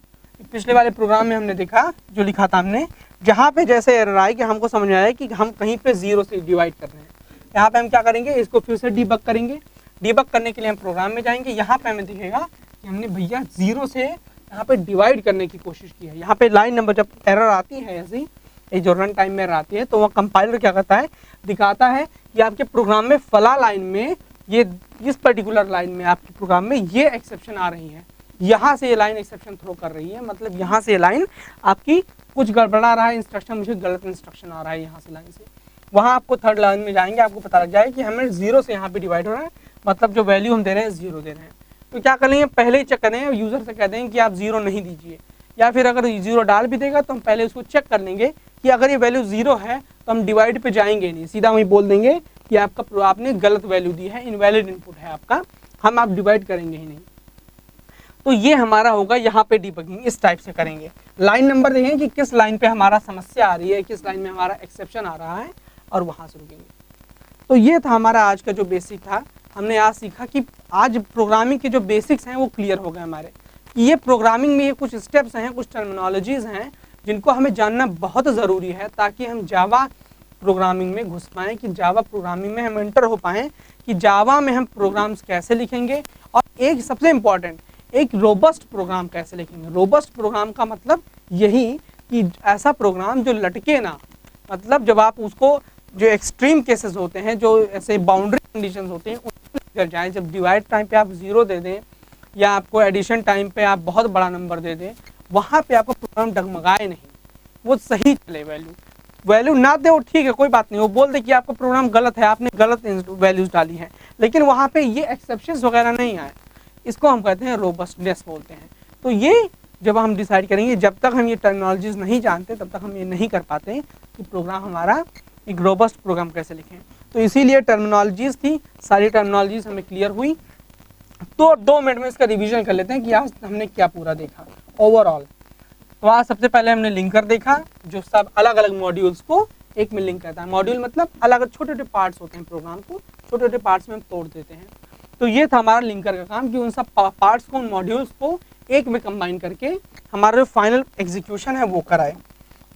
पिछले वाले प्रोग्राम में हमने देखा, जो लिखा था हमने, जहाँ पे जैसे एरर आए कि हमको समझ आया कि हम कहीं पे ज़ीरो से डिवाइड कर रहे हैं। यहाँ पे हम क्या करेंगे, इसको फिर से डीबग करेंगे। डीबग करने के लिए हम प्रोग्राम में जाएँगे। यहाँ पे हमें दिखेगा कि हमने भैया ज़ीरो से यहाँ पे डिवाइड करने की कोशिश की है। यहाँ पे लाइन नंबर जब एरर आती है ऐसी, ये जो रन टाइम में आती है तो वह कंपाइलर क्या करता है, दिखाता है कि आपके प्रोग्राम में फला लाइन में ये, इस पर्टिकुलर लाइन में आपके प्रोग्राम में ये एक्सेप्शन आ रही है। यहाँ से ये लाइन एक्सेप्शन थ्रो कर रही है। मतलब यहाँ से लाइन आपकी कुछ गड़बड़ा रहा है इंस्ट्रक्शन मुझे गलत इंस्ट्रक्शन आ रहा है यहाँ से लाइन से। वहाँ आपको थर्ड लाइन में जाएँगे, आपको पता लग जाएगा कि हमें ज़ीरो से यहाँ पे डिवाइड हो रहा है। मतलब जो वैल्यू हम दे रहे हैं ज़ीरो दे रहे हैं। तो क्या कर लेंगे पहले ही चेक करें यूज़र से कह दें कि आप ज़ीरो नहीं दीजिए। या फिर अगर ज़ीरो डाल भी देगा तो हम पहले उसको चेक कर लेंगे कि अगर ये वैल्यू ज़ीरो है तो हम डिवाइड पे जाएँगे नहीं। सीधा वहीं बोल देंगे कि आपका, आपने गलत वैल्यू दी है इनवैलिड इनपुट है आपका, हम आप डिवाइड करेंगे ही नहीं। तो ये हमारा होगा यहाँ पे डिबगिंग इस टाइप से करेंगे। लाइन नंबर देखें कि किस लाइन पे हमारा समस्या आ रही है, किस लाइन में हमारा एक्सेप्शन आ रहा है, और वहाँ से रुकेंगे। तो ये था हमारा आज का जो बेसिक था। हमने आज सीखा कि आज प्रोग्रामिंग के जो बेसिक्स हैं वो क्लियर हो गए हमारे। ये प्रोग्रामिंग में ये कुछ स्टेप्स हैं, कुछ टर्मिनोलॉजीज़ हैं, जिनको हमें जानना बहुत ज़रूरी है, ताकि हम जावा प्रोग्रामिंग में घुस पाएँ, कि जावा प्रोग्रामिंग में हम एंटर हो पाएँ, कि जावा में हम प्रोग्राम्स कैसे लिखेंगे। और एक सबसे इंपॉर्टेंट एक रोबस्ट प्रोग्राम कैसे लिखेंगे? रोबस्ट प्रोग्राम का मतलब यही कि ऐसा प्रोग्राम जो लटके ना मतलब जब आप उसको जो एक्सट्रीम केसेस होते हैं, जो ऐसे बाउंड्री कंडीशंस होते हैं उन जाए, जब डिवाइड टाइम पे आप ज़ीरो दे दें, या आपको एडिशन टाइम पे आप बहुत बड़ा नंबर दे दें, वहाँ पे आपका प्रोग्राम डगमगाए नहीं। वो सही चले वैल्यू वैल्यू ना दे, वो ठीक है, कोई बात नहीं। वो बोल दे कि आपका प्रोग्राम गलत है, आपने गलत वैल्यूज़ डाली हैं। लेकिन वहाँ पे ये एक्सेप्शन वगैरह नहीं आए। इसको हम कहते हैं रोबस्टनेस बोलते हैं। तो ये जब हम डिसाइड करेंगे, जब तक हम ये टेक्नोलॉजीज़ नहीं जानते, तब तक हम ये नहीं कर पाते कि प्रोग्राम हमारा एक रोबस्ट प्रोग्राम कैसे लिखें। तो इसीलिए टर्मिनोलॉजीज थी, सारी टर्मिनोलॉजीज हमें क्लियर हुई। तो दो मिनट में इसका रिवीजन कर लेते हैं कि आज हमने क्या पूरा देखा। ओवरऑल तो आज सबसे पहले हमने लिंकर देखा, जो सब अलग अलग मॉड्यूल्स को एक में लिंक करता है। मॉड्यूल मतलब अलग छोटे छोटे पार्ट्स होते हैं प्रोग्राम को छोटे छोटे पार्ट्स में हम तोड़ देते हैं। तो ये था हमारा लिंकर का काम कि उन सब पार्ट्स को, उन मॉड्यूल्स को एक में कंबाइन करके हमारा जो फाइनल एग्जीक्यूशन है वो कराए।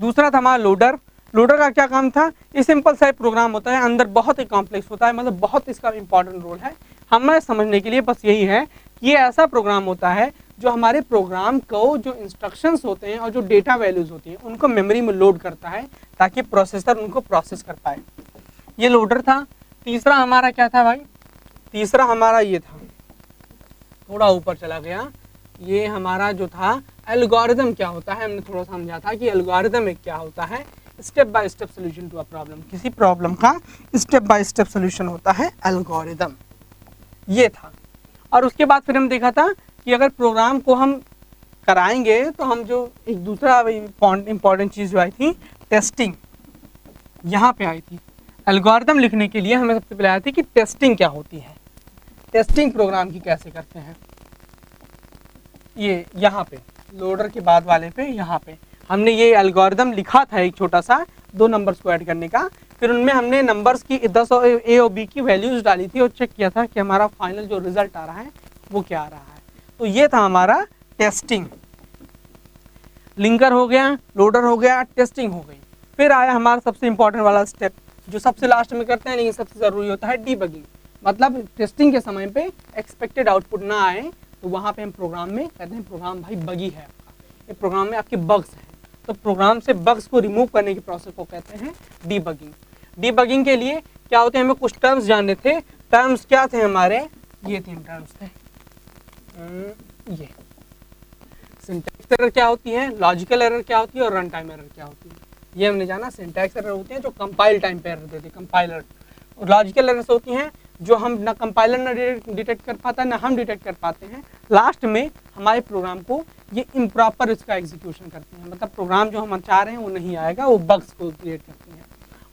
दूसरा था हमारा लोडर लोडर का क्या काम था? ये सिंपल सा प्रोग्राम होता है, अंदर बहुत ही कॉम्प्लेक्स होता है मतलब बहुत इसका इंपॉर्टेंट रोल है। हमें समझने के लिए बस यही है कि ये ऐसा प्रोग्राम होता है जो हमारे प्रोग्राम को जो इंस्ट्रक्शंस होते हैं और जो डेटा वैल्यूज़ होती हैं, उनको मेमोरी में लोड करता है ताकि प्रोसेसर उनको प्रोसेस कर पाए। ये लोडर था। तीसरा हमारा क्या था भाई? तीसरा हमारा ये था। थोड़ा ऊपर चला गया। ये हमारा जो था एल्गोरिदम क्या होता है? हमने थोड़ा समझा था कि एल्गोरिदम एक क्या होता है। Step by step solution to a problem किसी प्रॉब्लम का स्टेप बाय स्टेप सोल्यूशन होता है एल्गोरिदम ये था। और उसके बाद फिर हम देखा था कि अगर प्रोग्राम को हम कराएँगे तो हम जो एक दूसरा इंपॉर्टेंट चीज़ जो आई थी टेस्टिंग यहाँ पे आई थी। एल्गोरिदम लिखने के लिए हमें सबसे पहले आई थी कि टेस्टिंग क्या होती है। टेस्टिंग प्रोग्राम की कैसे करते हैं? ये यहाँ पे, लोडर के बाद वाले पे, यहाँ पे। हमने ये एल्गोरिदम लिखा था एक छोटा सा, दो नंबर्स को ऐड करने का। फिर उनमें हमने नंबर्स की दस और ए और बी की वैल्यूज़ डाली थी और चेक किया था कि हमारा फाइनल जो रिज़ल्ट आ रहा है, वो क्या आ रहा है। तो ये था हमारा टेस्टिंग लिंकर हो गया लोडर हो गया टेस्टिंग हो गई। फिर आया हमारा सबसे इंपॉर्टेंट वाला स्टेप जो सबसे लास्ट में करते हैं, लेकिन सबसे ज़रूरी होता है डीबगिंग मतलब टेस्टिंग के समय पे एक्सपेक्टेड आउटपुट ना आए तो वहाँ पे हम प्रोग्राम में कहते हैं प्रोग्राम भाई बगी है आपका। ये प्रोग्राम में आपके बग्स हैं। तो प्रोग्राम से बग्स को रिमूव करने की प्रोसेस को कहते हैं डीबगिंग डीबगिंग के लिए क्या होते हैं? हमें कुछ टर्म्स जानने थे। टर्म्स क्या थे हमारे? ये तीन टर्म्स थे। हम्म, ये। सिंटैक्स एरर क्या होती है? लॉजिकल एरर क्या होती है? और रन टाइम एरर क्या होती है? ये हमने जाना सिंटैक्स एरर होती है जो कंपाइल टाइम पे एरर देते है। कंपाइलर लॉजिकल एरर्स होती हैं, जो हम ना कंपाइलर ना डिटेक्ट कर पाता है ना हम डिटेक्ट कर पाते हैं। लास्ट में हमारे प्रोग्राम को ये इम्प्रॉपर इसका एग्जीक्यूशन करते हैं। मतलब प्रोग्राम जो हम चाह रहे हैं, वो नहीं आएगा, वो बग्स को क्रिएट करते हैं।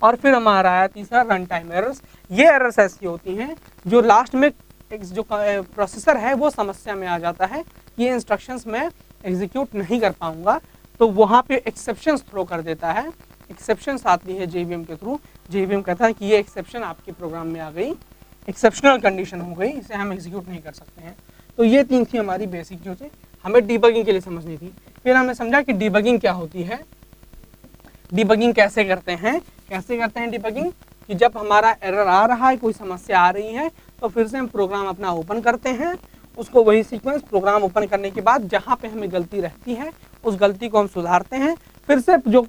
और फिर हमारा आया तीसरा रन टाइम एरर्स ये एरर्स ऐसी होती हैं, जो लास्ट में जो प्रोसेसर है, वो समस्या में आ जाता है। ये इंस्ट्रक्शंस मैं एग्जीक्यूट नहीं कर पाऊँगा तो वहाँ पे एक्सेप्शन थ्रो कर देता है। एक्सेप्शन आती है जेवीएम के थ्रू जेवीएम कहता है कि ये एक्सेप्शन आपके प्रोग्राम में आ गई। एक्सेप्शनल कंडीशन हो गई, इसे हम एग्जीक्यूट नहीं कर सकते हैं। तो ये तीन थी हमारी बेसिक जो थे। हमें डीबगिंग के लिए समझनी थी। फिर हमने समझा कि डीबगिंग क्या होती है। डीबगिंग कैसे करते हैं? कैसे करते हैं डीबगिंग कि जब हमारा एरर आ रहा है, कोई समस्या आ रही है तो फिर से हम प्रोग्राम अपना ओपन करते हैं। उसको वही सीक्वेंस प्रोग्राम ओपन करने के बाद, जहाँ पे हमें गलती रहती है, उस गलती को हम सुधारते हैं। फिर से जो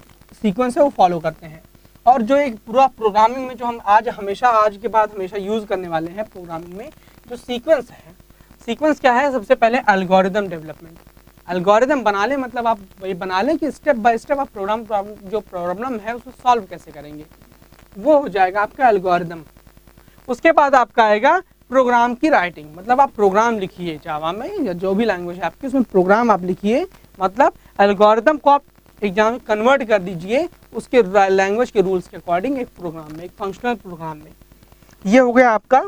सीक्वेंस है वो फॉलो करते हैं। और जो एक पूरा प्रोग्रामिंग में जो हम आज हमेशा, आज के बाद हमेशा यूज़ करने वाले हैं प्रोग्रामिंग में, जो सीक्वेंस है सीक्वेंस क्या है? सबसे पहले एल्गोरिदम डेवलपमेंट एल्गोरिदम बना ले मतलब आप बना लें कि स्टेप बाय स्टेप आप प्रोग्राम जो प्रॉब्लम है उसको सॉल्व कैसे करेंगे। वो हो जाएगा आपका एल्गोरिदम उसके बाद आपका आएगा प्रोग्राम की राइटिंग मतलब आप प्रोग्राम लिखिए जावा में या जो भी लैंग्वेज है आपकी, उसमें प्रोग्राम आप लिखिए। मतलब एल्गोरिदम को आप एग्ज़ाम कन्वर्ट कर दीजिए, उसके लैंग्वेज के रूल्स के अकॉर्डिंग एक प्रोग्राम में, एक फंक्शनल प्रोग्राम में। ये हो गया आपका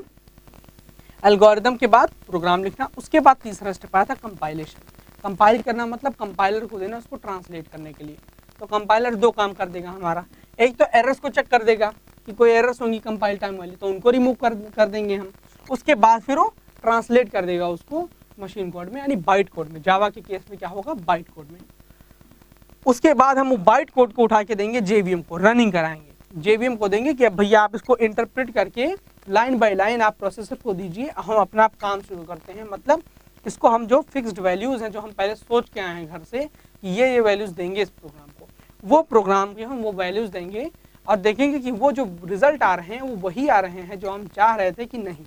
एल्गोरिदम के बाद प्रोग्राम लिखना, उसके बाद तीसरा स्टेप आया था कंपाइलेशन कंपाइल करना मतलब कंपाइलर को देना उसको ट्रांसलेट करने के लिए। तो कंपाइलर दो काम कर देगा हमारा। एक तो एरर्स को चेक कर देगा कि कोई एरर्स होंगी कंपाइल टाइम वाली तो उनको रिमूव कर कर देंगे हम। उसके बाद फिर वो ट्रांसलेट कर देगा उसको मशीन कोड में, यानी बाइट कोड में जावा के केस में क्या होगा? बाइट कोड में। उसके बाद हम बाइट कोड को उठा के देंगे, जेवीएम को रनिंग कराएँगे। जेवीएम को देंगे कि भैया आप इसको इंटरप्रेट करके लाइन बाय लाइन आप प्रोसेसर को दीजिए, हम अपना आप काम शुरू करते हैं। मतलब इसको हम जो फिक्स्ड वैल्यूज़ हैं, जो हम पहले सोच के आए हैं घर से, ये ये वैल्यूज़ देंगे इस प्रोग्राम को। वो प्रोग्राम के हम वो वैल्यूज़ देंगे और देखेंगे कि वो जो रिज़ल्ट आ रहे हैं, वो वही आ रहे हैं जो हम चाह रहे थे कि नहीं।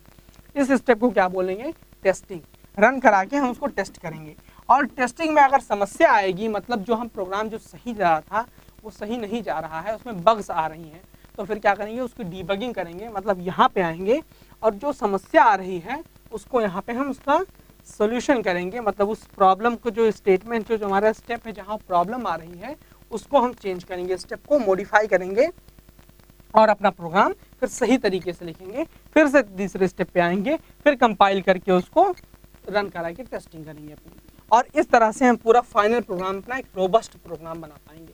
इस स्टेप को क्या बोलेंगे? टेस्टिंग रन करा के हम उसको टेस्ट करेंगे। और टेस्टिंग में अगर समस्या आएगी मतलब जो हम प्रोग्राम जो सही जा रहा था वो सही नहीं जा रहा है उसमें बग्स आ रही हैं तो फिर क्या करेंगे उसकी डीबगिंग करेंगे मतलब यहाँ पे आएँगे और जो समस्या आ रही है उसको यहाँ पे हम उसका सोल्यूशन करेंगे मतलब उस प्रॉब्लम को जो स्टेटमेंट जो, जो हमारा स्टेप है जहाँ प्रॉब्लम आ रही है उसको हम चेंज करेंगे स्टेप को मॉडिफाई करेंगे और अपना प्रोग्राम फिर सही तरीके से लिखेंगे फिर से तीसरे स्टेप पे आएँगे फिर कंपाइल करके उसको रन करा के टेस्टिंग करेंगे अपनी। और इस तरह से हम पूरा फाइनल प्रोग्राम अपना एक रोबस्ट प्रोग्राम बना पाएँगे।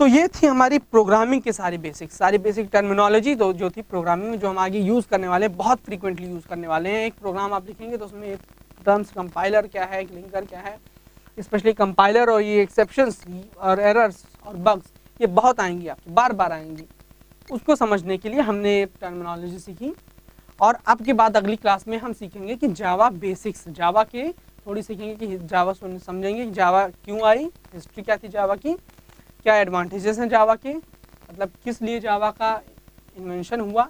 तो ये थी हमारी प्रोग्रामिंग के सारी बेसिक सारी बेसिक टर्मिनोलॉजी तो जो थी प्रोग्रामिंग में, जो हम आगे यूज़ करने वाले हैं, बहुत फ्रीक्वेंटली यूज़ करने वाले हैं। एक प्रोग्राम आप लिखेंगे तो उसमें टर्म्स कंपाइलर क्या है लिंकर क्या है स्पेशली कंपाइलर और ये एक्सेप्शंस और एरर्स और बग्स ये बहुत आएँगी आपकी बार बार आएँगी। उसको समझने के लिए हमने टर्मिनोलॉजी सीखी। और अब के बाद अगली क्लास में हम सीखेंगे कि जावा बेसिक्स जावा के थोड़ी सीखेंगे कि जावा समझेंगे कि जावा क्यों आई हिस्ट्री क्या थी जावा की, क्या एडवांटेजेस हैं जावा के मतलब किस लिए जावा का इन्वेंशन हुआ,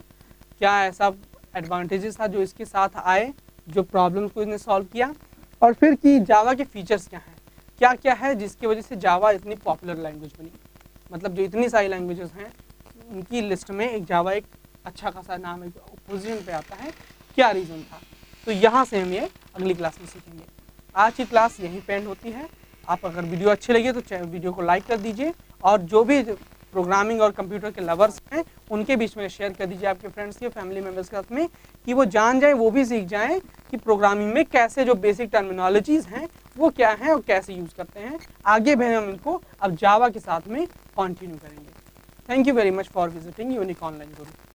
क्या ऐसा एडवांटेजेस था जो इसके साथ आए, जो प्रॉब्लम को इसने सॉल्व किया, और फिर कि जावा के फीचर्स क्या हैं क्या क्या है जिसकी वजह से जावा इतनी पॉपुलर लैंग्वेज बनी मतलब जो इतनी सारी लैंग्वेजेस हैं, उनकी लिस्ट में एक जावा एक अच्छा खासा नाम, एक पोजिशन पे आता है, क्या रीज़न था। तो यहाँ से हम ये अगली क्लास में सीखेंगे। आज की क्लास यहीं पेंड होती है। आप अगर वीडियो अच्छे लगे तो वीडियो को लाइक कर दीजिए और जो भी प्रोग्रामिंग और कंप्यूटर के लवर्स हैं, उनके बीच में शेयर कर दीजिए आपके फ्रेंड्स के फैमिली मेंबर्स के साथ में कि वो जान जाए, वो भी सीख जाएँ कि प्रोग्रामिंग में कैसे जो बेसिक टर्मिनोलॉजीज हैं, वो क्या हैं और कैसे यूज़ करते हैं। आगे भी हम इनको अब जावा के साथ में कंटिन्यू करेंगे। Thank you very much for visiting unique online guru